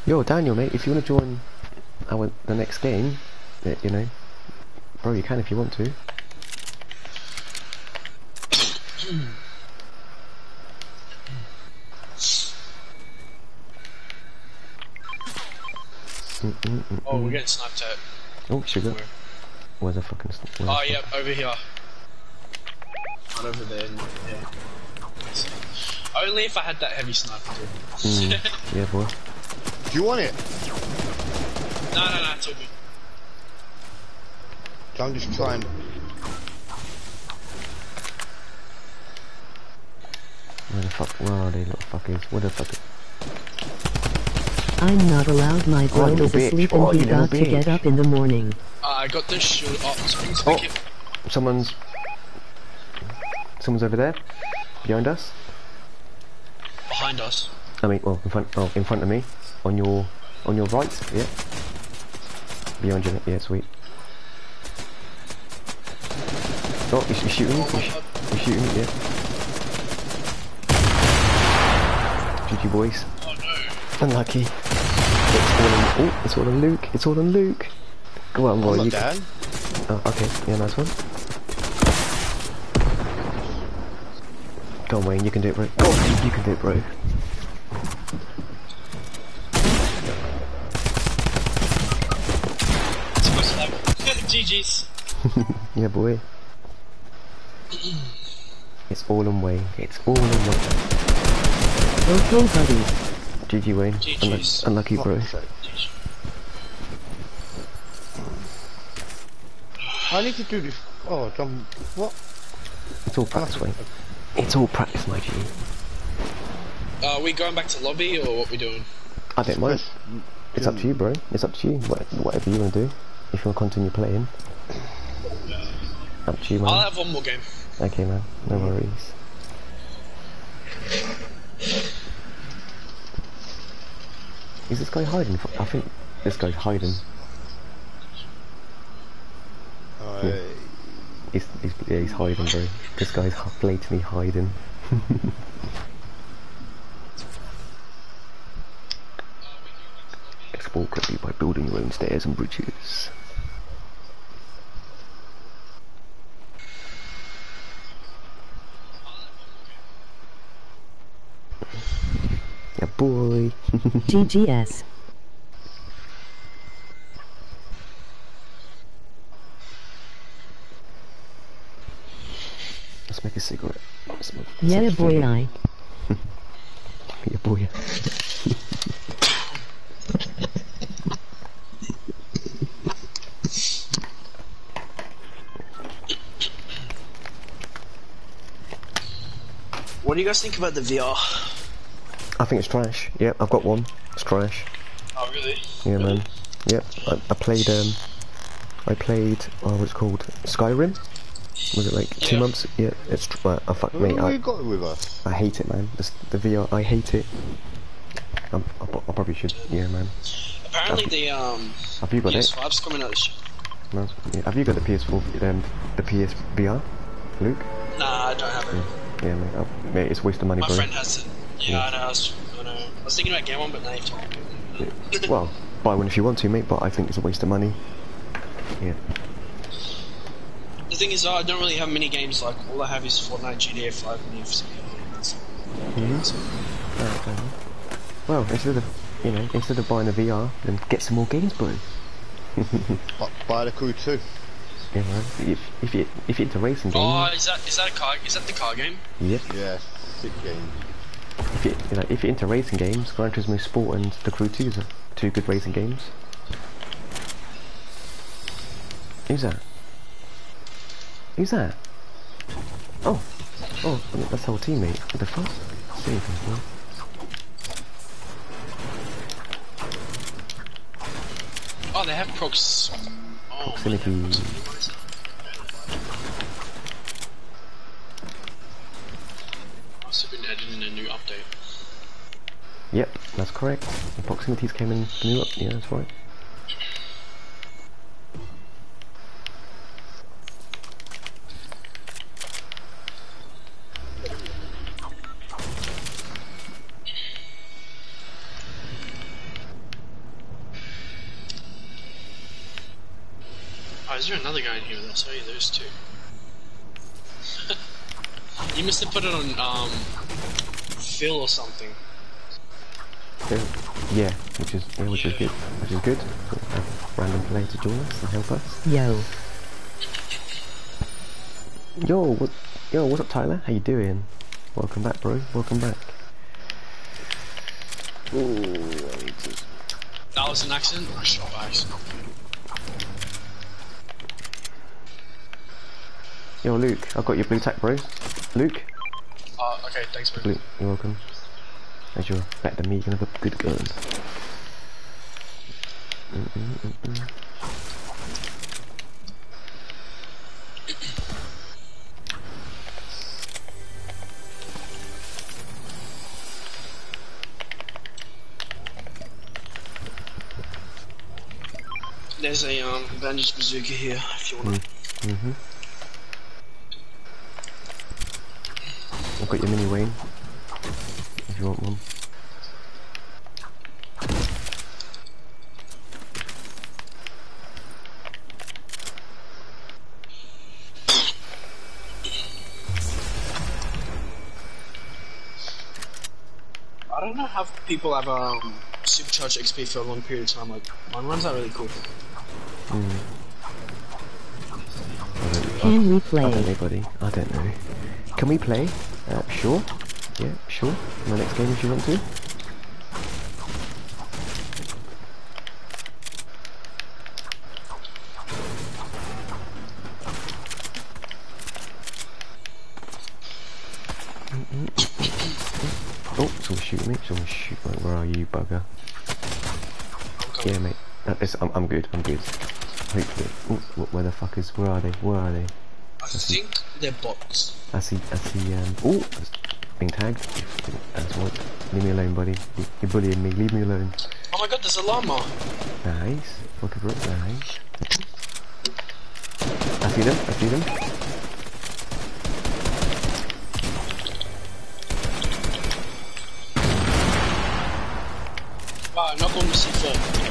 Yo, Daniel, mate, if you want to join our the next game, uh, you know, bro, you can if you want to. Mm, mm, mm, Oh, we're getting sniped at. Oh, sugar. Where? Where's the fucking? s- where's Oh the- yeah, over here. Not over there. Yeah. Only if I had that heavy sniper too. Mm, yeah, boy. Do you want it? no, no, no, it's all good. So I'm just trying. Where the fuck? Where are they, little fuckers? Where the fuck? I'm not allowed. My bro Oh, you is asleep Oh, and he you little got to get up in the morning. Uh, I got this shield. Oh, springs Oh. oh. Someone's. Someone's over there, behind us. behind us. I mean, well, in front. Oh, in front of me, on your, on your right. Yeah. Behind you. Yeah, sweet. Oh, he's, he's shooting. Oh He's, he's shooting. Yeah. GG boys. Oh no. Unlucky. It's all on. Oh, it's all on Luke. It's all on Luke. Go on, boy. You. Oh, okay. Yeah, nice one. Go on, Wayne. You can do it, bro. Go on, you can do it, bro. It's my slap. GG's. Yeah, boy. It's all on Wayne. It's all on Wayne. Okay, buddy. GG, Wayne. GG's. Unlu- unlucky, bro. I need to do this. Oh, John. What? It's all practice, Wayne. It's all practice, my G. Uh, are we going back to lobby or what we doing? I don't mind. It's up to you, bro. It's up to you. Whatever you want to do. If you want to continue playing. Up to you, I'll have one more game. Okay, man. No worries. Is this guy hiding? I think this guy's hiding. I, He's, he's, yeah, he's hiding, bro. This guy's blatantly hiding. Explore quickly by building your own stairs and bridges. Yeah, boy. GGS. Let's make a cigarette. Let's smoke- Yeah, boy, smoke. I. Yeah, boy. What do you guys think about the VR? I think it's trash. Yep, I've got one. It's trash. Oh really? Yeah, man. Yep, I, I played, um, I played, oh, what's it called? Skyrim? Was it like two Yeah. months? Yeah, it's, tr- uh, oh, fuck Who me, I, got with us? I hate it, man. It's, the VR, I hate it. I'm, I, I probably should, yeah, man. Apparently the um Have you got it? PS5's coming out this year. No, yeah. Have you got the PS4, um, the PS VR, Luke? Nah, I don't have it. Yeah, mate, uh, mate, it's a waste of money, My bro. friend has it. Yeah, I know. I was, I know. I was thinking about getting one, but now you've told me. Well, buy one if you want to, mate, but I think it's a waste of money. Yeah. The thing is, I don't really have many games. Like all I have is Fortnite, GTA 5, and Need for Speed. Mm-hmm. Alright, fair. Well, instead of, you know, instead of buying a VR, then get some more games, bro. Buy the Crew 2. Yeah, man. If, if you if you're into racing games, Oh, is that is that a car? Is that the car game? yep. Yeah, sick game. If you, you know, if you're into racing games, Gran Turismo Sport and The Crew 2 are two good racing games. Who's that? Who's that? Oh, oh, that's our teammate. What the fuck? Save him, boy. Oh, they have prox. Oh, Proximity. Must have been added in a new update. Yep, that's correct. The proximities came in the new up. Yeah, that's right. Oh, is there another guy in here? That's you there's two. You must have put it on um fill or something. Yeah, yeah, which is yeah, which is good. Which is good. A random player to join us and help us. Yo. Yo, what? Yo, what's up, Tyler? How you doing? Welcome back, bro. Welcome back. Ooh, I need to That was an accident. I shot by Yo, Luke, I've got your blue tack, bro. Luke, Uh, okay, thanks, man. Luke, you're welcome. As you're better than me, you can have a good gun. Mm -mm -mm -mm. There's a um bandaged bazooka here if you want. to Mhm. I've got your mini Wayne. If you want one. I don't know how people have um supercharged XP for a long period of time. Like mine runs out really cool. Mm. I don't, Can we I don't play? know, buddy. I don't know. Can we play? Uh, sure. Yeah, sure. In the next game if you want to. Oh, someone's shooting me. Someone's shoot. Where, where are you, bugger? Yeah, mate. Uh, I'm, I'm good. I'm good. Hopefully. Ooh, where the fuck is? Where are they? Where are they? I think they're bots. I see. I see. Um. Oh, being tagged. That's what. Leave me alone, buddy. You- You're bullying me. Leave me alone. Oh my god, there's a llama. Nice. Look at it. Nice. I see them. I see them. Wow, knock on the C4.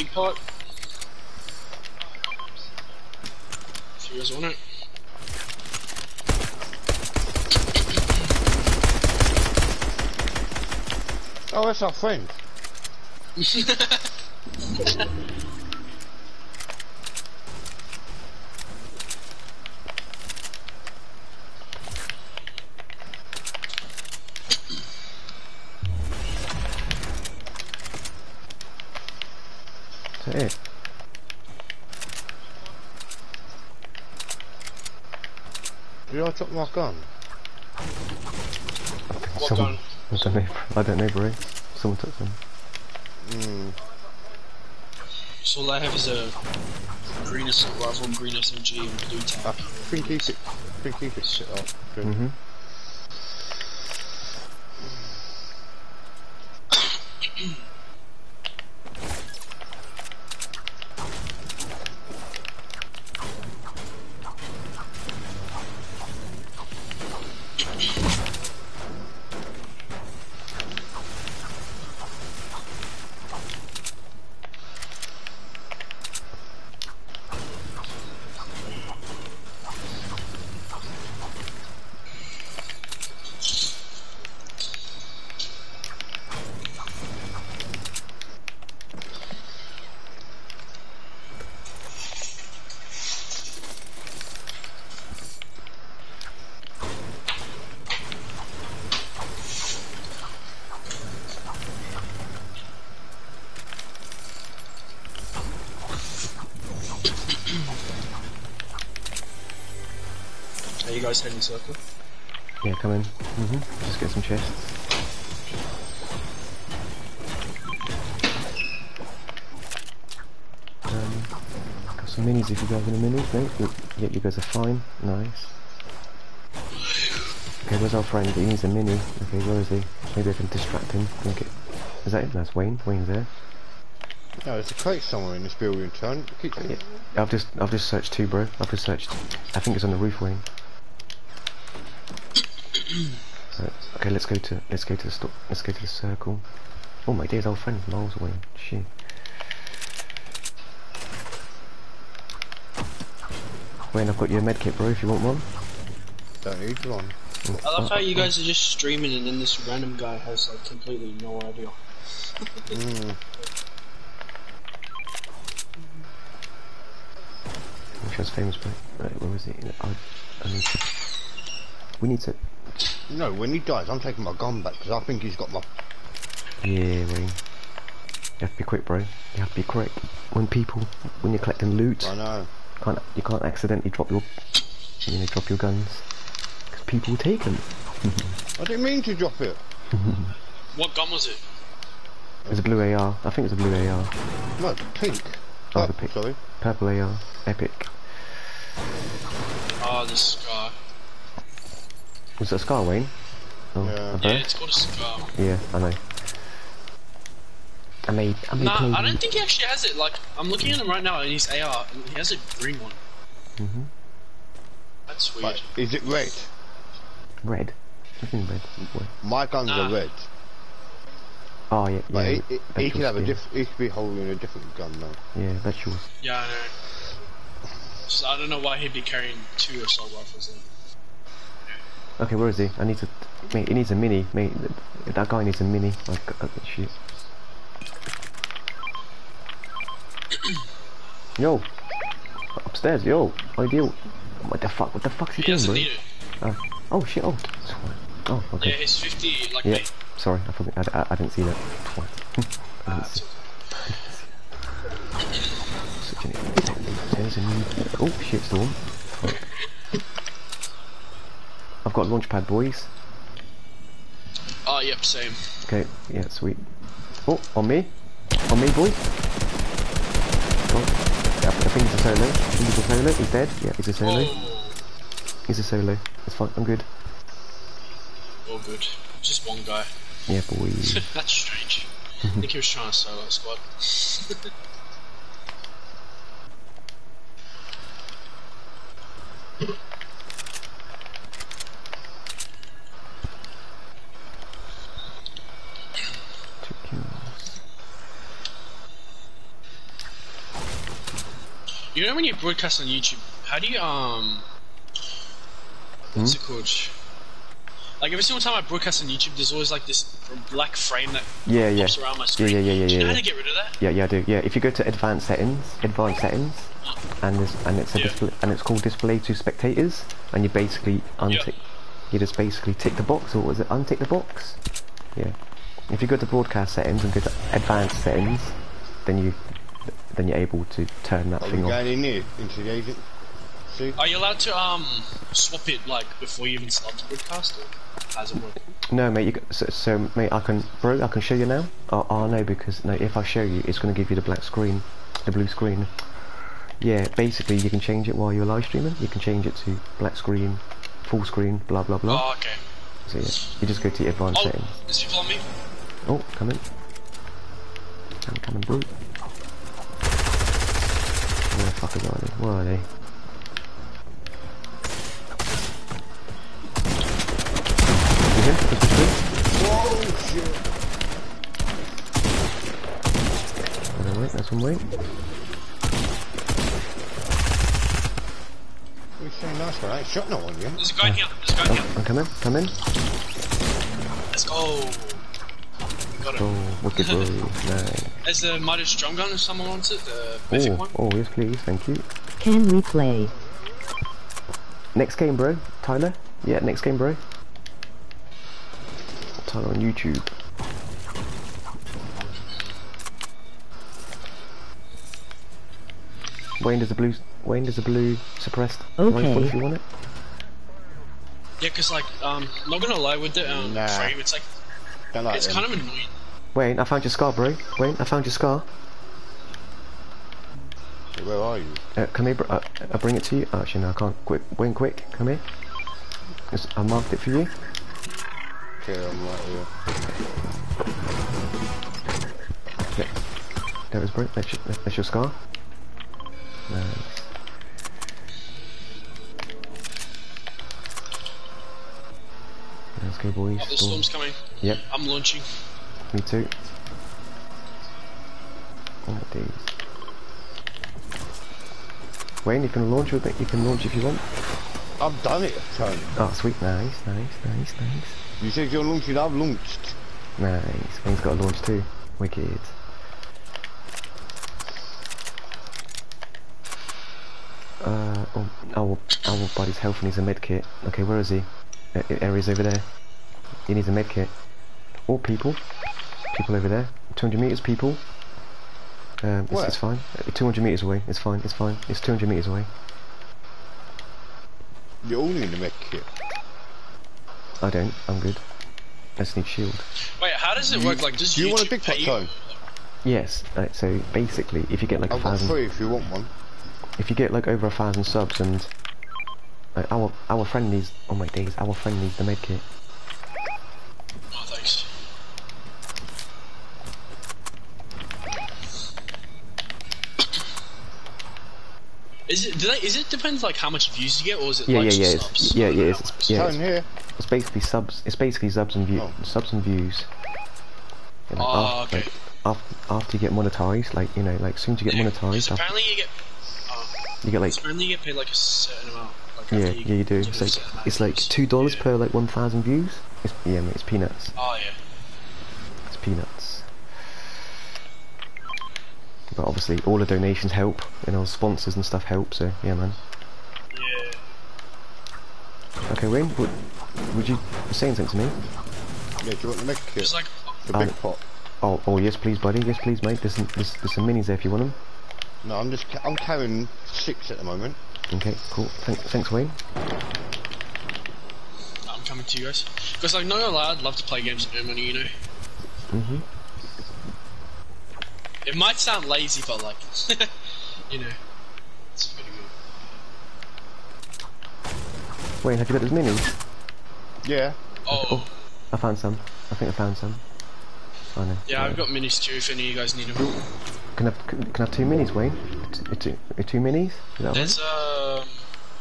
big pot. If you guys want it. That's our friend. Is that it? Did I drop my gun? What Someone- gun? I don't know. I don't know, bro. Someone took them. Hmm. So all I have is a green assault rifle, green SMG, and blue I tag. think he could, I think he could sit up. Good. Mm-hmm. Are you guys? Yeah, come in. Mm-hmm. Just get some chests. Um, got some minis if you guys want a mini, mate. You- Yeah, you guys are fine. Nice. Okay, where's our friend? He needs a mini. Okay, where is he? Maybe I can distract him. Okay. Is that it? That's Wayne. Wayne's there. No, there's a crate somewhere in this building, Turn. Keep Yeah. I've just I've just searched two, bro. I've just searched. I think it's on the roof, Wayne. Right, okay, let's go to let's go to the stop. Let's go to the circle. Oh my dear, old friend miles away. Shit. Wayne, I've got your medkit, bro. If you want one. Don't need one. I love how you guys are just streaming and then this random guy has like completely no idea. Mm. Which was famous, bro. Right, where was it? I, I need to. We need to. No, when he dies, I'm taking my gun back because I think he's got my. Yeah, Wayne. You have to be quick, bro. You have to be quick. When people, when you're collecting loot, I know. can't you can't accidentally drop your, you know, drop your guns, because people will take them. I didn't mean to drop it. What gun was it? It's a blue AR. I think it's a blue AR. No, it's pink. Oh, Oh, the pink. Sorry. Purple AR. Epic. Oh, the scar. Was it a Scar, Wayne? Oh, Yeah. Yeah, it's called a scar. Yeah, I know. I made, I made Nah, I don't think he actually has it. Like, I'm looking at him right now in his AR, and he has a green one. Mhm. That's weird. But is it red? Red. What do red? What? My guns Nah. are red. Oh yeah, But yeah. he, he, he could yours, have a yeah. diff. He could be holding a different gun though. Yeah, that's yours. Yeah, I know. So I don't know why he'd be carrying two assault rifles then. Okay, where is he? I need to. Mate, he needs a mini. Mate, that guy needs a mini. Like, uh, shit. Yo, upstairs. Yo, ideal. What the fuck? What the fuck's he He doing, bro? Oh, oh shit. Oh, oh, Yeah, okay. he's 50 like Yeah. me. Sorry, I forgot. I, I, I didn't see that. I didn't see. Such an. There's a new. Oh shit, storm. I've got launchpad, boys. Oh, yep, same. Okay, yeah, sweet. Oh, on me. On me, boy. Oh, yeah, I think he's a solo. I think he's a solo. He's dead. Yeah, he's a solo. Oh, He's a solo. It's fine. I'm good. all good. Just one guy. Yeah, boy. That's strange. I think he was trying to solo a squad. Kills. You know when you broadcast on YouTube, how do you um? What's it called? Like every single time I broadcast on YouTube, there's always like this black frame that Yeah, yeah. pops around my Yeah, screen. yeah, yeah, yeah, Do you know yeah. how to get rid of that? Yeah, yeah, I do. Yeah, if you go to advanced settings, advanced settings, and there's and it's a Yeah. display, and it's called display to spectators, and you basically untick, you just basically tick the box, or was it untick the box? Yeah. If you go to broadcast settings and go to advanced settings, then you then you're able to turn that Are we thing off. going in here into the agent? See? Are you allowed to um swap it like before you even start to broadcast, or how does it work? No, mate. You, c- so, so, mate, I can, bro, I can show you now. Oh, oh no, because no, if I show you, it's going to give you the black screen, the blue screen. Yeah, basically, you can change it while you're live streaming. You can change it to black screen, full screen, blah blah blah. Oh, okay. So yeah, you just go to your advanced Oh, settings. is people on me? Oh, come in. Come, come in, bro. Where the fuck are they? Where are they? Here? Whoa, shit! Alright, wait, that's one way. We're so nice, man. I shot no one yet. There's a guy here. There's a guy oh, here. Oh, I'm coming, come in. Let's go. Got it. Oh, wicked bro. nice. There's the Midas drum gun if someone wants it, the basic Oh, one. oh, yes please, thank you. Can we play? Next game, bro. Tyler? Yeah, next game, bro. Tyler on YouTube. Wayne does the blue. Wayne does the blue suppressed Okay. rifle if you want it. Yeah, cause like, um, not gonna lie with the um Nah. frame, it's like, Don't like it's them. kind of annoying. Wayne, I found your scar, bro. Wayne, I found your scar. Where are you? Uh, come here, bro. Uh, I'll bring it to you. Oh, actually, no, I can't. Quick, Wayne, quick, come here. Just, I marked it for you. Okay, I'm right here. Yeah. There it is, bro. That's your, that's your scar. Nice. Let's go, boys. Oh, the Storm. storm's coming. Yep, I'm launching. me too. Oh my days. Wayne, you can launch with it. You can launch if you want. I've done it, Tony. Oh, sweet. Nice, nice, nice, nice. You said you're launching, I've launched. Nice. Wayne's got a launch too. Wicked. Uh, oh, our, our buddy's health needs a med kit. Okay, where is he? Uh, Ares over there. He needs a med kit. Or people. People over there. 200 meters, people. Um, it's, it's fine. Uh, 200 meters away. It's fine. It's fine. It's 200 meters away. You all need a med kit. I don't. I'm good. I just need shield. Wait, how does it work? Like, does Do you want a big pot, pay you? Tone? Yes. Right, so basically, if you get like a I've got thousand. three if you want one. if you get like over a thousand subs and uh, our our friend needs oh my days our friend needs the med kit Oh, thanks. Is it? Do they? Is it depends like how much views you get, or is it yeah like yeah yeah subs? it's, yeah yeah it's, it's- yeah Tone it's, here. it's basically subs it's basically subs and view Oh. subs and views Yeah, like, Oh, after, okay. like, after, after you get monetized like you know like soon as you get Because monetized af- apparently you get. Oh, you get like apparently you get paid like a certain amount. Like yeah after yeah you do get it's like it's like two dollars Yeah. per like one thousand views it's, yeah mate, it's peanuts Oh yeah. it's peanuts but obviously all the donations help you know sponsors and stuff help so yeah man Yeah. Okay, Wayne, would, would you be saying something to me? Yeah, do you want the med kit? Like. The Um, big pot. Oh, oh yes, please, buddy. Yes, please, mate. There's some, there's, there's some minis there if you want them. No, I'm just, ca- I'm carrying six at the moment. Okay, cool. Thanks, thanks, Wayne. I'm coming to you guys. Because like, not gonna lie, I'd love to play games and earn money. You know. Mhm. It might sound lazy, but like, you know, it's pretty good. Wayne, have you got those minis? Yeah. Oh, I found some. I think I found some. Oh no. yeah, I've got minis too. If any of you guys need them. Can I have, can, I have two minis, Wayne? Two, uh, two minis? Is that right? There's um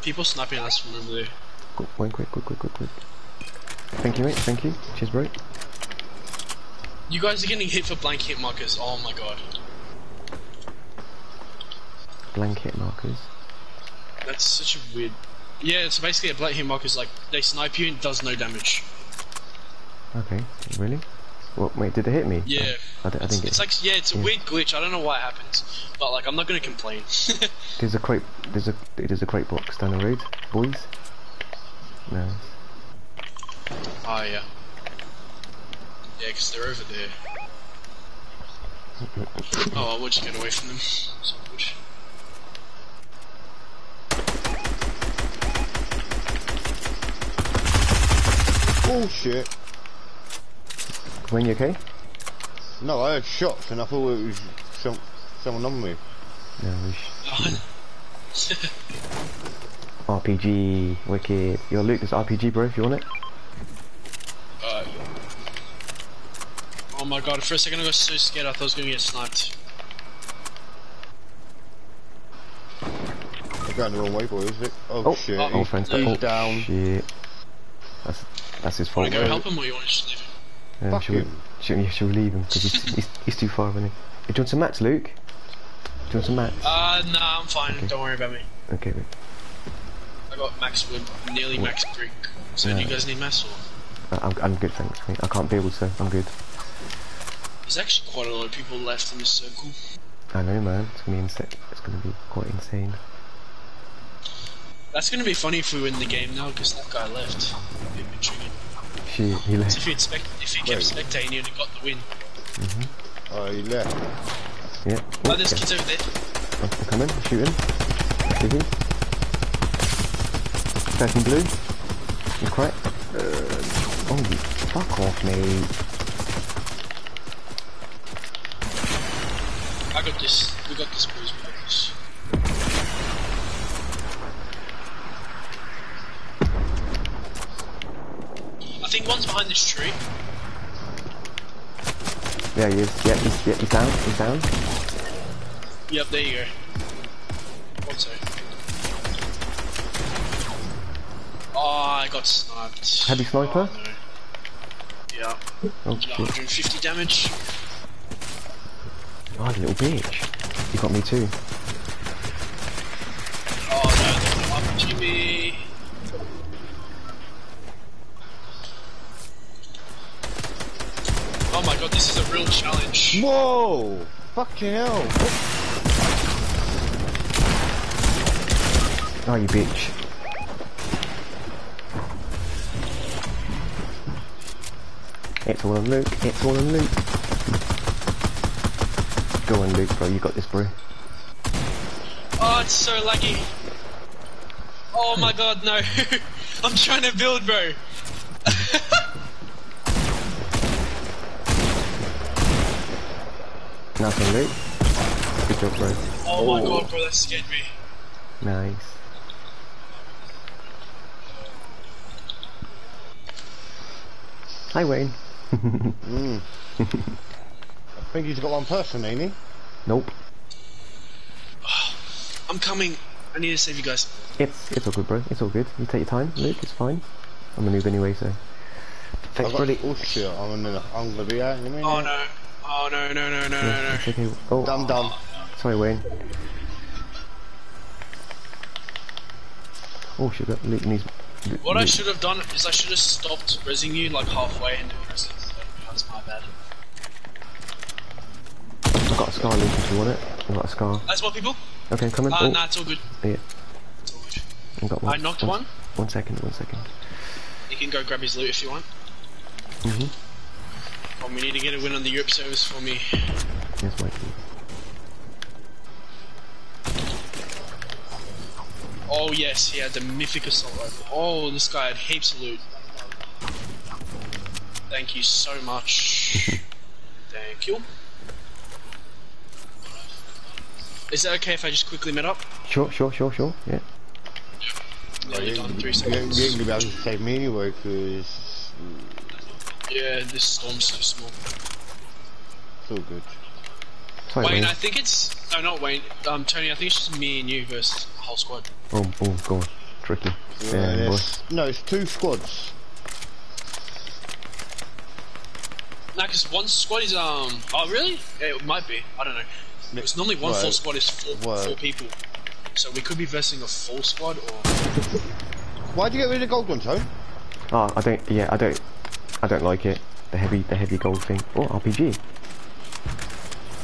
people sniping us from over there. Quick, Wayne, quick, quick, quick, quick, quick. Thank you, mate. Thank you. Cheers, bro. You guys are getting hit for blank hit markers. Oh my god. Blanket markers. That's such a weird. Yeah, it's basically a blank hit marker is like they snipe you and it does no damage. Okay, really? What? Wait, did it hit me? Yeah. Oh, I, I, I think it's it, like yeah, it's a yeah. weird glitch. I don't know why it happens, but like I'm not gonna complain. there's a crate. There's a there's a crate box down the road, boys. No. oh yeah. Yeah, because they're over there. Oh, I would just get away from them. So good. Oh shit. Wayne, you okay? No, I heard shots and I thought it was some, someone on me. No. we sh- RPG, wicked. Yo, Luke, there's RPG, bro. If you want it. Uh, oh my god, for a second I got so scared I thought I was gonna get sniped. I'm going the wrong way, boy, is it? Oh, Oh, shit. uh-oh. Oh, he's, friends. he's oh, down. Shit. That's that's his fault. Wanna go help him or you wanna just leave him? Um, Fuck should, we, him. should, we, leave him? Because he's, he's, he's too far, isn't he? Do you want some mats, Luke? Do you want some mats? Uh, nah, I'm fine. Don't worry about me. Okay, wait. I got max wood, nearly max brick. So do you guys need mass or? Uh, I'm, I'm good, thanks, mate. I can't build, so I'm good. There's actually quite a lot of people left in this circle. I know, man. It's gonna be insane. It's gonna be quite insane. That's gonna be funny if we win the game now, because that guy left. It'd be tricky. Shit, he left. if he had spect- if he kept Wait. spectating, he'd have got the win. Oh, he left. Yeah. Oh, Oh, there's yeah. kids over there. I'm I'm coming. I'm shooting. Shooting. Attacking blue. You crack. Uh, oh, you fuck off, mate. I got this. We got this, boys. We got this. I think one's behind this tree. Yeah, he is. Yeah, he's, yeah, he's down. He's down. Yep, there you go. One sec. Oh, I got sniped. Heavy sniper? Oh, no. Yeah. Oh, Did shit. 150 damage. Oh, you little bitch. You got me too. Oh no, they're up to me. Oh my god, this is a real challenge. Whoa! Fucking hell! Oh, you bitch. It's all on Luke. It's all on Luke. Go on, Luke, bro. You got this, bro. Oh, it's so laggy. Oh my god, no. I'm trying to build, bro. Nothing, Luke. Good job, bro. Oh my god, bro, that scared me. Nice. Hi, Wayne. Mm. I think he's got one person, ain't he? Nope. I'm coming. I need to save you guys. It's it's all good, bro. It's all good. You take your time, Luke. It's fine. I'm a noob anyway, so. Thanks, I've got, Brody. oh shit, I'm gonna, I'm gonna be out in a minute. Oh no. Oh no, no, no, no, no, no. It's okay. Oh, Dum dum. sorry, Wayne. Oh, sugar. Luke needs. What I should have done is I should have stopped resing you like halfway and pressed it. That's my bad. I've got a scar, Luke, if you want it. I've got a scar. That's more people? Okay, come in. Uh, oh, nah, it's all good. yeah. It's all good. I've got one. I knocked one. One second, one second. You can go grab his loot if you want. Mhm. Oh, we need to get a win on the Europe service for me. Yes, Mike. Oh yes, he had the mythic assault rifle. Oh, this guy had heaps of loot. Thank you so much. Thank you. Is it okay if I just quickly met up? Sure, sure, sure, sure. Yeah. Nearly oh, done, three You ain't seconds. you ain't gonna be able to save me anyway, because Yeah, this storm's too small. it's all good. Sorry, Wayne, Wayne. I think it's no, not Wayne. Um, Tony, I think it's just me and you versus the whole squad. Oh, oh, go on. Tricky. Yeah, boy. there's- no, it's two squads. No, because one squad is um. Oh really? Yeah, it might be. I don't know. It's normally one full squad is four, Right. four people. So we could be versing a full squad or. Why'd you get rid of the gold one, Tone? Oh, I don't. Yeah, I don't. I don't like it. The heavy, the heavy gold thing. Oh, RPG.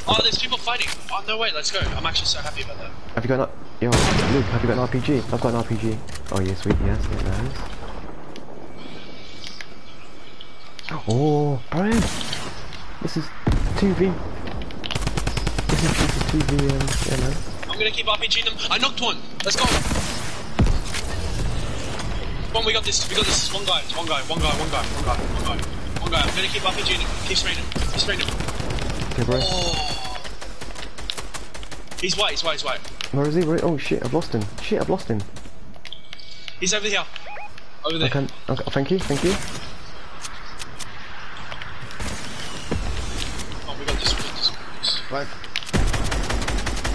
Oh, there's people fighting. Oh no, wait, let's go. I'm actually so happy about that. Have you got an? Yo, Luke, have you got an RPG? I've got an RPG. Oh yeah, sweet. Yes, yeah, nice. Oh, bro. This is two v. This is this is two v. Um, yeah, man. I'm gonna keep RPGing them. I knocked one. Let's go. Come on, we got this. We got this. One guy. One guy. One guy. One guy. One guy. One guy. One guy. I'm gonna keep RPGing him. Keep spraying him. Keep spraying him. Okay, bro. Oh. He's white. He's white. He's white. Where is he? Where, oh shit, I've lost him. Shit, I've lost him. He's over here. Over there. I can. Okay, thank you, thank you. Oh, we got this. We got this. we got this. Right.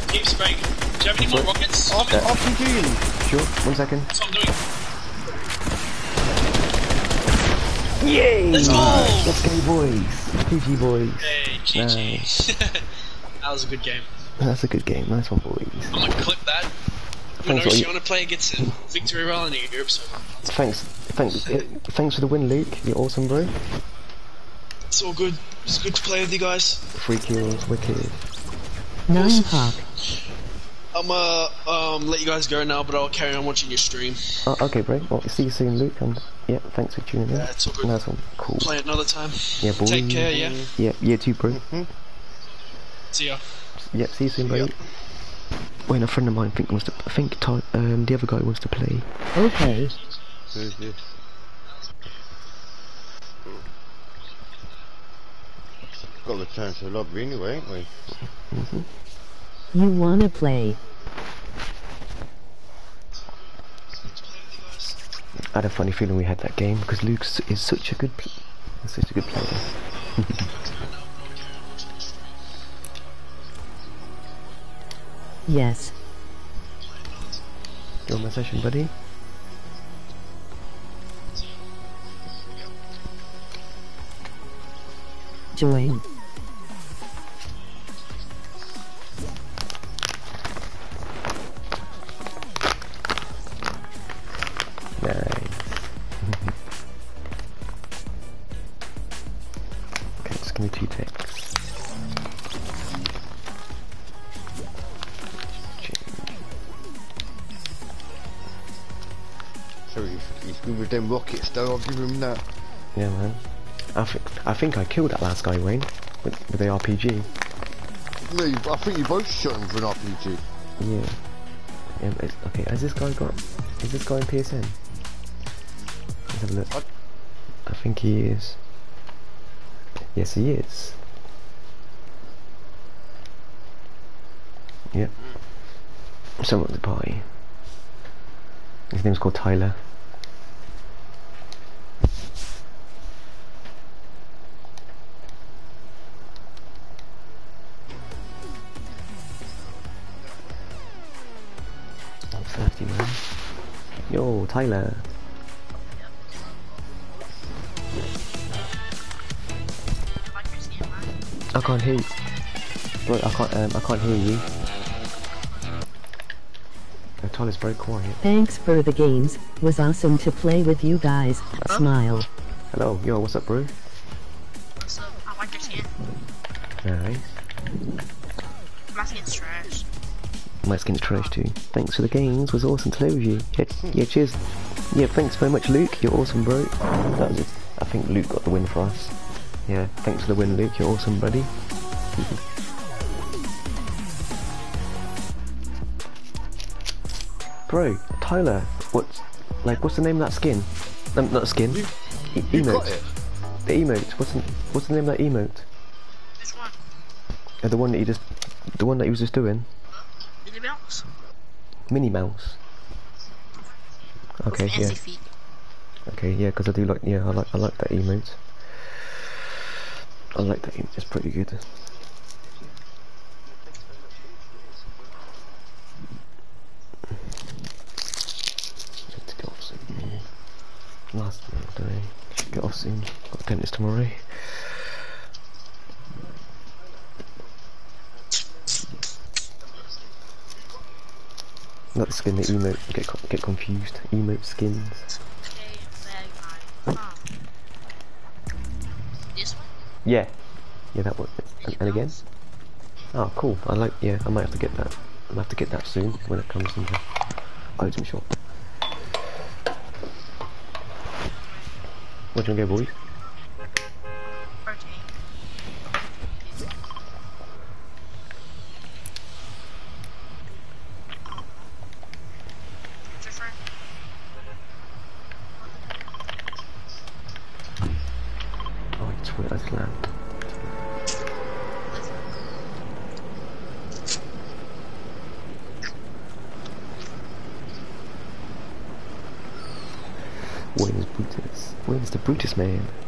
Keep spraying. Do you have any more rockets? R- RPG. Sure. One second. That's what I'm doing. Yay! Let's go! Let's go, boys. PG boys. Hey, GG. that was a good game. That's a good game. Nice one, boys. I'm gonna clip that. Thanks, When what you you- want to play against a victory royale in Europe, so Thanks, thanks, eh, thanks for the win, Luke. You're awesome, bro. it's all good. It's good to play with you guys. Three kills, wicked. Nine pop. I'm uh um let you guys go now, but I'll carry on watching your stream. Oh, okay, bro. Well, see you soon, Luke. And yeah, thanks for tuning in. Yeah, it's all good. Nice one. Cool. Play it another time. Yeah, boy. Take care, yeah. Yeah, you too, bro. See ya. Yeah, see you soon, bro. ya. Wait, a friend of mine think wants to. I think Ty, um, the other guy wants to play. Okay. Who's this? Got the chance to the lobby anyway, ain't we? You wanna play? I had a funny feeling we had that game because Luke is such a good, such a good player. Yes. You on my session, buddy? Join. Nice. okay, just give me two ticks. So he's, he's good with them rockets though, I'll give him that. Yeah, man. I think I think I killed that last guy, Wayne, with, with the RPG. No, you, I think you both shot him for an RPG. Yeah. yeah okay, has this guy got? Is this guy in PSN? Have a look. What? I think he is. Yes, he is. Yep. Someone at the party. His name's called Tyler. I'm thirsty, man. Yo, Tyler. I can't hear you. Wait, I can't. Um, I can't hear you. Uh, is very quiet. Thanks for the games. Was awesome to play with you guys. Smile. Hello, yo, what's up, bro? So I like your skin. Nice. My skin's trash. My skin's trash too. Thanks for the games. Was awesome to play with you. Yeah, yeah, cheers. Yeah, thanks very much, Luke. You're awesome, bro. That was it. I think Luke got the win for us. Yeah, thanks for the win, Luke. You're awesome, buddy. bro, Tyler, what's like? What's the name of that skin? Um, not skin. You- E- You emote. got it? The emote. What's the, what's the name of that emote? This one. Uh, the one that you just, the one that he was just doing. Minnie Mouse. Minnie Mouse. Okay, yeah. feet. Okay, yeah, because I do like, yeah, I like, I like that emote. I like that it's pretty good. Let's get off soon. Last day, should get off soon. Got dentist tomorrow. Eh? Not the skin, the emote. Get get confused. Emote skins. Yeah. Yeah, that one. And, and again. Oh, cool. I like. Yeah, I might have to get that. I might have to get that soon when it comes into item shop. What do you want to go, boys? Protein. Different. Oh, it's weird. That's land. Where's Brutus? Brutus man?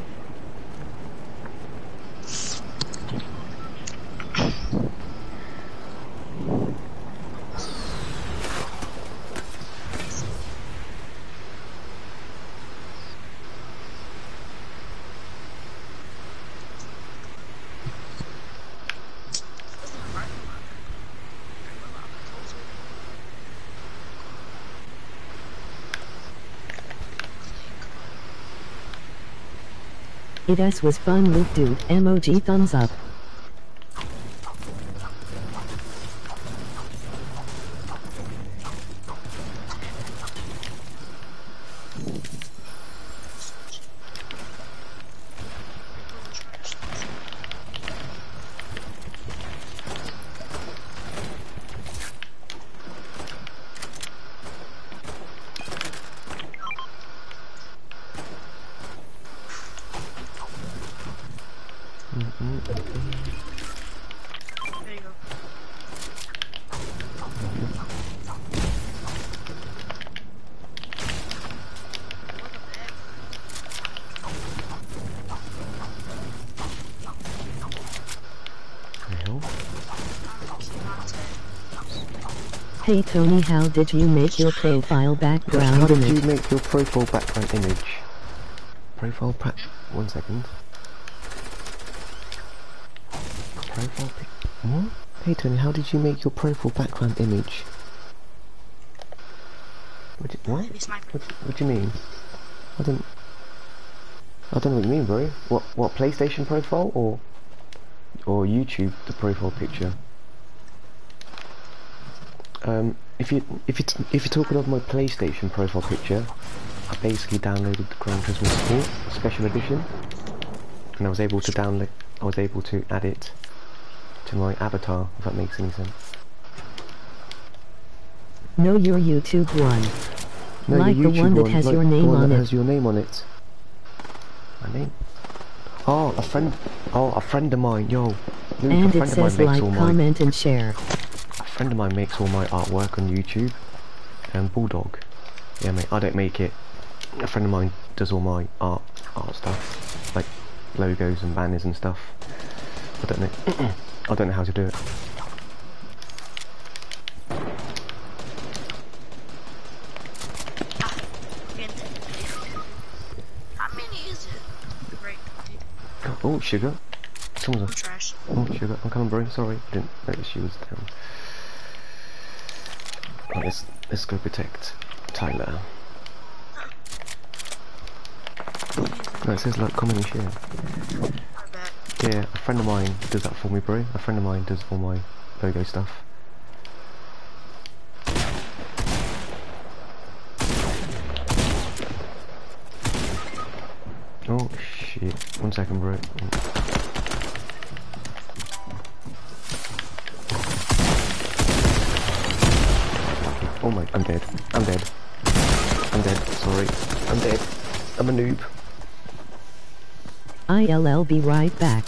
It s was fun loop dude. Emoji thumbs up. Hey Tony, how did you make your profile background How background did you make your profile background image? Profile pa- One second. Profile pic. What? Hey Tony, how did you make your profile background image? What? do- What? What, what do you mean? I don't. I don't know what you mean, bro. What? What? PlayStation profile or or YouTube the profile picture? Um, if you if you if you're talking of my PlayStation profile picture, I basically downloaded the Gran Turismo Sport Special Edition, and I was able to download. I was able to add it to my avatar. If that makes any sense. Know your YouTube one. No, Like your the YouTube one that has like your the name one on that it. has your name on it. My name. Oh, a friend. Oh, a friend of mine. Yo, Luke, And it says like, comment, and share. A friend of mine makes all my artwork on YouTube. And Bulldog. Yeah, mate. I don't make it. A friend of mine does all my art art stuff, like logos and banners and stuff. I don't know. I don't know how to do it. How many is it? Great. Oh, sugar. Someone's I'm. Oh, sugar. I'm coming, bro. Sorry, didn't notice she was down. Let's let's go protect Tyler. No, it says like comment and share. Yeah, a friend of mine does that for me, bro. A friend of mine does all my logo stuff. Oh shit! One second, bro. Oh my! I'm dead. I'm dead. I'm dead. Sorry. I'm dead. I'm a noob. ILL be right back.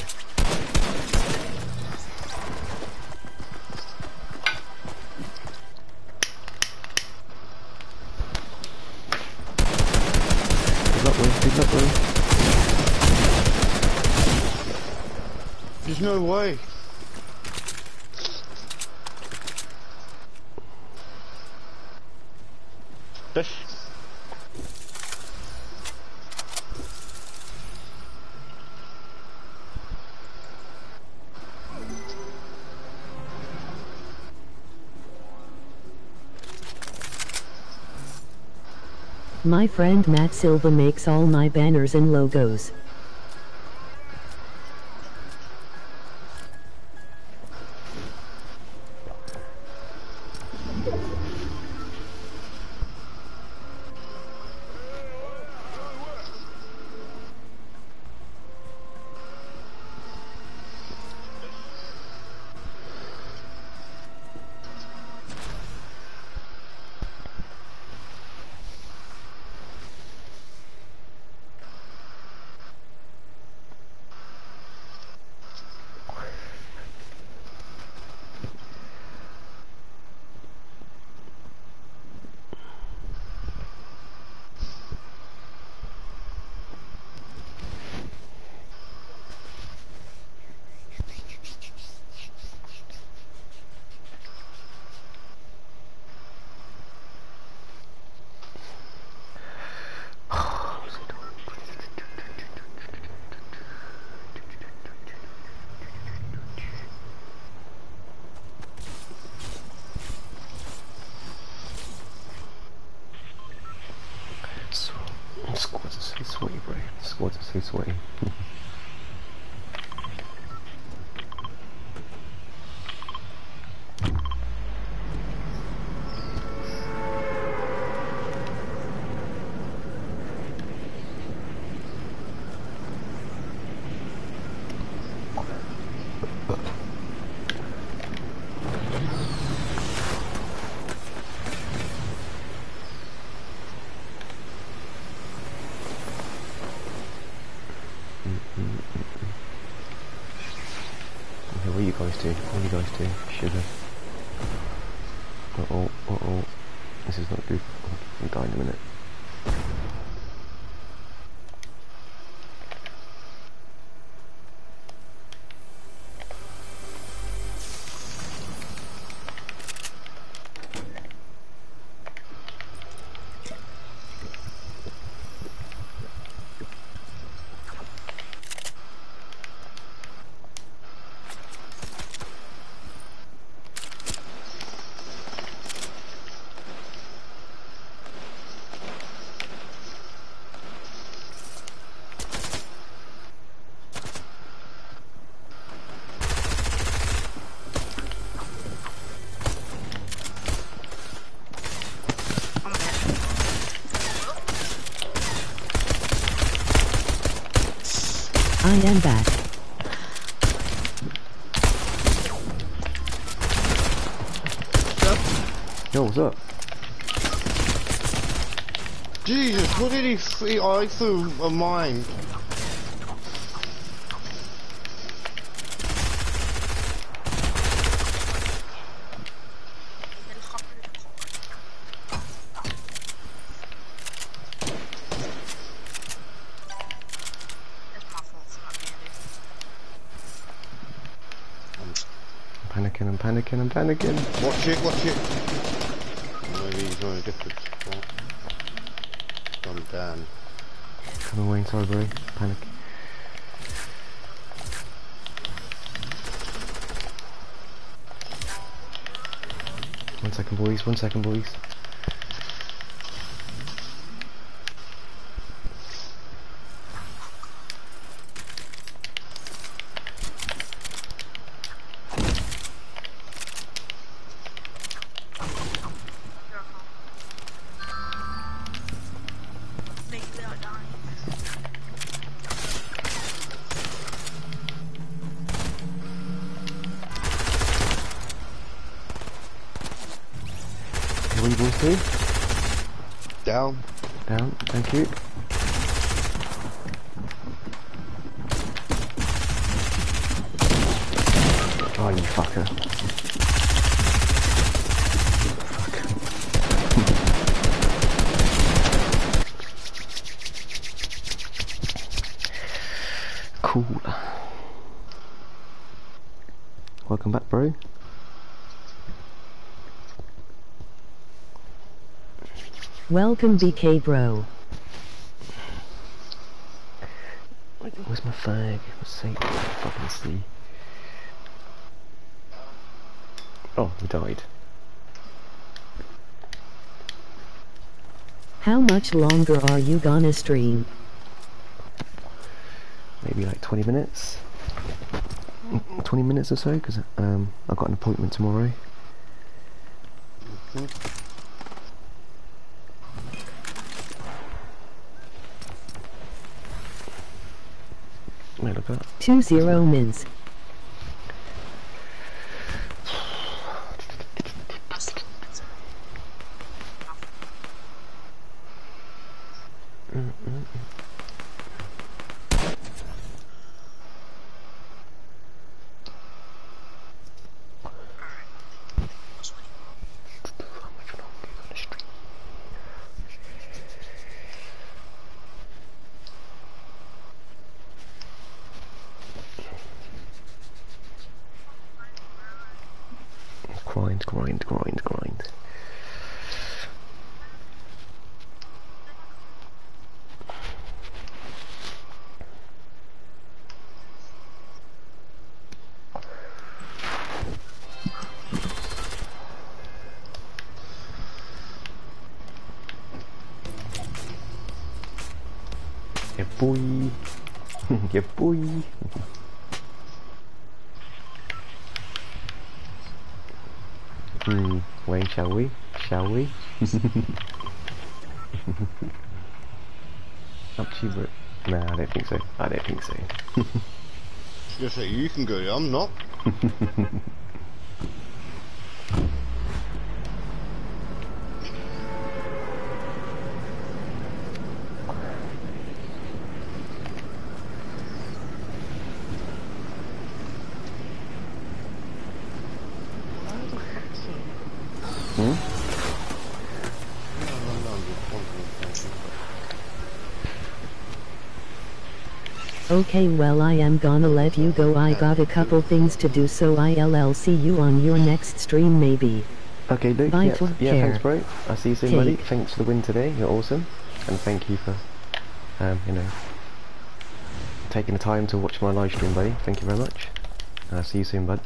Good luck, bro. Good luck, bro. There's no way. My friend Matt Silva makes all my banners and logos. What's up? Jesus, what did he see? Oh, I threw a mine. It's my fault for not being there. I'm panicking, I'm panicking, I'm panicking. Watch it, watch it. Away, sorry, bro. Panic. One second, boys. One second, boys. Cool. Welcome back, bro. Welcome BK bro. Where's my fag? Let's see. Fucking see. Oh, he died. How much longer are you gonna stream? Maybe like 20 minutes. 20 minutes or so, because um, I've got an appointment tomorrow. Look at that. Two zero mins. Grind, grind, grind, grind. Yeah, boy. yeah, boy. Hmm. Wayne, shall we? Shall we? Up to you. Nah, I don't think so. I don't think so. Just say you can go I'm not. Hmm? No, no, no, I'm just wondering something. Okay well I am gonna let you go I got a couple things to do so I'll see you on your next stream maybe. Okay, Luke. Bye, yeah, take yeah care. thanks, bro. I'll see you soon, buddy. Thanks for the win today. You're awesome, and thank you for, um, you know, taking the time to watch my live stream, buddy. Thank you very much. I'll see you soon, bud.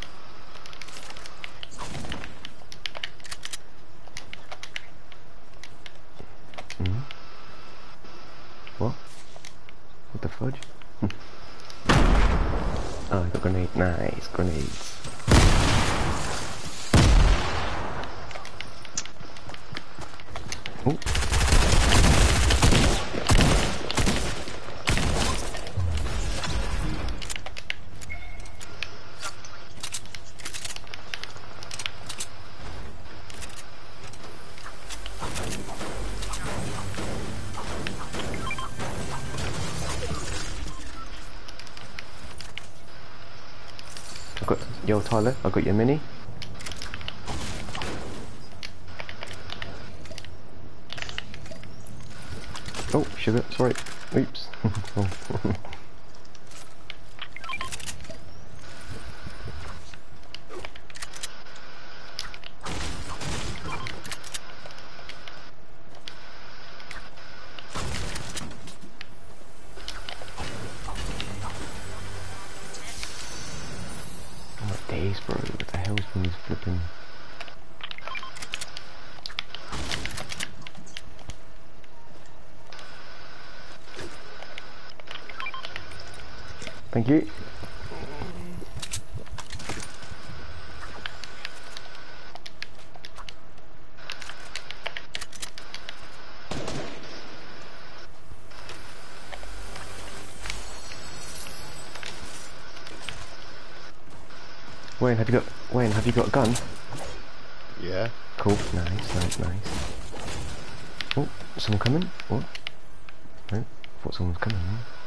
Yo Tyler. I got your mini. Oh, sugar. Sorry. Oops. Oh. Oh my days, bro. What the hell's been these flipping... Thank you. Wayne, have you got Wayne? Have you got a gun? Yeah. Cool. Nice, nice, nice. Oh, someone coming? What? No, thought someone was coming. Wayne's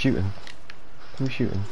shooting. Who's shooting?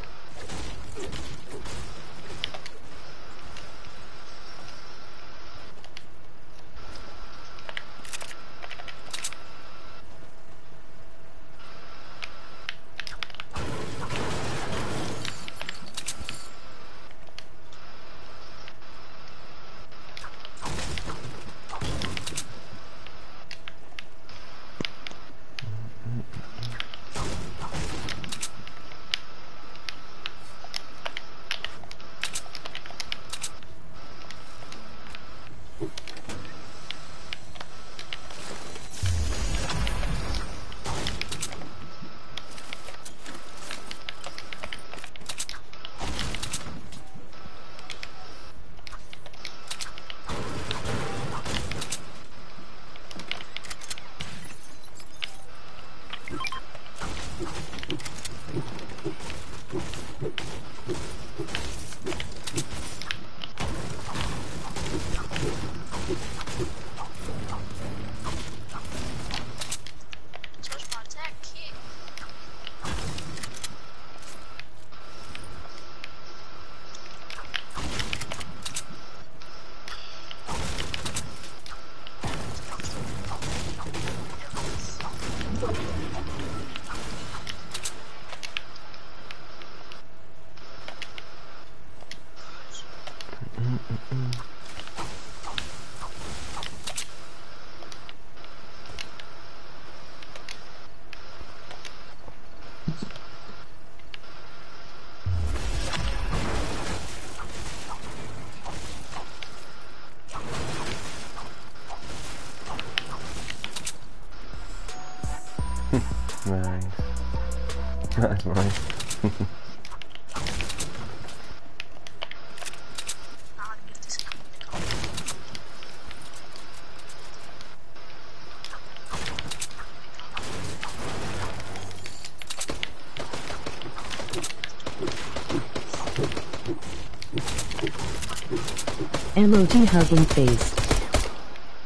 Emoji hugging face.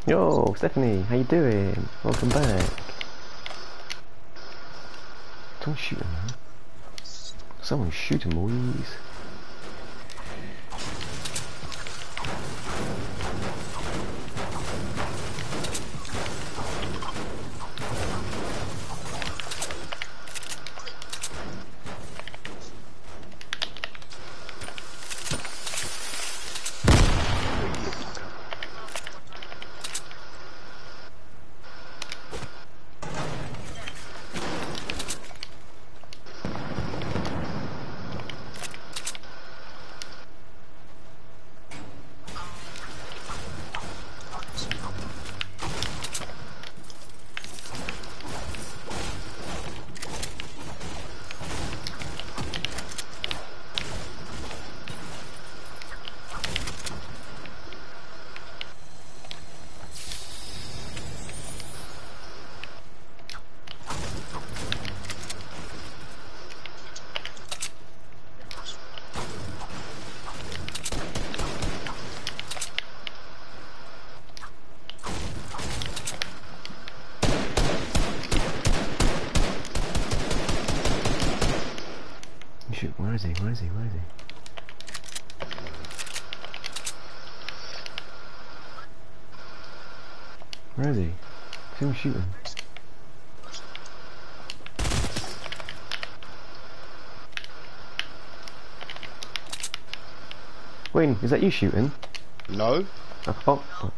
Yo, Stephanie, how you doing? Welcome back. Someone's shooting, man. Someone's shooting, boys. Shoot, where is he? Where is he? Where is he? Where is he? See him shooting. Wayne, is that you shooting? No? Oh, oh,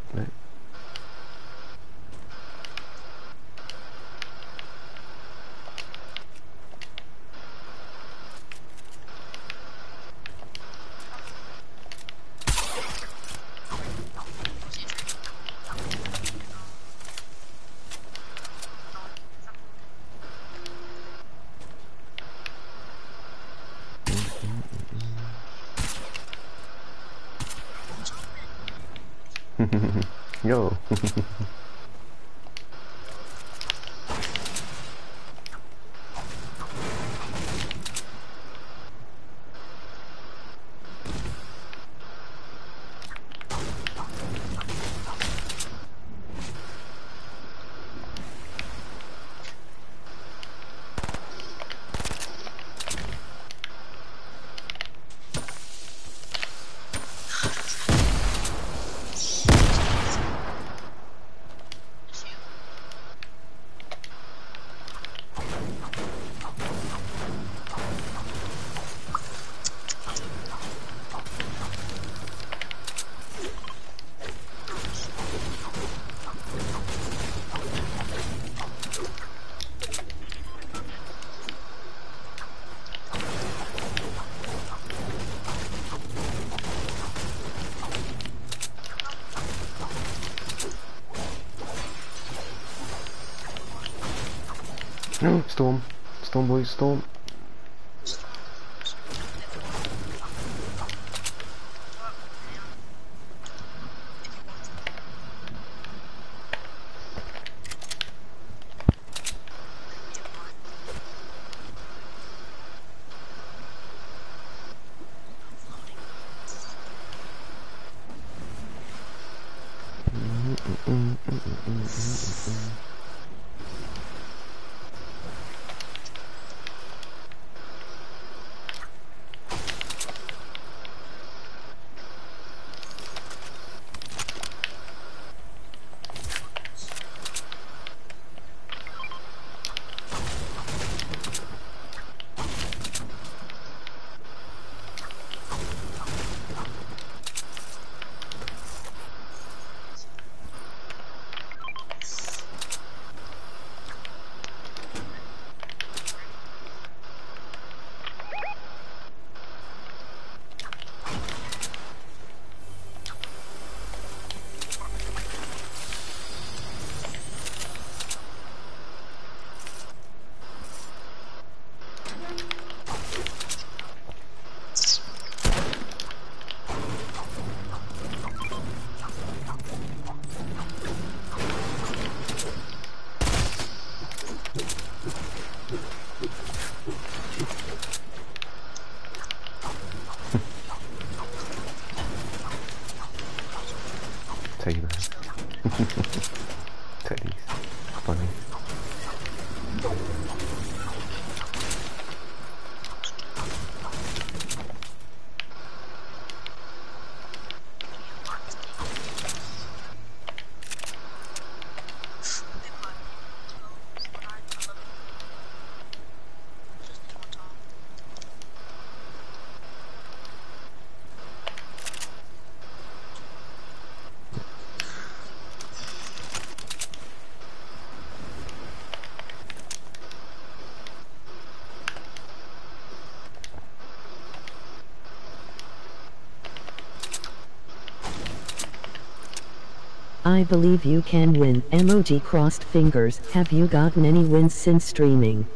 I believe you can win. Emoji crossed fingers. Have you gotten any wins since streaming?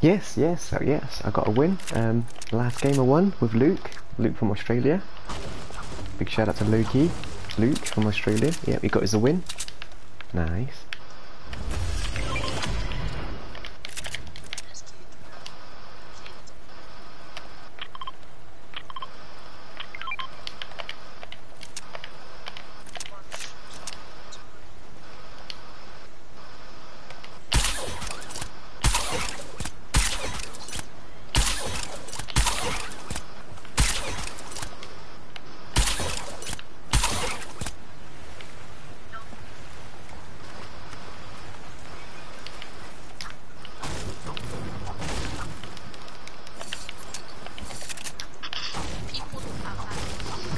Yes, yes, so yes, I got a win. Um, last game I won with Luke, Luke from Australia. Big shout out to Lukey, Luke from Australia. Yeah, he got us a win. Nice.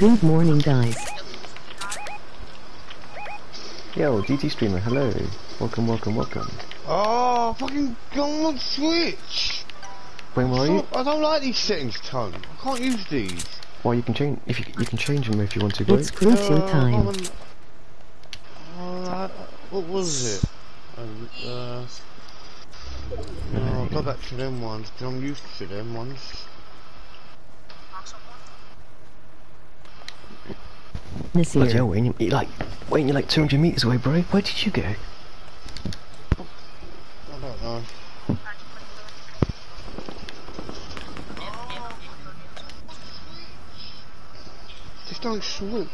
Good morning, guys. Yo, DT streamer, hello. Welcome, welcome, welcome. Oh, fucking go on Switch. When were you? I don't like these settings, Tone. I can't use these. Well, you can change if you you can change them if you want to. Go. It's Crucio Uh, time. I'm- Alright, what was it? Uh, uh, no, go back to them ones, because I'm used to them ones. Knock someone. Nasir. Bloody hell, Wayne, you, you like Wayne, you're like 200 meters away, bro. Where did you go? I don't know. Just don't swoop.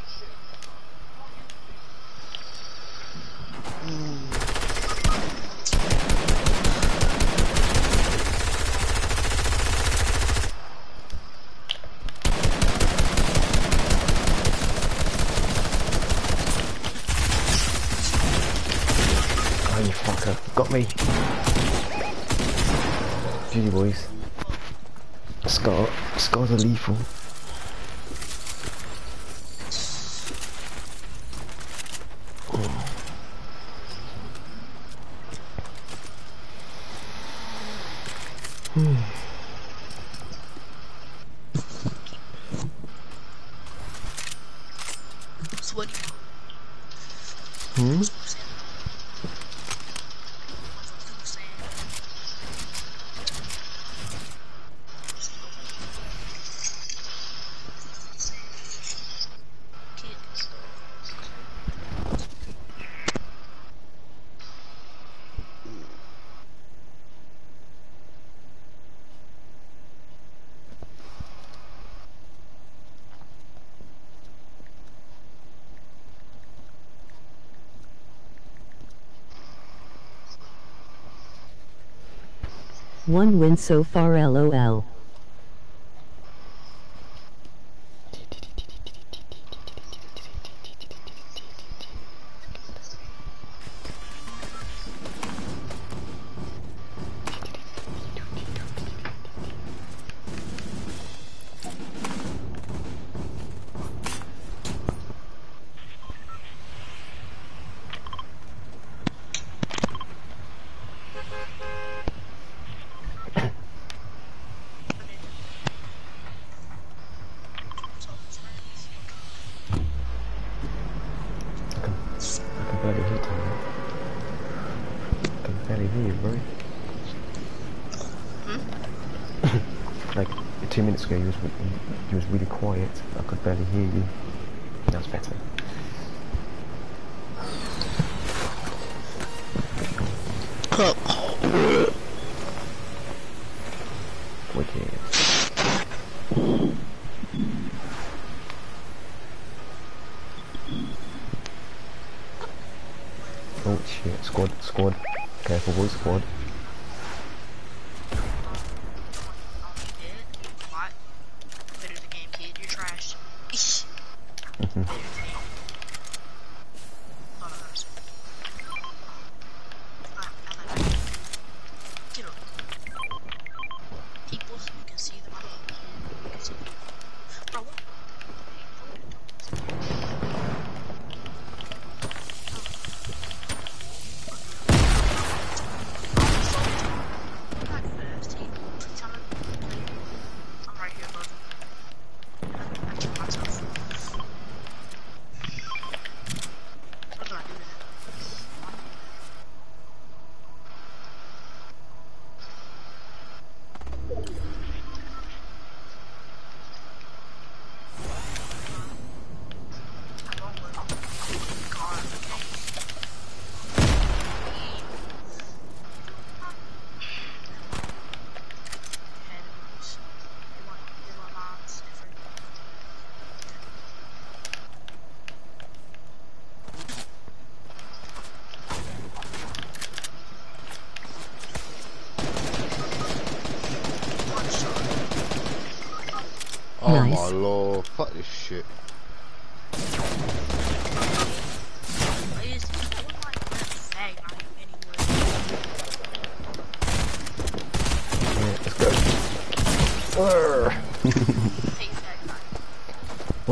Oh, you fucker. Got me. GG boys. Scar, scars a lethal. Sweaty. Hmm? One win so far, lol.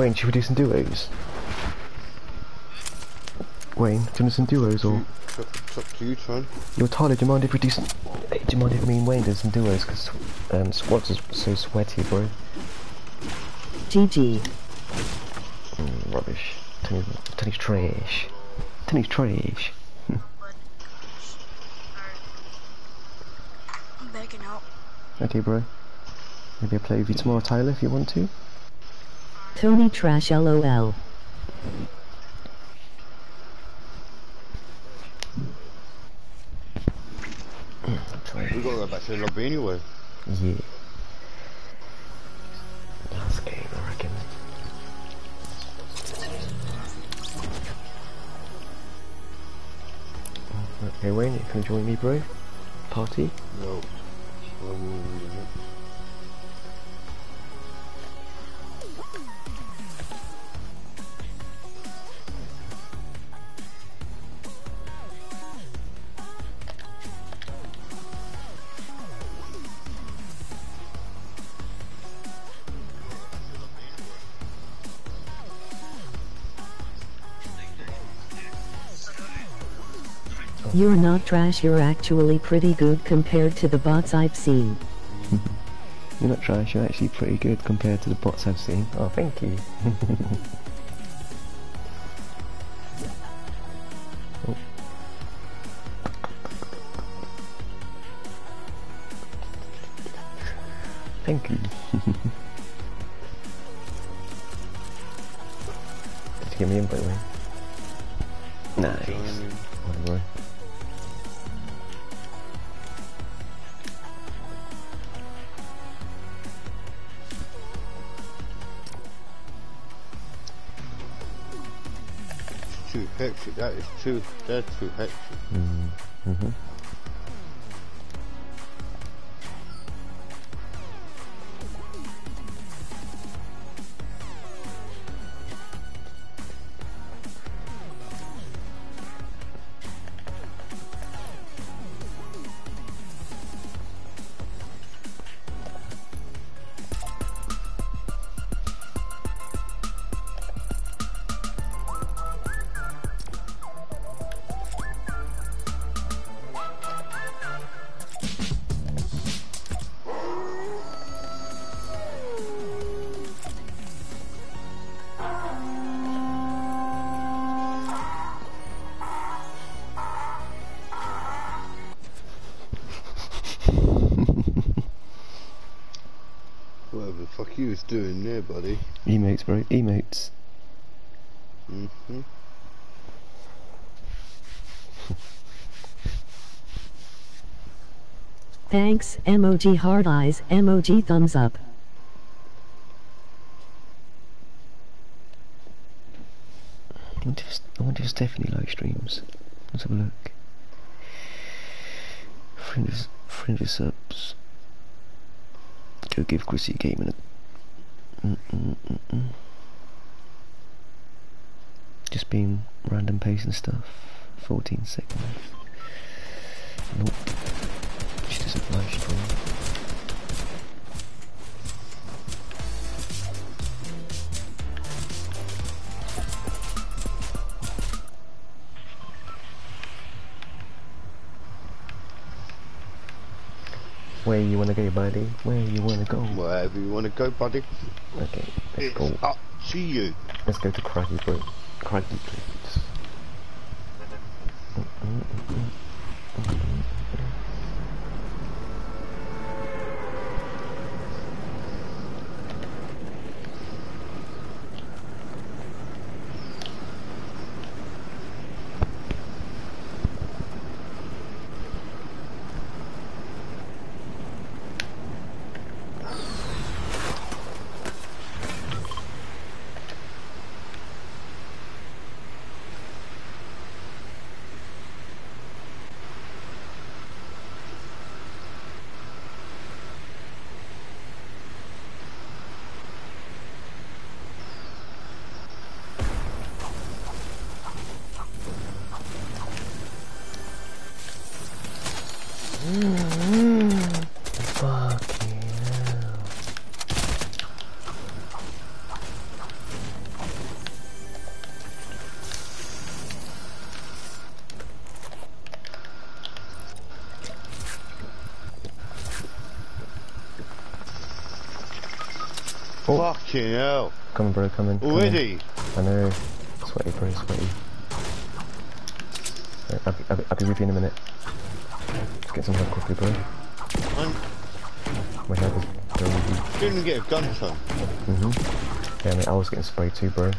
Wayne, should we do some duos? Wayne, do you want some duos or? It's up, it's up to you, Tron. Yo, Tyler, do you mind if we do some? Hey, do you mind if me and Wayne do some duos? Because um, squads is so sweaty, bro. GG. Mm, rubbish. Tony's, Tony's trash. Tony's trash. I'm backing out. Okay, bro. Maybe I'll play with you tomorrow, Tyler, if you want to. Tony Trash LOL. Try. We gotta go back to the lobby anyway. Yeah. Last game, I reckon. Oh, okay, Wayne, you can join me, bro? Not trash, you're actually pretty good compared to the bots I've seen. You're not trash, you're actually pretty good compared to the bots I've seen. Oh, thank you. that is too, that's too hectic. Mm-hmm. Whatever Thanks, emoji hard eyes, emoji thumbs up. I wonder if, Stephanie live streams. Let's have a look. Friend of, friend of subs. Go give Chrissy a game and a... Mm -mm -mm -mm. Just being random pace and stuff. 14 seconds. Where you wanna go, buddy? Where you wanna go? Wherever you wanna go, buddy. Okay, let's It's go. up to you. Let's go to Craggy, bro. Craggy, please. Oh. Fucking hell. Come on, bro, come in. come in. I know. Sweaty, bro, sweaty. Right, I'll, be- I'll, be- I'll be with you in a minute. Just get some help quickly, bro. I'm, My head is going with you. didn't get a gun, son. Mm-hmm. Yeah, mate, I was getting sprayed too, bro.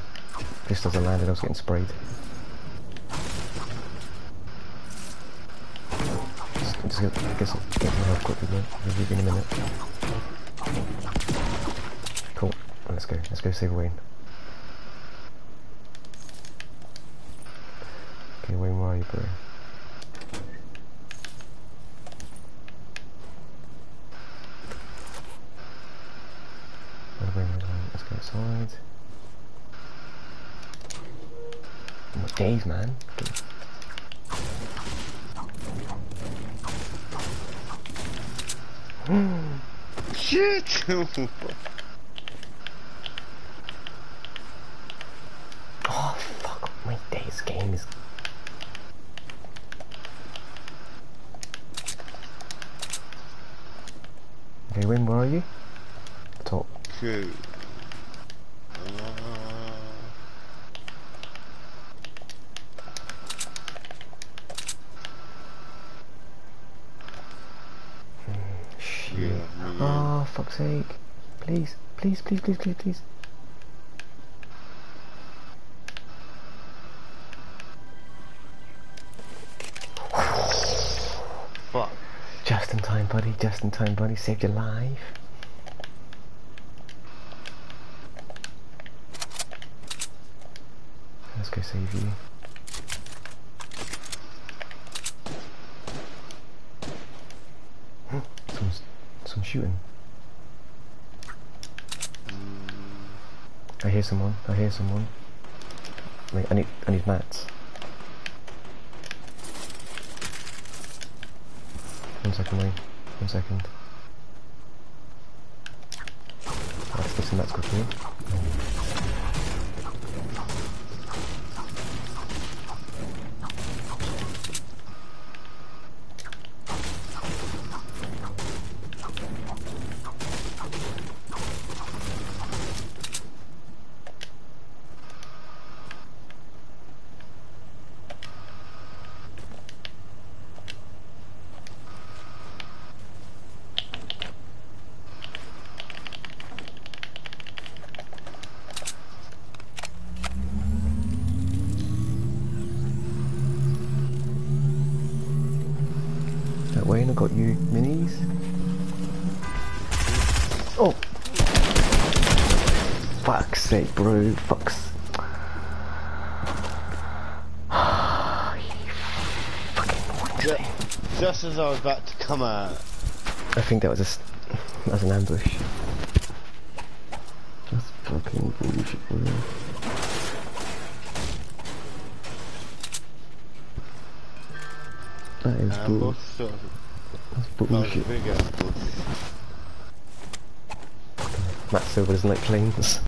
Just as I landed, I was getting sprayed. Just, just get, get, some, get some help quickly, bro. I'll be with you in a minute. Cool. Let's go. Save Wayne. Okay, Wayne, where are you, bro? Where, where, where, where? Let's go outside. What days, man? Shit! Oh, fuck. My days game is... Okay, Win, where are you? Top. Cool. Uh, Shit. yeah, me, Oh, fuck's sake. Please, please, please, please. Just in time, buddy. Just in time, buddy. Saved your life. Let's go save you. Someone's, someone's shooting. I hear someone. I hear someone. Wait, I need, I need mats. One second, wait. One second. Let's get some mats quickly. That Wayne, I got you minis. Oh! Fuck's sake, bro. Fuck's. You fucking Ju- Just as I was about to come out, I think that was a that was an ambush. That's fucking bullshit, bro. That is uh, bull. ambush, sort of, That's that was a bullshit. Matt Silver doesn't like planes.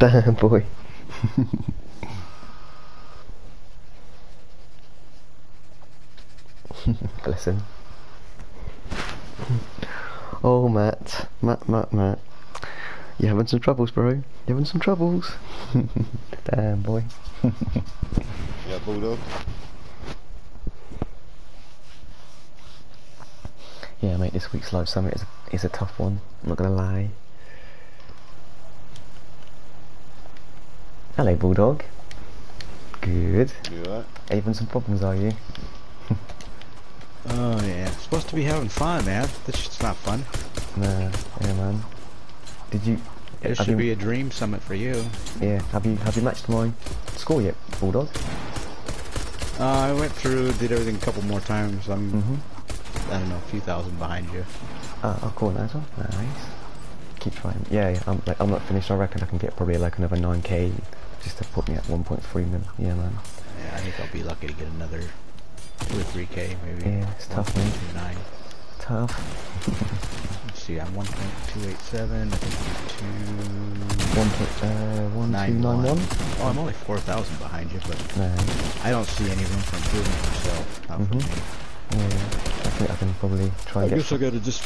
Damn boy. Bless him. Oh, Matt. Matt, Matt, Matt. You having some troubles, bro? You having some troubles? Damn, boy. Yeah, Bulldog. Yeah, mate, this week's live summit is, is a tough one. I'm not gonna lie. Hello, Bulldog. Good. You alright? Having some problems, are you? Oh yeah, supposed to be having fun, man. This shit's not fun. Nah, yeah, man. Did you? Have should you, be a dream summit for you. Yeah, have you have you matched my score yet, Bulldog? Uh, I went through, did everything a couple more times. I'm, Mm-hmm. I don't know, a few thousand behind you. Uh, oh, cool, nice one. Nice. Keep trying. Yeah, yeah, I'm like I'm not finished. I reckon I can get probably like another 9k just to put me at 1.3 mil. Yeah, man. Yeah, I think I'll be lucky to get another two or three k maybe. Yeah, it's tough, man. Nine. Tough. tough. Let's see, I'm 1.287. I think One point, uh, one, two, nine, one. Oh, I'm only 4,000 behind you, but No. I don't see any room for improvement myself. Not for Mhm. me. Yeah, I think I can probably try I and get. guess I gotta just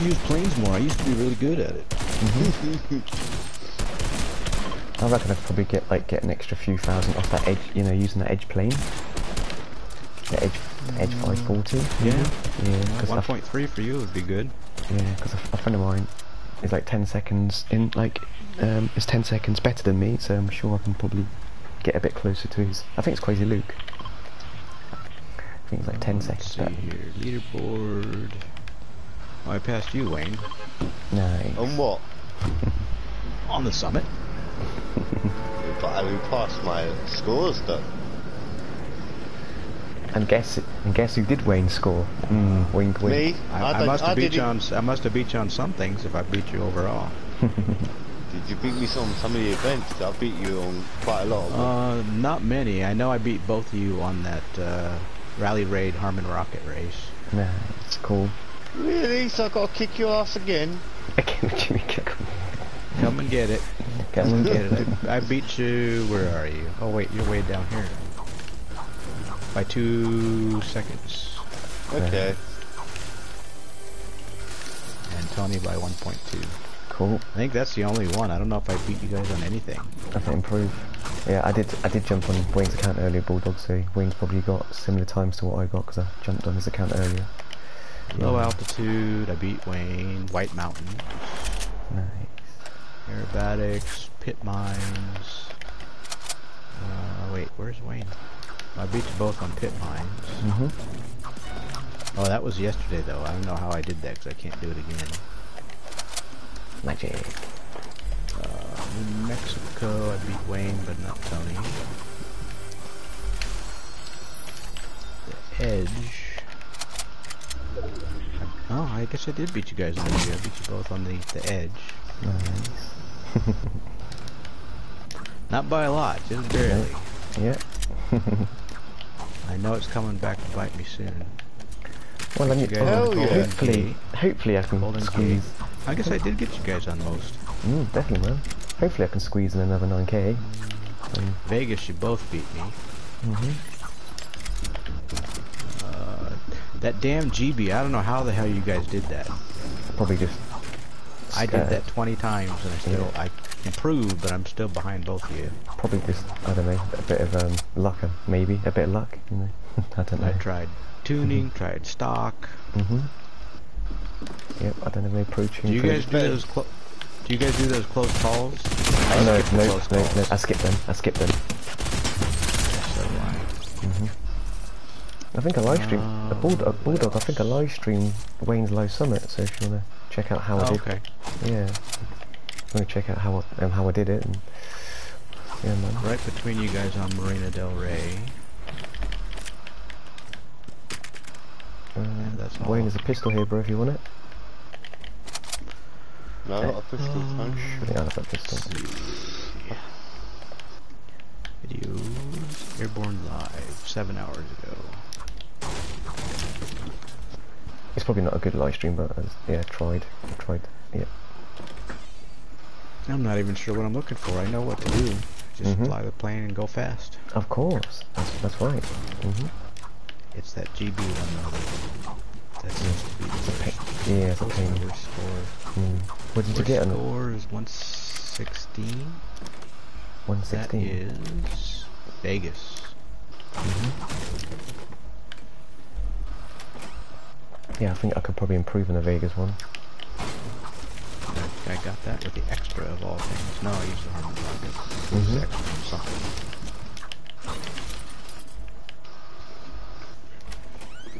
use planes more. I used to be really good at it. I reckon I could probably get like get an extra few thousand off that edge. You know, using that edge plane. The edge, edge 540. Yeah. Yeah, because 1.3 for you would be good. yeah, 'cause a, a friend of mine is like 10 seconds in, like, um, is 10 seconds better than me, so I'm sure I can probably get a bit closer to his. I think it's Crazy Luke. I think it's like 10 Let's seconds see better. here. Leaderboard. Oh, I passed you, Wayne. Nice. On what? On the summit. But I mean, past my scores, though. And guess it, and guess who did Wayne score? Mm, wink, wink. Me? I, I, don't- must have beat you on. I must have beat you on some things if I beat you overall. Did you beat me on some of the events? I beat you on quite a lot of them. Uh, not many. I know I beat both of you on that uh, Rally Raid Harmon Rocket race. Nah, it's cool. Really? So I gotta kick your ass again? Again, Jimmy kick. Come and get it. Come and Get it. I, I beat you. Where are you? Oh wait, you're way down here. By two seconds, Okay. and Tony by 1.2. Cool. I think that's the only one. I don't know if I beat you guys on anything. I can improve. Yeah, I did. I did jump on Wayne's account earlier, Bulldog. So Wayne's probably got similar times to what I got because I jumped on his account earlier. Low Yeah. altitude. I beat Wayne. White Mountain. Nice. Aerobatics. Pit mines. Uh, wait, where's Wayne? I beat you both on pit mines. Mhm. Oh, that was yesterday though. I don't know how I did that because I can't do it again. Magic. Uh, New Mexico, I beat Wayne, but not Tony. The Edge. Oh, I guess I did beat you guys on the I beat you both on the, the Edge. Nice. Not by a lot, just barely. Yeah. I know it's coming back to bite me soon. Well, You guys Oh, Golden hopefully, hopefully I can Golden Key. squeeze. I guess I did get you guys on most. Mm, definitely, man. Hopefully I can squeeze in another 9k. Vegas, you both beat me. Mhm. Uh, that damn GB, I don't know how the hell you guys did that. Probably just. I did that 20 times and I still, I improved, but I'm still behind both of you. Probably just. I don't know. A bit of um, luck, maybe a bit of luck. You know. I don't know. I tried tuning, tried stock. Mm hmm Yep. I don't know. Maybe approaching. Do you guys do those clo- Do you guys do those close calls? Oh, no, skip no, close no, no, calls. I skipped them. I skipped them. So I. I think I live stream Uh, a bulldog. Bulldog. I think I live stream Wayne's Low Summit. So if you wanna check out how I Oh, did, okay. yeah, if you wanna check out how I, um, how I did it. And, yeah, man. Right between you guys on Marina Del Rey. Um, that's all. Wayne is a pistol here, bro. If you want it, No, not a pistol, thanks. I think I have a pistol. Videos. Airborne Live. Seven hours ago. It's probably not a good live stream, but uh, yeah, tried, tried. Yeah, I'm not even sure what I'm looking for. I know what to do. Just Mhm. fly the plane and go fast. of course. That's that's right. hmm It's that GB one though. That seems to be the worst. Yeah, it's a pain. score? Mm. What did you get on score is 116. One That sixteen. is Vegas. Yeah, I think I could probably improve on the Vegas one. I, got that with the extra of all things. No, I used the Harmon Rocket. Mhm. It's extra something.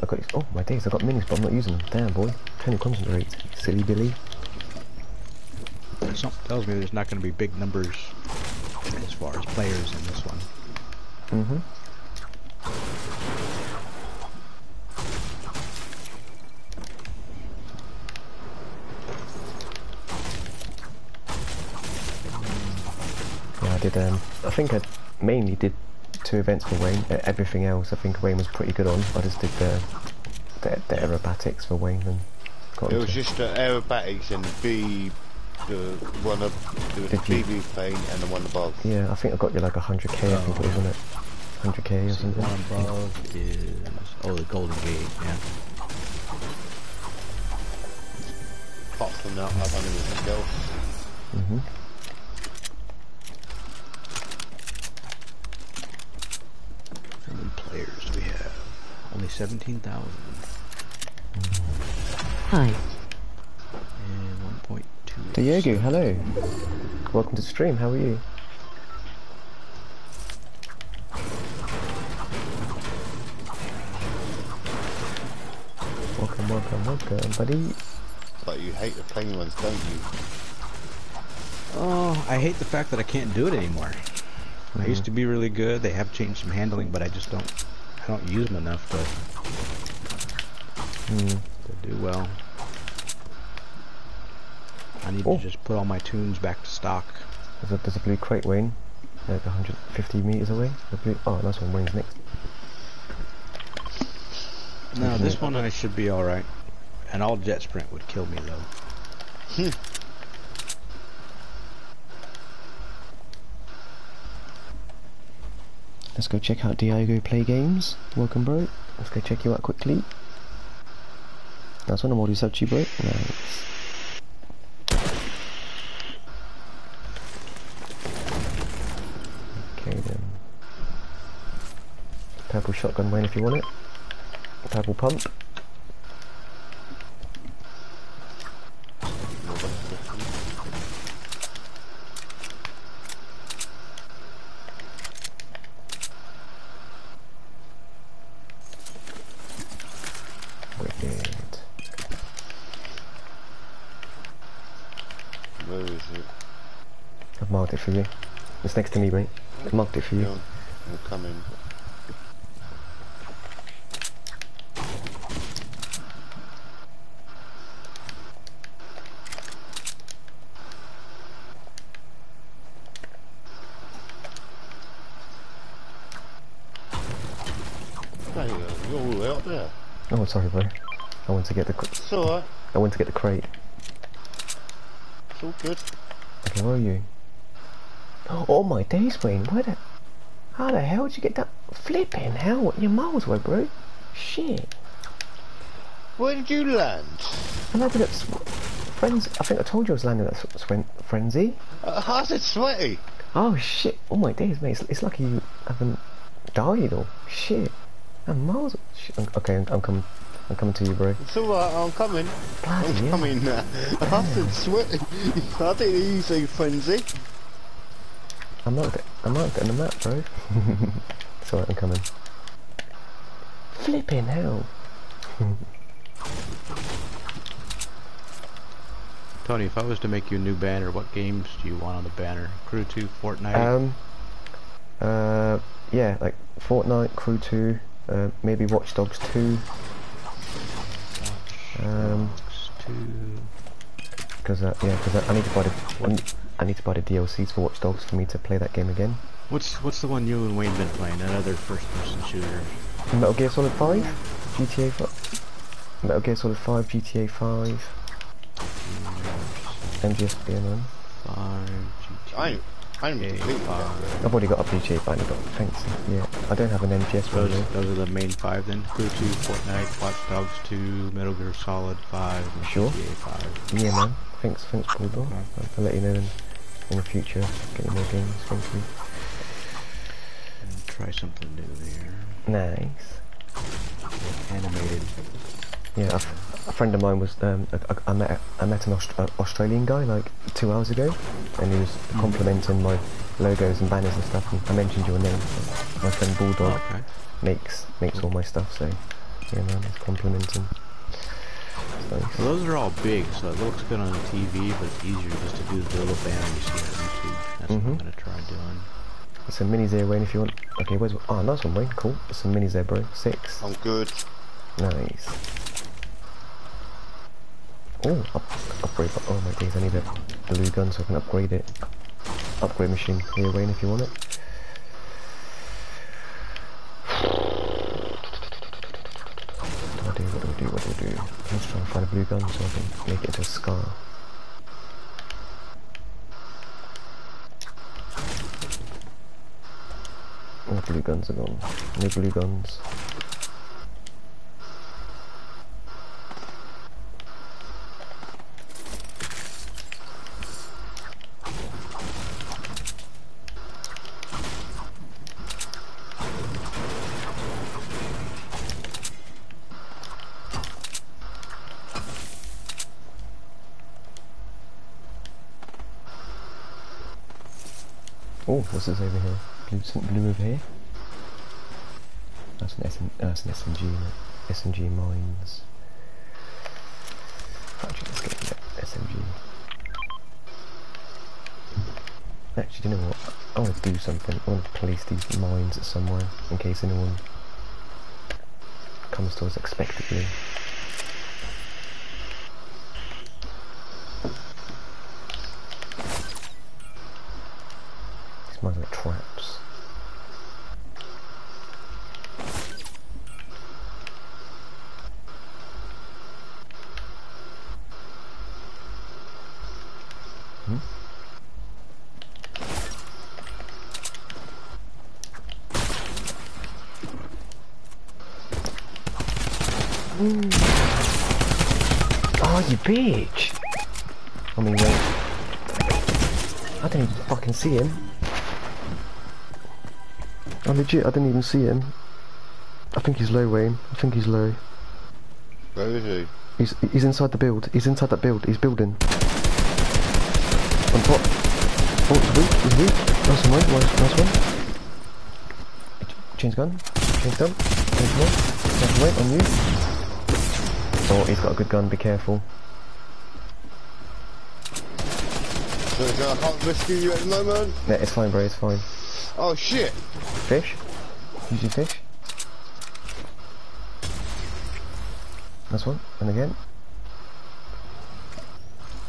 I got oh my days, I got minis, but I'm not using them. Damn boy, can you concentrate, silly Billy? Something tells me there's not going to be big numbers as far as players in this one. Mm-hmm. Yeah, I did. Um, I think I mainly did two events for Wayne. Uh, everything else, I think Wayne was pretty good on. I just did the the, the aerobatics for Wayne and got It was to- just the aerobatics and B, the one of the Did you- BB plane and the one above. Yeah, I think I got you like 100k, I think it was, wasn't it? 100k or See, something. one above is oh the Golden Gate. Yeah. Apart from that, I've done everything else. How many players do we have? Only seventeen thousand Hi. and one point two. Diego, hello. Welcome to the stream, how are you? Welcome, welcome, welcome, buddy. But you hate the plain ones, don't you? Oh, I hate the fact that I can't do it anymore. I used to be really good. They have changed some handling, but I just don't. I don't use them enough to, Hmm. to do well. I need Oh. to just put all my tunes back to stock. There's a, there's a blue crate, Wayne. Like 150 meters away. The blue. Oh, nice one. Wayne's next. No, this one I should be alright. An all jet sprint would kill me though. Let's go check out Diego play games. Welcome, bro. Let's go check you out quickly. That's one I'm already subbed to you, bro. Nice. Okay then. Purple shotgun, Wayne, if you want it. Purple pump. Wicked. Where is it? I've marked it for you. It's next to me, mate. I've marked it for you. I'm coming. Uh, you're all the way up there. Oh, sorry, bro. I went to get the. It's alright. I went to get the crate. It's all good. Okay, where are you? Oh my days, Wayne. Where the? How the hell did you get that? Flipping hell! what your miles were, bro. Shit. Where did you land? I landed at Frenzy. I think I told you I was landing at Sw- Frenzy. Uh, how's it sweaty? Oh shit! Oh my days, mate. It's, it's lucky you haven't died or shit. I'm miles. Shit. Okay, I'm, I'm coming. I'm coming to you, bro. It's alright, I'm coming. Bloody I'm hell. coming now. How's it sweaty? I didn't you say frenzy. I marked it. I marked it on the map, bro. alright. I'm coming. Flipping hell. Tony, if I was to make you a new banner, what games do you want on the banner? Crew 2, Fortnite? Um. Uh. Yeah, like Fortnite, Crew 2, uh, maybe Watch Dogs 2. Um. Dogs 2. Because uh, yeah, because I, I need to buy the I need, to buy the DLCs for Watch Dogs for me to play that game again. What's what's the one you and Wayne been playing? Another first-person shooter. Metal Gear Solid 5, GTA 5, Metal Gear Solid 5, GTA 5, MGS, yeah man. 5, GTA. I ain't, I ain't Okay, completed that. five. I've already got a GTA, but I only got fancy. Yeah, I don't have an MGS one Those, though. those are the main five then. Crew 2, Fortnite, Watch Dogs 2, Metal Gear Solid 5, and Sure. GTA 5. Yeah man, thanks, thanks Bulldog. Okay. I'll, I'll let you know in, in the future, getting more games, thank you. And try something new there. Nice. Animated. Yeah, a, f- a friend of mine was. Um, I, met a- I met an Aust- uh, Australian guy like two hours ago, and he was complimenting my logos and banners and stuff. And I mentioned your name. My friend Bulldog Okay. makes makes all my stuff, so yeah, man, he's complimenting. Well, those are all big, so it looks good on the TV, but it's easier just to do the little banner you see on YouTube. That's what I'm Mhm. gonna try doing. There's some minis there, Wayne, if you want. Okay, where's? Oh, nice one, Wayne. Cool. There's some minis there, bro. Six. I'm good. Nice. Oh, up, upgrade. Oh my days, I need a blue gun so I can upgrade it. Upgrade machine here, Wayne, if you want it. What do What do I do? Let's try and find a blue gun so I can make it into a scar. All blue guns are gone. No blue guns. Oh, what's this over here? Blue, something blue over here? That's an, SN, that's an SMG, SMG mines. Actually, let's get that SMG. Actually, do you know what? I want to do something. I want to place these mines somewhere in case anyone comes to us expectedly. These are like traps. Hmm? Oh, you bitch! I mean, wait. I didn't even fucking see him. I legit, I didn't even see him. I think he's low, Wayne. I think he's low. Where is he? He's he's inside the build. He's inside that build. He's building. On top. Oh, he's weak. He's weak. Nice one, Wayne. Nice, nice one. Change gun. Change gun. Change gun. Nice one, Wayne. On you. Oh, he's got a good gun. Be careful. I can't rescue you at the moment. Yeah, it's fine, bro. It's fine. Oh shit! Fish. Use your fish. That's one. And again.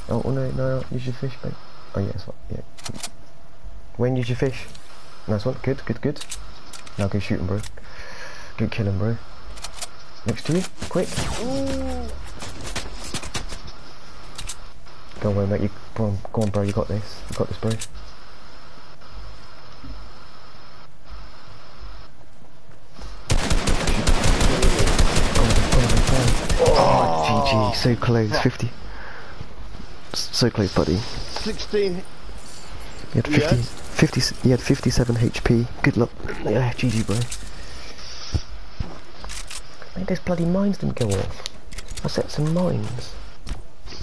Oh, oh no, no, no, use your fish, mate. Oh yeah, it's fine. Yeah. Wayne, use your fish. Nice one. Good, good, good. Now go shoot him, bro. Go kill him, bro. Next to you. Quick. Go on, Wayne, mate. You, go on, go on, bro. You got this. You got this, bro. Oh, GG, so close, 50. So close, buddy. 16. You had 50, Yes. 50, you had 57 HP. Good luck. Yeah, GG, bro. Man, those bloody mines didn't go off. I set some mines.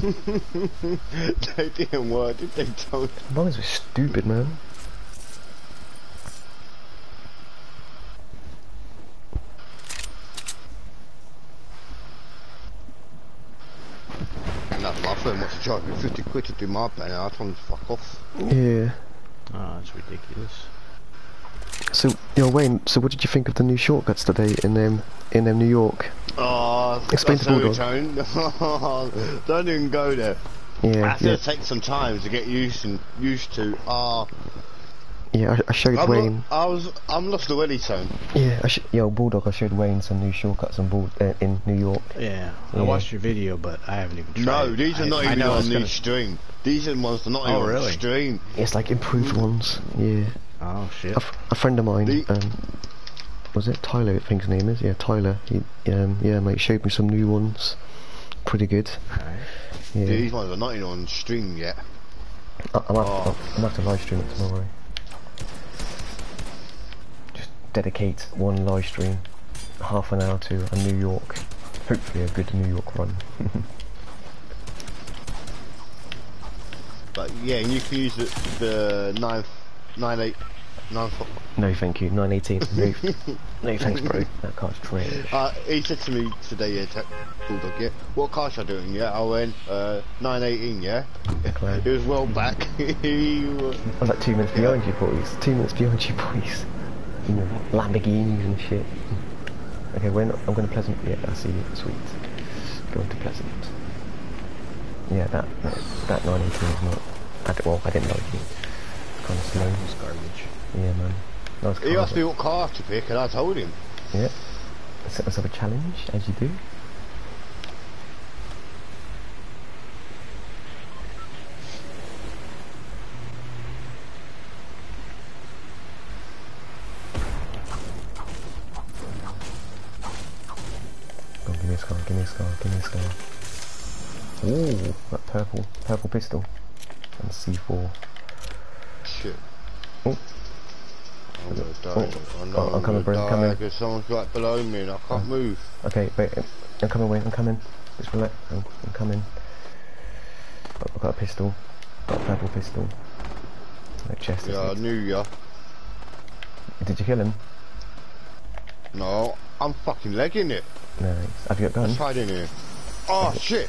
they didn't work, did they, Tony? Mines were stupid, man. And that's my friend wants to charge me 50 quid to do my banner. I told him to fuck off. Yeah. Oh, that's ridiculous. So, yo, Wayne. So, what did you think of the new shortcuts today in um in um, New York? Oh, Explain that's to Bulldog. Tone. Don't even go there. Yeah, That's yeah, gonna take some time to get used and used to. Ah, yeah. I, I showed I'm Wayne. lo- I was, I'm lost already, Tone. Yeah, I sh- yo, Bulldog. I showed Wayne some new shortcuts on board uh, in New York. Yeah, I watched your video, but I haven't even tried. No, these are I- not I even know on it's the gonna- stream. These are ones that are not Oh, even on really? the stream. It's like improved ones. Yeah. Oh shit. A, f- a friend of mine, The- um, was it Tyler? I think his name is. Yeah, Tyler. He, um, yeah, mate, showed me some new ones. Pretty good. Alright. Yeah. These ones are not even on stream yet. I, I'm have, Oh. I'm have to live stream it tomorrow. Dedicate one live stream, half an hour to a New York. Hopefully, a good New York run. But yeah, and you can use the, the 9, 9, 8, 9, four. no, thank you. 918. No, no thanks, bro. That car's trash. Uh, he said to me today, yeah, Bulldog, yeah, what car should I do? in? Yeah, I went, uh, 918, yeah? Clown. It was well back. he was, I'm like two minutes behind you, boys. Two minutes behind you, boys. You know, Lamborghinis and shit. Okay, we're not, I'm going to Pleasant. Yeah, I see you. Sweet. Going to Pleasant. Yeah, that that, that 918 is not. I d well, I didn't like it. Kind of slow. It's garbage. Yeah, man. Nice he car, asked me what car to pick, and I told him. but- Yeah. Set myself a challenge, as you do. Ooh, that purple, purple pistol. And C4. Shit. Oh. I'm gonna die. Oh. I know Oh, I'm I'm coming, gonna Brent, coming. because someone's right below me and I can't uh, move. Okay, wait, I'm coming, wait, I'm coming. Just relax, I'm, I'm coming. Oh, I've got a pistol. Got a purple pistol. No chest. Yeah, I knew ya. Did you kill him? No, I'm fucking legging it. No. Have you got guns? hide in here. Oh shit!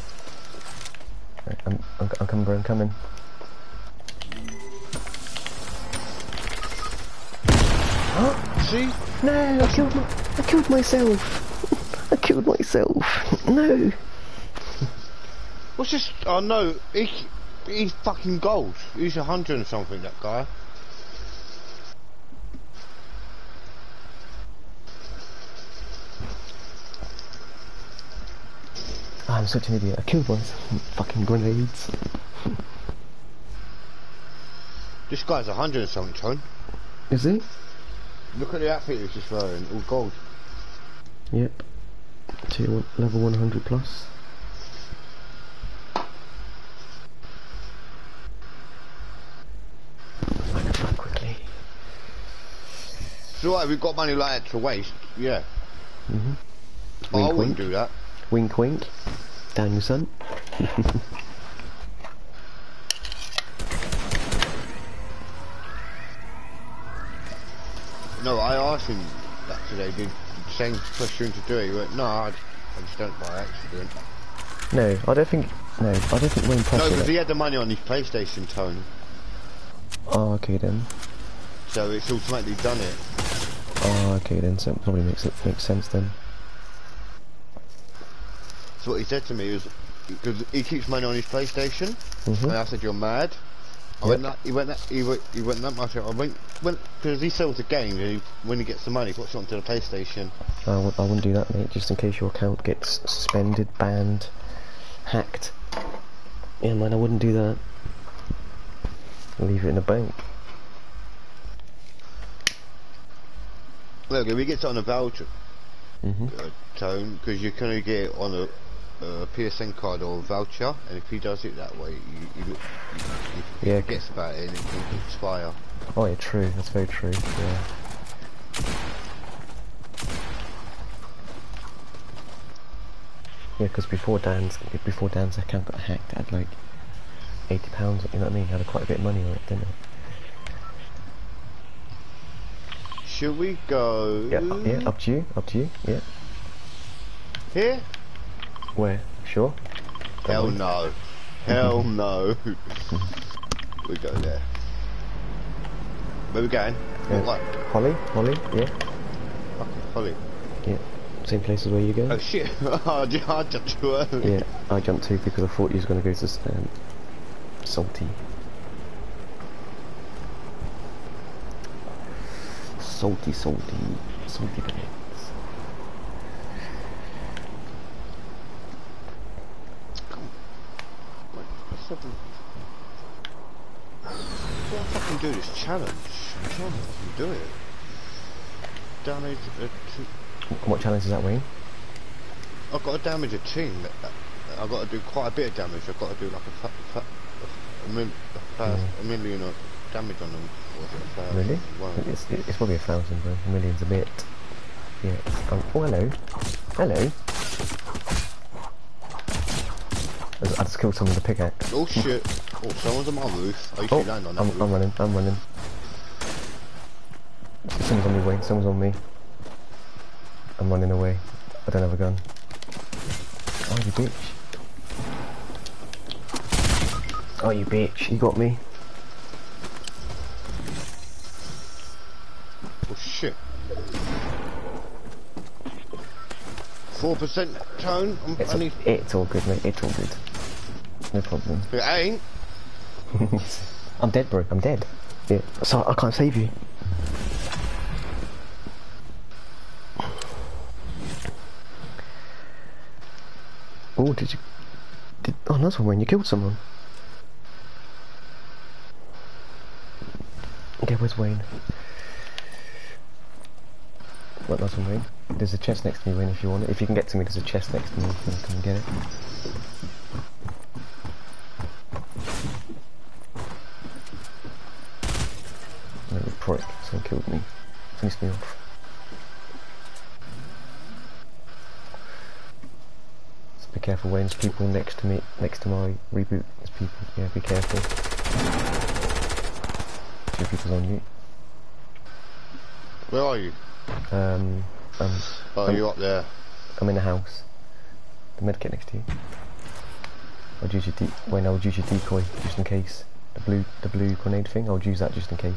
Right, I'm, I'm, I'm coming, bro, I'm coming. See? No, I killed, my, I killed myself. I killed myself. No. What's this? Oh no, he, he's fucking gold. He's a hundred and something, that guy. I'm such an idiot. I killed myself. Fucking grenades. This guy's a hundred and something, Tone. Is he? Look at the outfit he's just wearing, all gold. Yep. Tier one, level 100 plus. I can fight quickly. It's alright, we've got money like that to waste, yeah. Mm-hmm. But I wouldn't wink. do that. Wink wink. Down your son. No, I asked him that today, did same question to do it. He went, no, I, I just don't by accident. No, I don't think. No, I don't think Wayne No, because he had the money on his PlayStation, Tone. Oh, ah, okay then. So it's automatically done it. Oh, okay then. So it probably makes it makes sense then. So what he said to me was, because he keeps money on his PlayStation, Mhm. and I said, you're mad. I went that, he went that, he went, he went that much, I went, went, because he sells the games, and he, when he gets the money, he puts it onto the PlayStation. I w- I wouldn't do that, mate. Just in case your account gets suspended, banned, hacked. Yeah, man, I wouldn't do that. Leave it in the bank. Look, if he gets it on a voucher, Mhm. uh, Tone, because you can only get it on a, a PSN card or a voucher, and if he does it that way, you, you, you, you Yeah, forgets about it and it can expire. Oh yeah, true. That's very true. Yeah. Yeah, because before Dan's before Dan's account got hacked, it had like eighty pounds. You know what I mean? It had quite a bit of money on it, didn't it? Should we go Yeah, yeah. Up to you. Up to you. Yeah. here? Where? Sure. Hell no. Hell no. we go there. Where we going? Yeah. What? Holly. Holly. Yeah. Fucking Holly. Yeah. Same place as where you go. Oh shit. I ju- I jumped too early. Yeah. I jumped too because I thought you was gonna go to um, salty. Salty, salty, salty bits. Seven. Can't fucking do this challenge. I can't fucking do it. Damage a two. What challenge is that, Wayne? I've got to damage a team. I've got to do quite a bit of damage. I've got to do like a, fa- fa- a, mil- a, thou- a million of damage on them. It a thousand? Really? It's, it's probably a thousand, bro. A million's a bit. Yeah. Um, oh, hello. Hello. I just- I just killed someone with a pickaxe. Oh shit. Oh, someone's on my roof. I used Oh, to land on that I'm, roof. I'm running, I'm running. Someone's on me, Wayne. Someone's on me. I'm running away. I don't have a gun. Oh, you bitch. Oh, you bitch. You got me. Oh shit. Four percent tone. I'm, It's, I need. it's all good, mate. It's all good. No problem. It ain't. I'm dead, bro. I'm dead. Yeah. So I can't save you. Oh, did you? Did, oh, that's when you killed someone. Okay, where's Wayne? Nice one, Wayne. There's a chest next to me, Wayne, if you want it. If you can get to me, there's a chest next to me. You can come and get it. You prick. Someone killed me. Finished me off. So be careful, Wayne. There's people next to me, next to my reboot. There's people. Yeah, be careful. Two people's on you. Where are you? Um, um, Oh, Um, you're up there. I'm in the house. The medkit next to you. I'll use your de- I'll use your decoy just in case. The blue, the blue grenade thing. I'll use that just in case.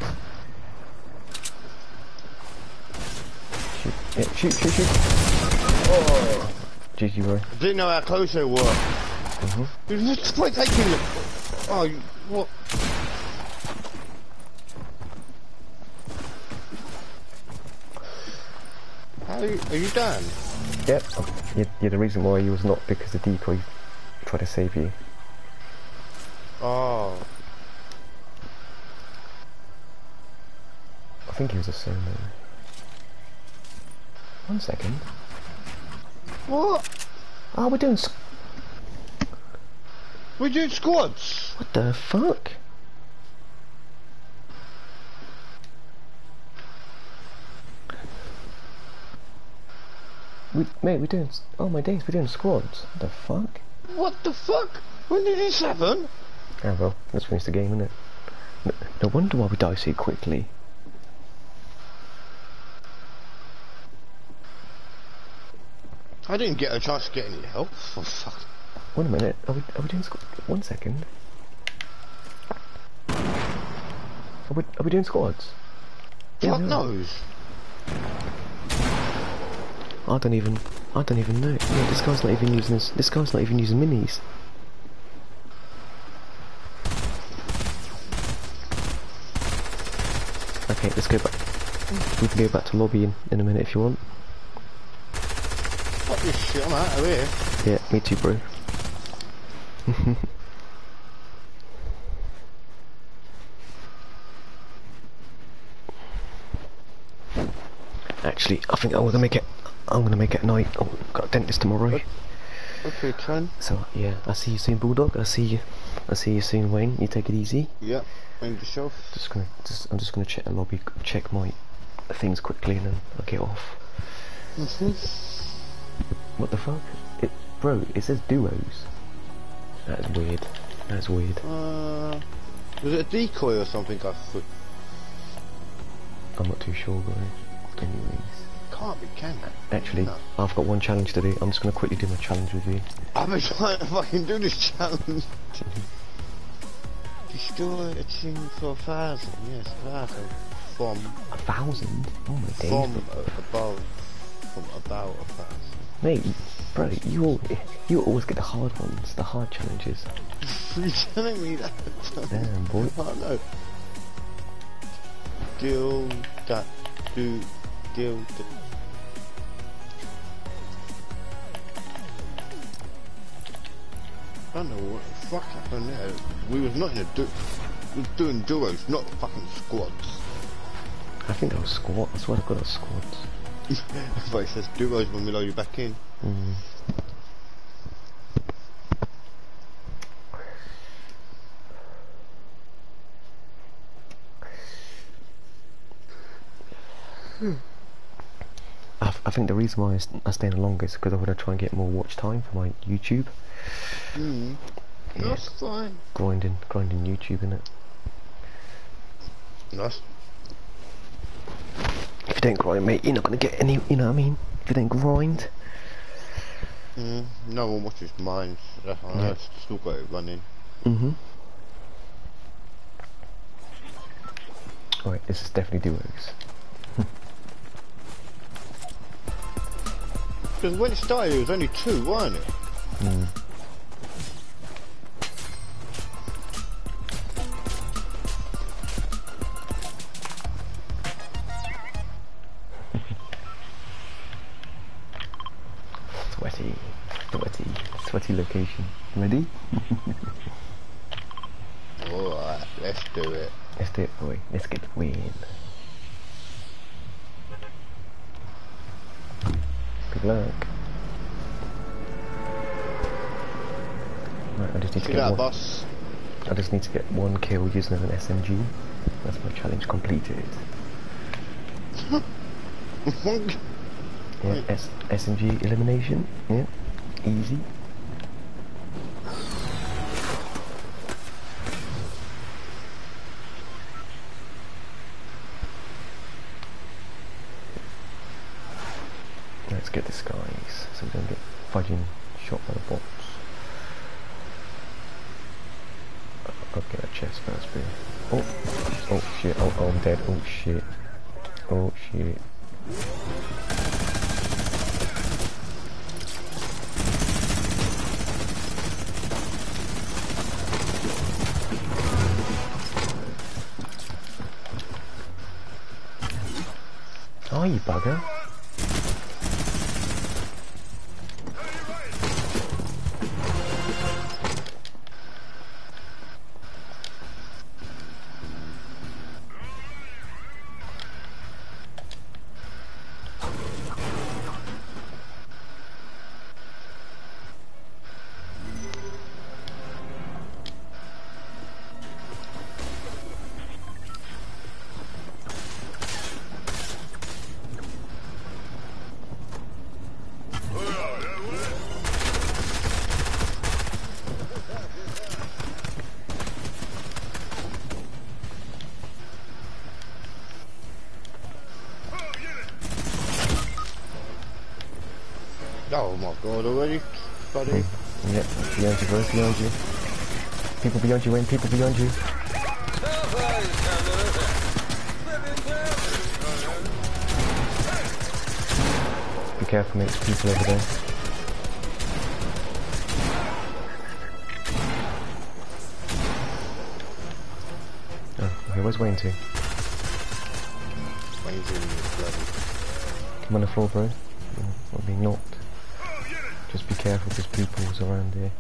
Shoot! Yeah, shoot! Shoot! Shoot! Oh! GG, bro. I didn't know how close they were. Mhm. You're just quite taking. Oh, you, what? How are you, are you done? Yep. Yeah, yeah, the reason why he was not because the decoy tried to save you. Oh, I think he was a solo. One second. what? Oh, we're doing. We're doing squads. What the fuck? We, mate, we're doing. Oh my days, we're doing squads. What the fuck? What the fuck? When did this happen? Ah well, let's finish the game, innit? No, no wonder why we die so quickly. I didn't get a chance to get any help. For fuck. Wait a minute, are we, are we doing squad? One second. Are we, are we doing squads? Yeah, we knows. I don't even, I don't even know. Yeah, this guy's not even using this. This guy's not even using minis. Okay, let's go back. We can go back to lobby in, in a minute if you want. Fuck this shit. I'm out of here. Yeah, me too, bro. Actually, I think I'm gonna make it. I'm gonna make it at night. Oh, got a dentist tomorrow. Okay, Ken. So yeah, I'll see you soon, Bulldog. I'll see you. I'll see you soon, Wayne. You take it easy. Yep. Mind yourself. Just gonna, just, I'm just gonna check the lobby, check my things quickly, and then I'll get off. Mm-hmm. What the fuck? It, bro, it says duos. That's weird. That's weird. Uh, was it a decoy or something? I thought. I'm not too sure, bro. Anyways, Can't be, can it? actually, No. I've got one challenge to do. I'm just gonna quickly do my challenge with you. I've been trying to fucking do this challenge. Destroy a team for a thousand. Yes, a thousand. From A thousand? Oh my days. from above. From about a thousand. Mate, bro, you all, you always get the hard ones, the hard challenges. you telling me that? Damn, boy. Oh no. Deal that do deal that. I don't know what the fuck happened there. We was not in a du- we was doing duos, not fucking squads. I think that was squad. I swear to God, that was squads. but it says duos when we load you back in. Mm. I, I think the reason why I, st- I stay in the longest is because I want to try and get more watch time for my YouTube. Mm. Yeah. That's fine. Grinding, grinding YouTube, innit? That's If you don't grind, mate, you're not to get any, you know what I mean? If you don't grind. mm, no one watches mine. so I know Yeah. it's still got it running. Mm-hmm. Alright, this is definitely duos. Because when it started, it was only two, weren't it? Mm. One kill using an SMG. That's my challenge completed. Yeah, S SMG elimination. Yeah, easy. Oh my god, already? Buddy? Yep, behind you, bro, mm, behind you. People beyond you, Wayne, people beyond you. Be careful, mate, there's people over there. Oh, okay, where's Wayne to? Wayne's in bloody. Come on the floor, bro. Around here.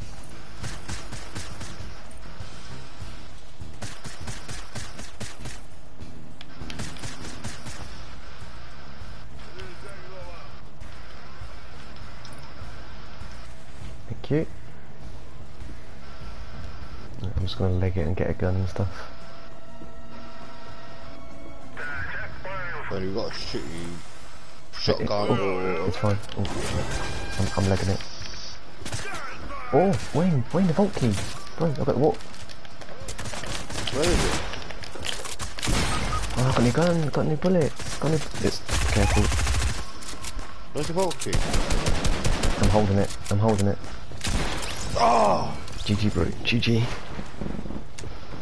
Thank you. I'm just gonna leg it and get a gun and stuff. When you got a shitty shotgun Oh, it's fine. Oh, I'm, I'm legging it. Oh, Wayne, Wayne, the vault key. Bro, I got what? Where is it? Oh, I got any gun, got any bullets, got any... It's, careful. Where's the vault key? I'm holding it, I'm holding it. Ah! Oh! GG bro, GG.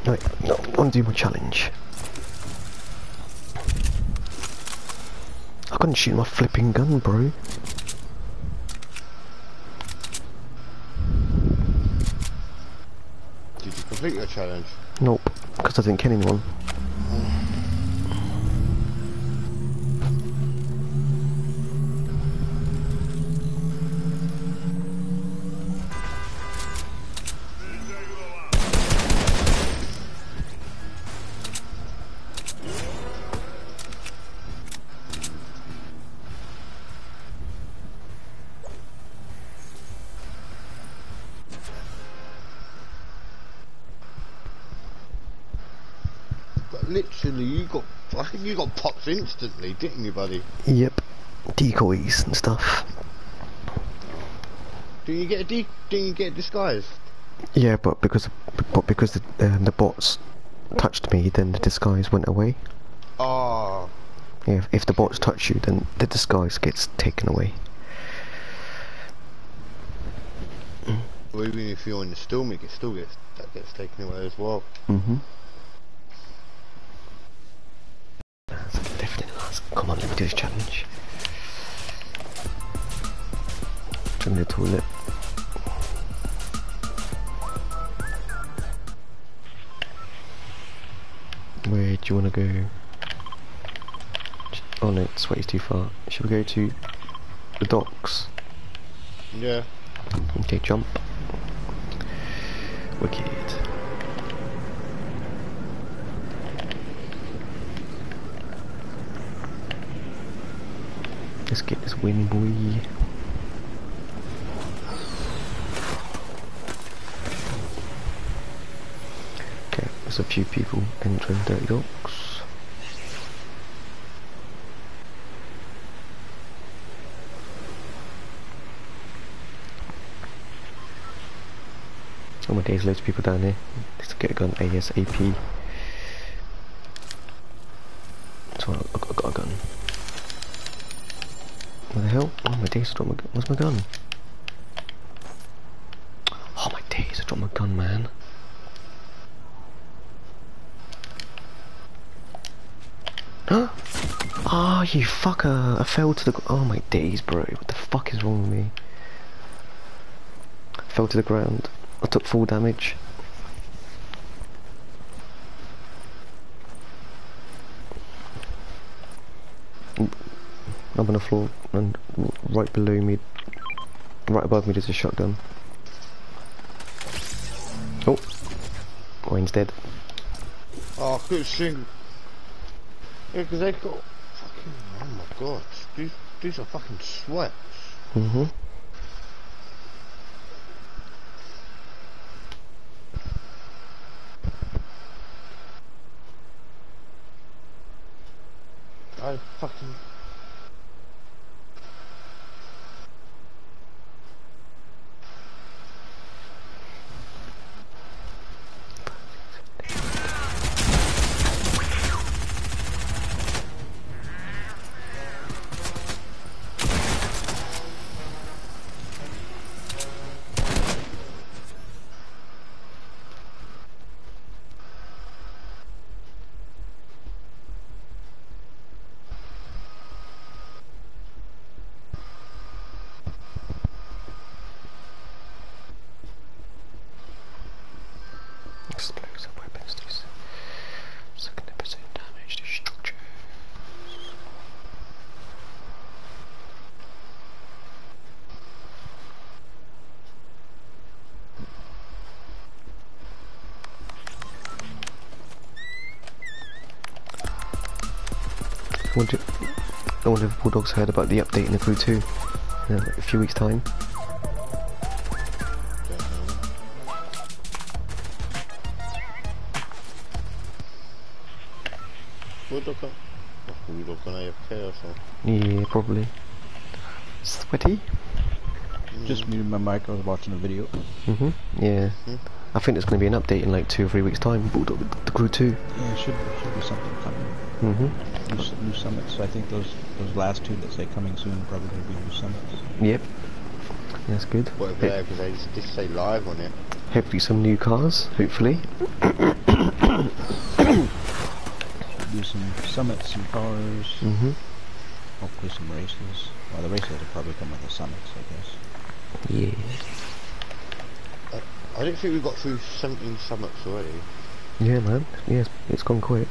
Right, no, undo my challenge. I couldn't shoot my flipping gun, bro. Did you complete your challenge? Nope, because I didn't kill anyone. Instantly, didn't you, buddy? Yep, decoys and stuff. Do you get a de- do you get disguised? Yeah, but because but because the um, the bots touched me, then the disguise went away. Oh, Yeah, if, if the bots touch you, then the disguise gets taken away. or even if you're in the storm, it still gets that gets taken away as well. Mm-hmm. That's go? Oh no, it's way too far. Should we go to the docks? Yeah. Okay, jump. Wicked. Let's get this win, boy. There's a few people entering Dirty Docks. Oh my days, loads of people down here. Let's get a gun ASAP. So I, I got a gun. What the hell? Oh my days, I dropped my gun. Where's my gun? Oh my days, I dropped my gun, man. Ah, you fucker! I fell to the. Oh my days, bro! What the fuck is wrong with me? I Fell to the ground. I took full damage. I'm on the floor, and right below me, right above me, there's a shotgun. Oh, Wayne's dead. Oh, I couldn't. Yeah, they got. Oh my god. These, these are fucking sweats. Mm-hmm. I fucking. Explosive weapons do s- significant damage to structures. I wonder, I wonder if Bulldogs heard about the update in the crew 2 in a few weeks' time. Bulldog on. Bulldog on AFK or something. Yeah, probably. Sweaty? Just muted my mic. I was watching a video. hmm Yeah. Hmm? I think there's going to be an update in like two or three weeks' time. Bulldog, the crew 2. Yeah, it should should be something coming. Mm-hmm. New, s- new summits. I think those those last two that say coming soon are probably going to be new summits. Yep. That's good. Whatever Ho- they because they just, just say live on it. hopefully some new cars, hopefully. Do some summits, some cars, Mm-hmm. hopefully some races. Well, the races will probably come with the summits, I guess. Yeah. I don't think we've got through 17 summits already. Yeah, man. Yes, it's gone quick.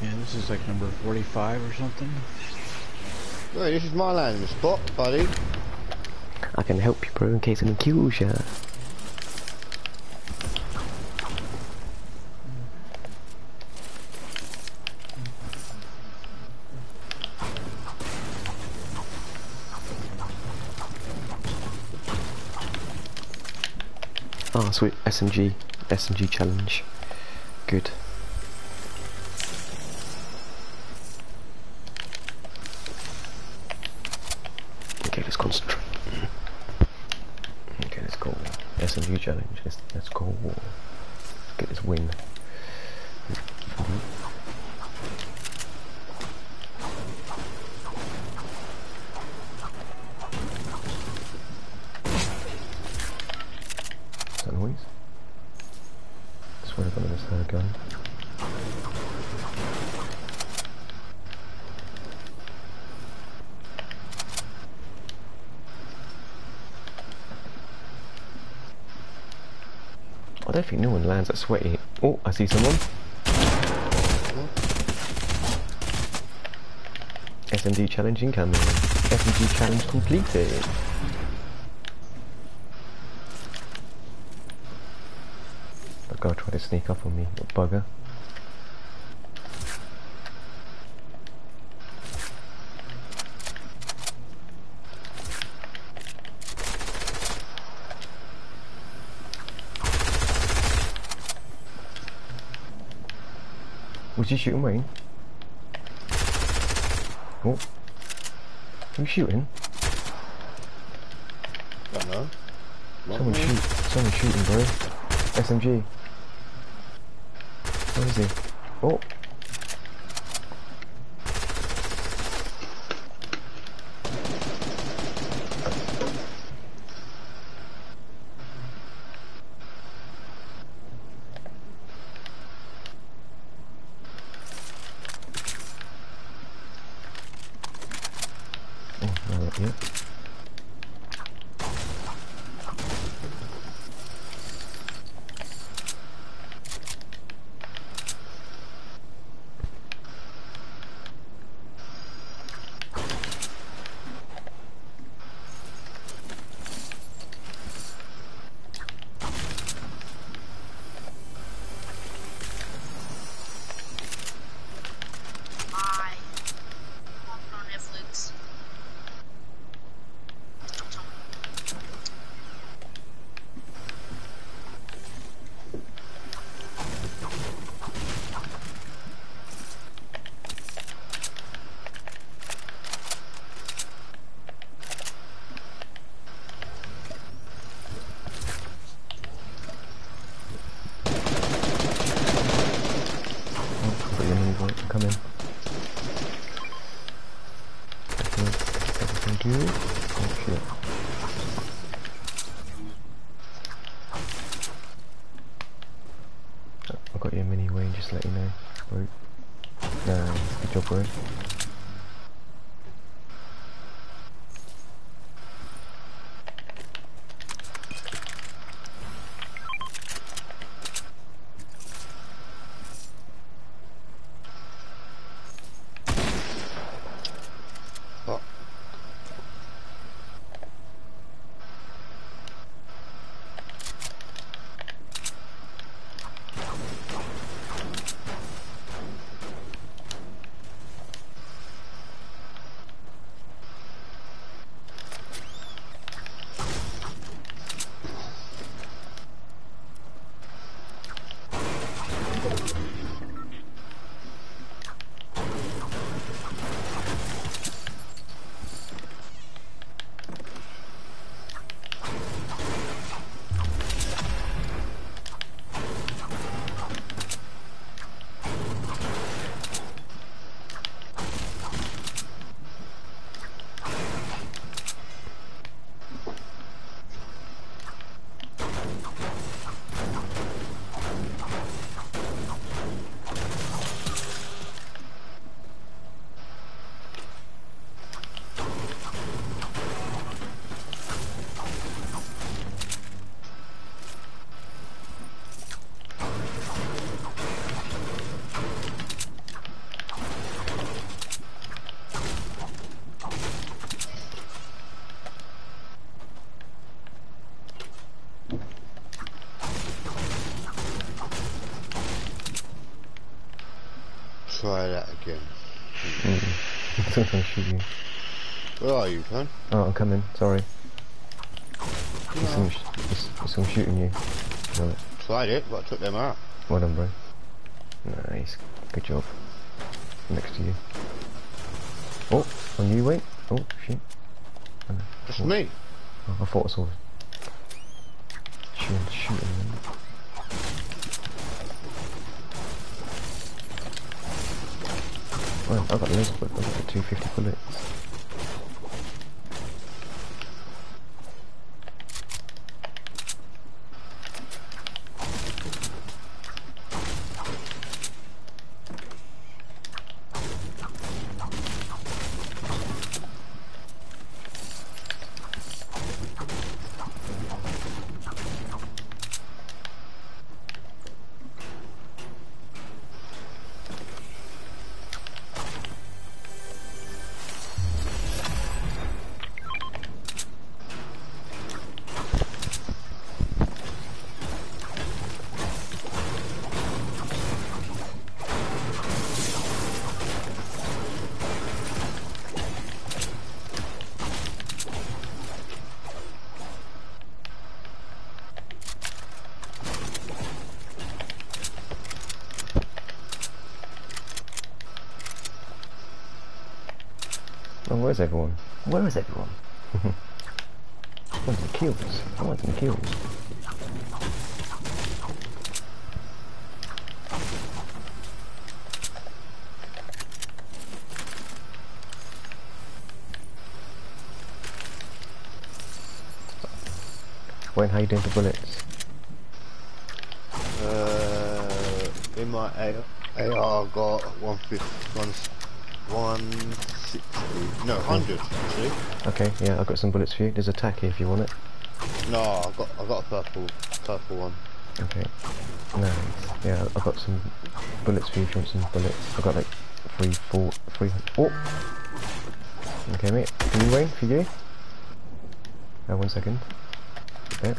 Yeah, this is like number 45 or something. Wait, this is my landing spot, buddy. I can help you, bro, in case anyone kills ya. Oh, ah, sweet. SMG. SMG challenge. Good. Okay, let's concentrate. Okay, let's go. SMG challenge. Let's, let's go. Let's get this win. Is that noise? I swear I've got this uh, gun. I lands at sweaty. Oh, I see someone. SMG challenge incoming. SMG challenge completed. That guy tried to sneak up on me, bugger. Was you shooting Wayne? Oh. Who's shooting? I Don't know. Not Someone me. shoot. Someone shooting, bro. SMG. Where is he? Try that again. Mm. Someone's shooting you. Where are you, son? Oh, I'm coming, sorry. There's someone, sh there's, there's someone shooting you. No, Tried it, but I took them out. well done, bro. Nice, good job. Next to you. Oh, on you, wait. Oh, shit. Just me. Oh, I thought I saw where's everyone? Where is everyone? I want some kills. I want some kills. Wayne, how you doing for bullets? Uh, in my AR, AR I've got 150, one, 160, no, 100 actually. Okay, yeah, I've got some bullets for you. There's a tac here if you want it. No, I've got, I've got a purple, purple one. Okay. Nice. Yeah, I've got some bullets for you if you want some bullets. I've got like three, four, three, four. Okay, mate. Can you wait for you? Uh, one second. Yeah,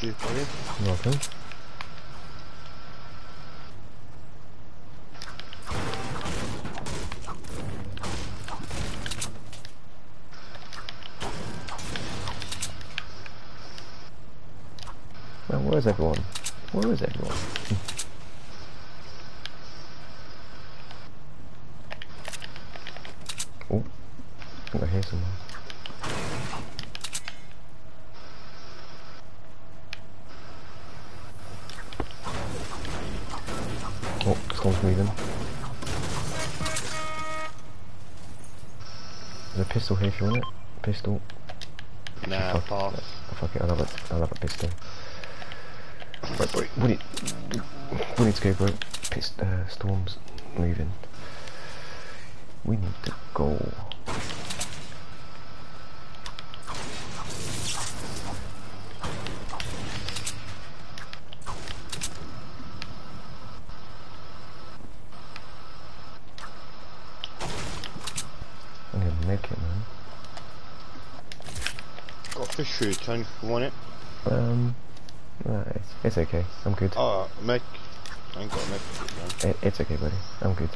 Cheers, buddy. you're welcome. Where's everyone? Where is everyone? oh, I think I hear someone. Oh, someone's moving. There's a pistol here if you want it. Pistol. Nah, Fuck, pass. oh, fuck it, I love it. I love a pistol. Right, wait, we need, we need to go, bro. Pist uh, storm's moving. We need to go. I'm gonna make it, man. Got a fish food, Tony, if you want it. Um, nah, it's, it's okay. I'm good. Oh, make, I ain't got a make. It, it's okay, buddy. I'm good.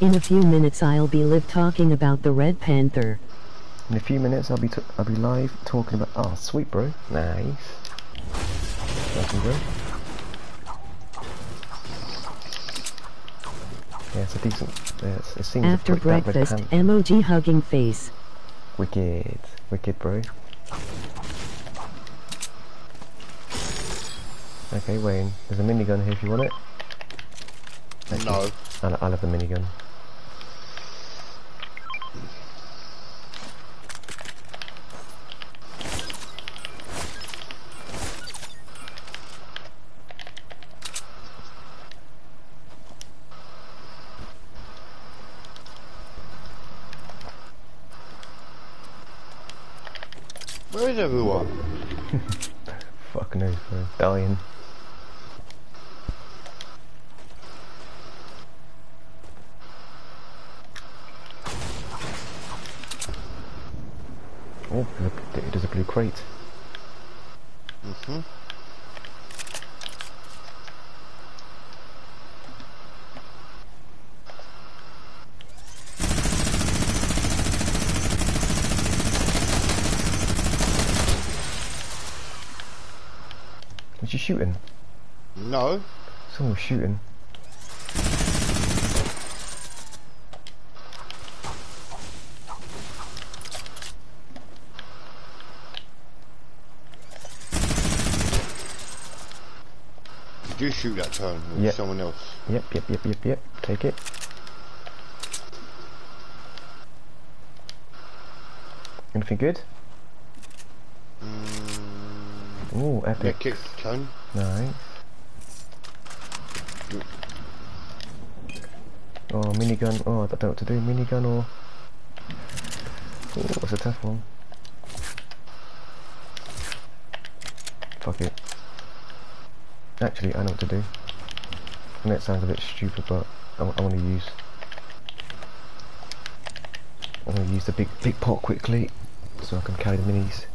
In a few minutes I'll be live talking about the Red Panther. In a few minutes, I'll be t- I'll be live talking about. Oh, sweet, bro. Nice. Welcome, bro. Yeah, it's a decent. Yeah, it's, it seems After like that Red breakfast, Panther- emoji hugging face. Wicked, wicked, bro. Okay, Wayne. There's a minigun here if you want it. Thank you. No. I'll, I'll have the minigun. Where is everyone? Fuck knows, bro. Dying. Oh, there's a, there's a blue crate. Mm-hmm. Was you shooting? No. Someone was shooting. Did you shoot that turn with Yeah. someone else? Yep, yep, yep, yep, yep. Take it. Anything good? Mm, Ooh, yeah, epic. kick turn. Nice. Oh, minigun. Oh, I don't know what to do. Minigun or... Oh, that's a tough one. Fuck it. Actually, I know what to do. And that sounds a bit stupid, but I, want to use... I'm going to use the big, big pot quickly, so I can carry the minis.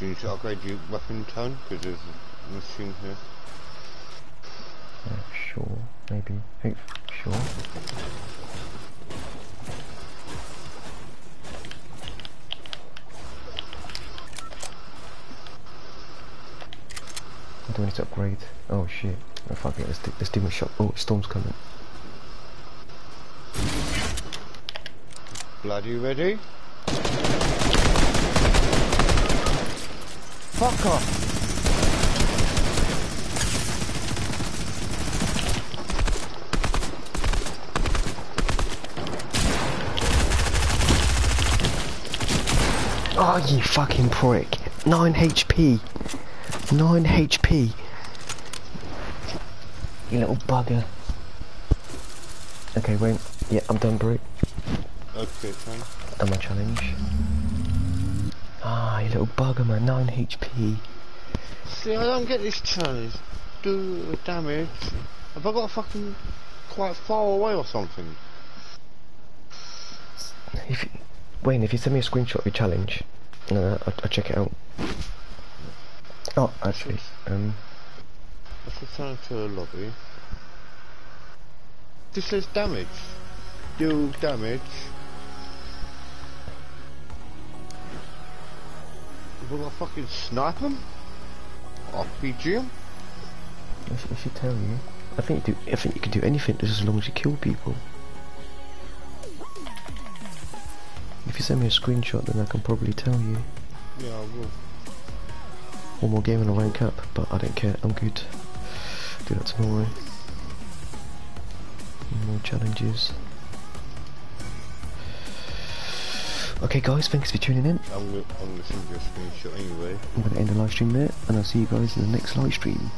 you need to upgrade your weapon tone? Because there's a machine here. Yeah, sure, maybe. Hey, sure. Do I need to upgrade? Oh shit. Oh fuck it, let's do, let's do my shot. Oh, storm's coming. Bloody ready? Fuck off! Oh, you fucking prick. 9 HP. 9 HP. You little bugger. Okay, wait. Yeah, I'm done, bro. Okay, fine. And my challenge. Ah, you little bugger, man. 9 HP. See, I don't get this challenge. Do damage. Have I got a fucking quite far away or something? If you, Wayne, if you send me a screenshot of your challenge, uh, I'll, I'll check it out. Oh, actually, um, Let's return to the lobby. This says damage. Do damage. Will I fucking snipe him? RPG him? I should, I should tell you. I think you do. I think you can do anything just as long as you kill people. If you send me a screenshot, then I can probably tell you. Yeah, I will. One more game and I'll rank up, but I don't care. I'm good. Do that tomorrow. More challenges. Okay, guys, thanks for tuning in. I'm gonna, I'm gonna send you a screenshot anyway. I'm going to end the live stream there, and I'll see you guys in the next live stream.